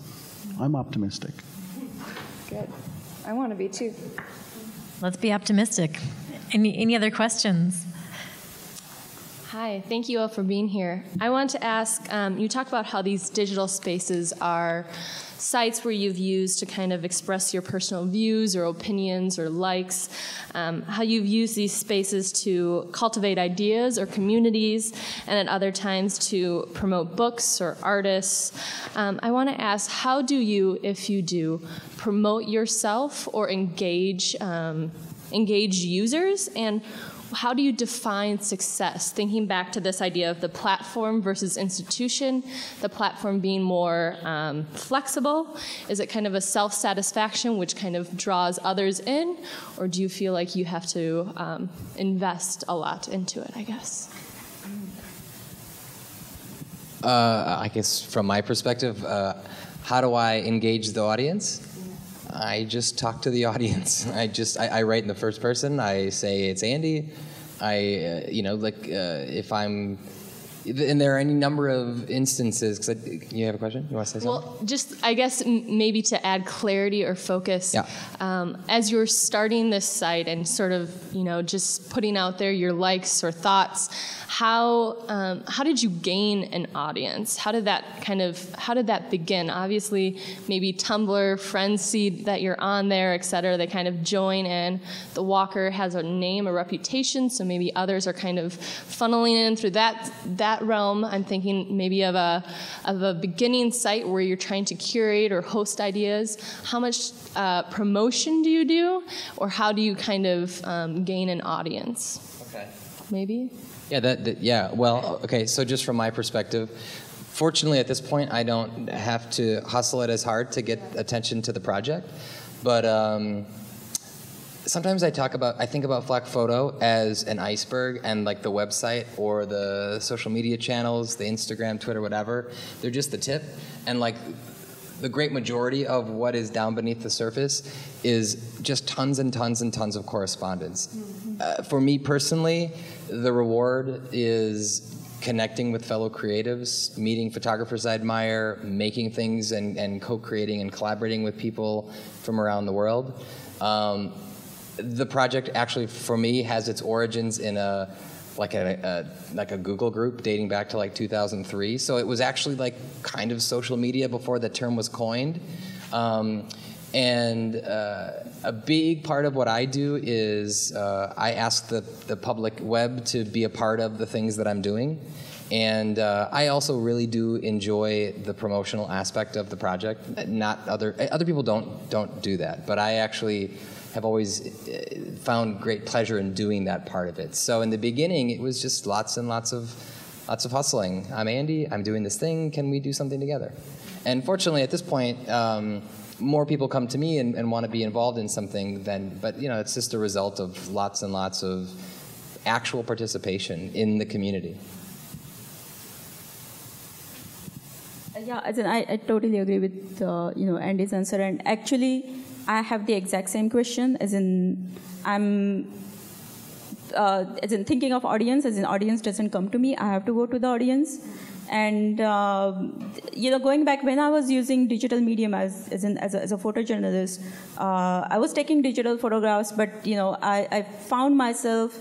Speaker 5: I'm optimistic.
Speaker 3: Good. I want to be too.
Speaker 1: Let's be optimistic. Any, any other questions?
Speaker 8: Hi, thank you all for being here. I want to ask um, you talked about how these digital spaces are sites where you've used to kind of express your personal views or opinions or likes, um, how you've used these spaces to cultivate ideas or communities, and at other times to promote books or artists. Um, I want to ask how do you, if you do, promote yourself or engage? Um, engage users and how do you define success? Thinking back to this idea of the platform versus institution, the platform being more um, flexible. Is it kind of a self satisfaction which kind of draws others in? Or do you feel like you have to um, invest a lot into it, I guess?
Speaker 2: Uh, I guess from my perspective, uh, how do I engage the audience? I just talk to the audience. I just I, I, write in the first person. I say it's Andy. I uh, you know like uh, if I'm and there are any number of instances. Because you have a question, you want to say something?
Speaker 8: Well, just I guess m- maybe to add clarity or focus.
Speaker 2: Yeah.
Speaker 8: Um, as you're starting this site and sort of you know just putting out there your likes or thoughts, how um, how did you gain an audience? How did that kind of how did that begin? Obviously, maybe Tumblr friends see that you're on there, et cetera. They kind of join in. The Walker has a name, a reputation, so maybe others are kind of funneling in through that that realm. I'm thinking maybe of a of a beginning site where you're trying to curate or host ideas. How much uh, promotion do you do, or how do you kind of um, gain an audience?
Speaker 2: Okay.
Speaker 8: Maybe.
Speaker 2: Yeah, that, that, yeah. Well, okay. So just from my perspective, fortunately at this point I don't have to hustle it as hard to get attention to the project, but um, sometimes I talk about I think about FlakPhoto as an iceberg, and like the website or the social media channels, the Instagram, Twitter, whatever. They're just the tip, and like the great majority of what is down beneath the surface is just tons and tons and tons of correspondence. Mm-hmm. Uh, for me personally, the reward is connecting with fellow creatives, meeting photographers I admire, making things and, and co creating and collaborating with people from around the world. Um, the project actually, for me, has its origins in a like a, a, like a Google group dating back to like 2003. So it was actually like kind of social media before the term was coined. Um, and uh, a big part of what I do is uh, I ask the, the public web to be a part of the things that I'm doing. And uh, I also really do enjoy the promotional aspect of the project. Not other other people don't don't do that, but I actually have always uh, found great pleasure in doing that part of it. So in the beginning, it was just lots and lots of lots of hustling. I'm Andy. I'm doing this thing. Can we do something together? And fortunately, at this point. Um, more people come to me and, and want to be involved in something than, but you know, it's just a result of lots and lots of actual participation in the community.
Speaker 4: Yeah, as in, I, I totally agree with uh, you know Andy's answer, and actually, I have the exact same question. As in, I'm uh, as in thinking of audience. As in, audience doesn't come to me. I have to go to the audience, and uh, you know, going back when I was using digital medium as as, in, as, a, as a photojournalist, uh, I was taking digital photographs, but you know, I, I found myself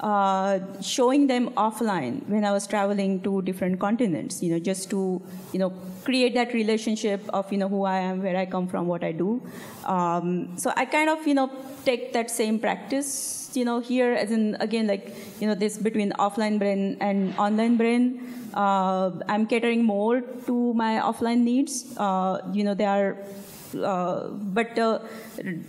Speaker 4: uh, showing them offline when I was traveling to different continents, you know, just to, you know, create that relationship of, you know, who I am, where I come from, what I do. Um, so I kind of, you know, take that same practice, you know, here as in, again, like, you know, this between offline brain and online brain. Uh, I'm catering more to my offline needs. Uh, you know, they are uh, but uh,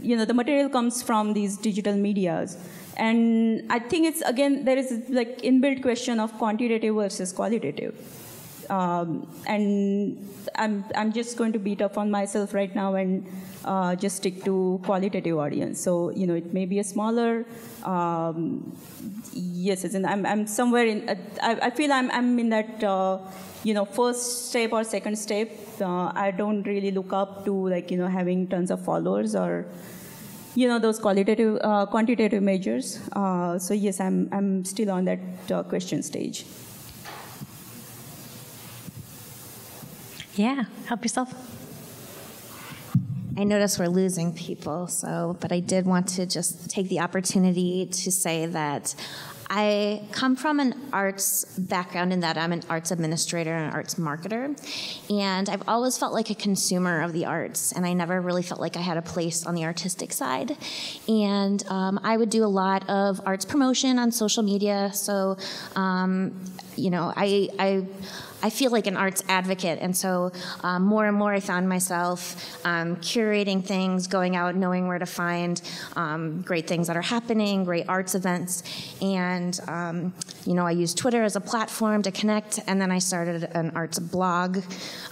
Speaker 4: you know the material comes from these digital medias and I think it's again there is like inbuilt question of quantitative versus qualitative. Um, and I'm I'm just going to beat up on myself right now and uh, just stick to qualitative audience. So you know it may be a smaller. Um, yes, and I'm I'm somewhere in. Uh, I, I feel I'm I'm in that. Uh, you know, first step or second step, uh, I don't really look up to like you know having tons of followers or you know those qualitative uh, quantitative measures. Uh, so yes i'm i'm still on that uh, question stage.
Speaker 1: Yeah help yourself.
Speaker 9: I notice we're losing people, so but I did want to just take the opportunity to say that I come from an arts background in that I'm an arts administrator and an arts marketer. And I've always felt like a consumer of the arts, and I never really felt like I had a place on the artistic side. And um, I would do a lot of arts promotion on social media. So, um, you know, I, I I feel like an arts advocate, and so um, more and more I found myself um, curating things, going out, knowing where to find um, great things that are happening, great arts events, and um, you know I used Twitter as a platform to connect, and then I started an arts blog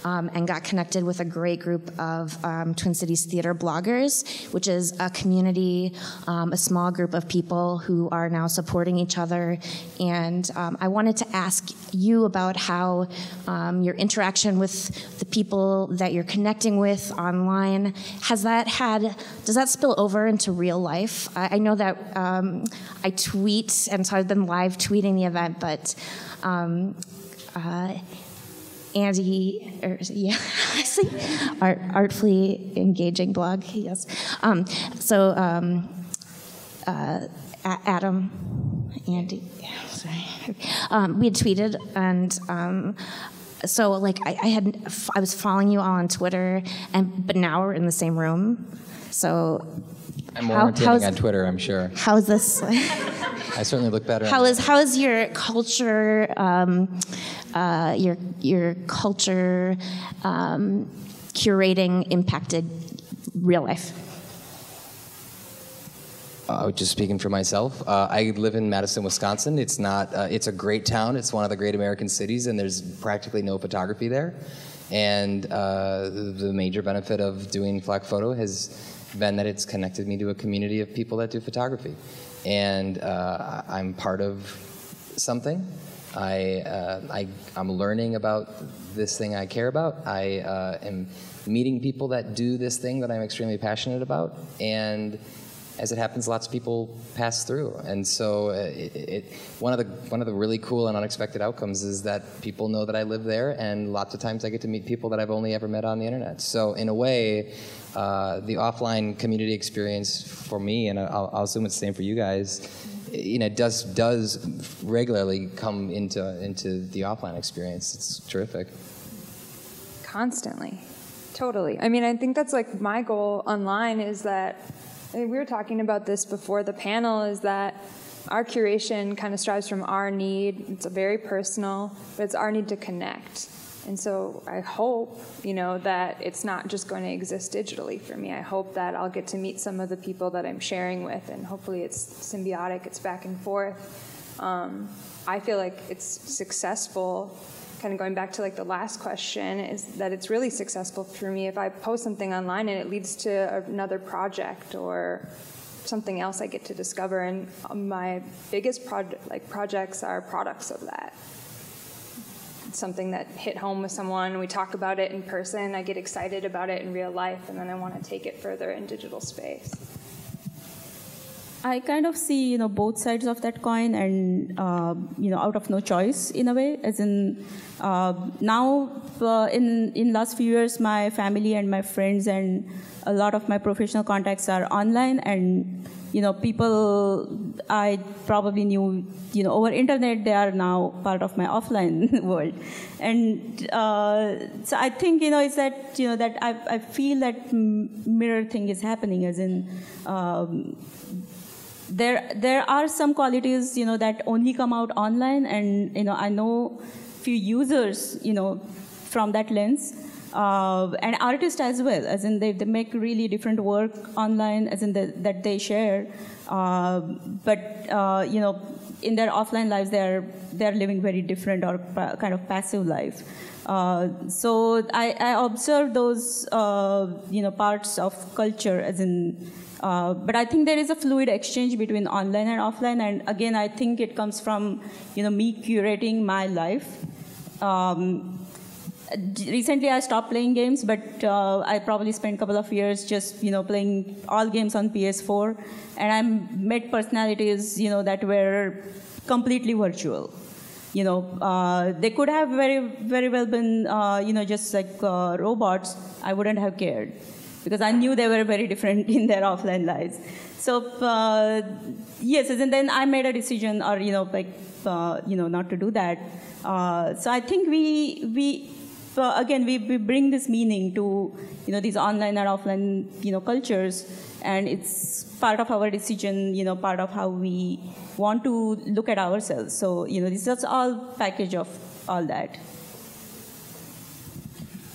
Speaker 9: um, and got connected with a great group of um, Twin Cities theater bloggers, which is a community, a small group of people who are now supporting each other, and I wanted to ask you about how um, your interaction with the people that you're connecting with online. Has that had, does that spill over into real life? I, I know that um, I tweet, and I've been live tweeting the event, but um, uh, Andy, or, yeah, see, Art, artfully engaging blog, yes. Um, so, um, uh, Adam, Andy, sorry. Um, we had tweeted, and um, so like I, I, had I was following you all on Twitter, and but now we're in the same room. So
Speaker 2: I'm more how, entertaining on Twitter, I'm sure.
Speaker 9: How is this?
Speaker 2: I certainly look better.
Speaker 9: How is how is your culture, um, uh, your your culture um, curating impacted real life?
Speaker 2: Uh, just speaking for myself, uh, I live in Madison, Wisconsin. It's not. Uh, it's a great town. It's one of the great American cities, and there's practically no photography there. And uh, the major benefit of doing FlakPhoto has been that it's connected me to a community of people that do photography, and uh, I'm part of something. I, uh, I I'm learning about this thing I care about. I am meeting people that do this thing that I'm extremely passionate about, and as it happens, lots of people pass through, and so uh, it, it, one of the one of the really cool and unexpected outcomes is that people know that I live there, and lots of times I get to meet people that I've only ever met on the internet. So in a way, uh, the offline community experience for me, and I'll, I'll assume it's the same for you guys, you know, does does regularly come into into the offline experience. It's terrific.
Speaker 3: Constantly, totally. I mean, I think that's like my goal online is that I mean, we were talking about this before the panel is that our curation kind of strives from our need. It's a very personal, but it's our need to connect. And so I hope, you know, that it's not just going to exist digitally for me. I hope that I'll get to meet some of the people that I'm sharing with, and hopefully it's symbiotic, it's back and forth. Um, I feel like it's successful kind of going back to like the last question is that it's really successful for me if I post something online and it leads to another project or something else I get to discover. And my biggest project, like projects are products of that. Something that hit home with someone. We talk about it in person. I get excited about it in real life, and then I want to take it further in digital space.
Speaker 4: I kind of see, you know, both sides of that coin, and uh, you know, out of no choice in a way. As in, uh, now uh, in in last few years, my family and my friends and a lot of my professional contacts are online, and you know, people I probably knew, you know, over internet, they are now part of my offline world, and uh, so I think, you know, it's that you know that I I feel that mirror thing is happening, as in. Um, there there are some qualities you know that only come out online and you know i know few users you know from that lens uh, and artists as well as in they, they make really different work online as in the, that they share. Uh, but uh, you know in their offline lives they're they're living very different or kind of passive life. Uh, so I, I observe those uh, you know parts of culture as in uh, but I think there is a fluid exchange between online and offline, and again, I think it comes from you know me curating my life. Um, recently, I stopped playing games, but uh, I probably spent a couple of years just you know playing all games on PS4, and I met personalities you know that were completely virtual you know, uh, they could have very, very well been, uh, you know, just like uh, robots. I wouldn't have cared because I knew they were very different in their offline lives. So uh, yes, and then I made a decision, or you know, like uh, you know, not to do that. So I think we we uh, again we, we bring this meaning to you know these online and offline you know cultures, and it's part of our decision. You know, part of how we want to look at ourselves. So you know, this is all package of all that.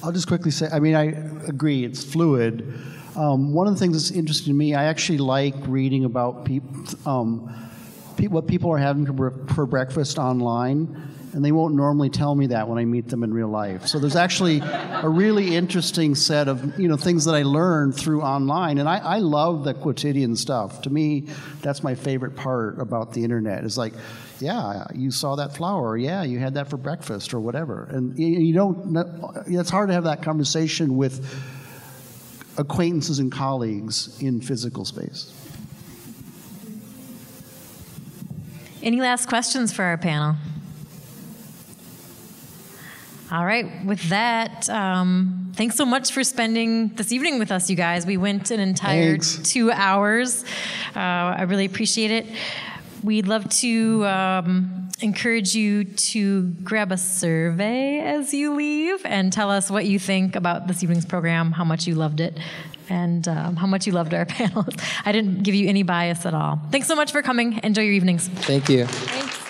Speaker 5: I'll just quickly say, I mean, I agree, it's fluid. Um, one of the things that's interesting to me, I actually like reading about people, um, pe- what people are having for, for breakfast online, and they won't normally tell me that when I meet them in real life. So there's actually a really interesting set of you know things that I learned through online, and I, I love the quotidian stuff. To me, that's my favorite part about the internet. Is like yeah, you saw that flower. Yeah, you had that for breakfast or whatever. And you don't, it's hard to have that conversation with acquaintances and colleagues in physical space.
Speaker 1: Any last questions for our panel? All right, with that, um, thanks so much for spending this evening with us, you guys. We went an entire
Speaker 5: Thanks.
Speaker 1: two hours. Uh, I really appreciate it. We'd love to um, encourage you to grab a survey as you leave and tell us what you think about this evening's program, how much you loved it, and um, how much you loved our panelists. I didn't give you any bias at all. Thanks so much for coming. Enjoy your evenings.
Speaker 2: Thank you.
Speaker 3: Thank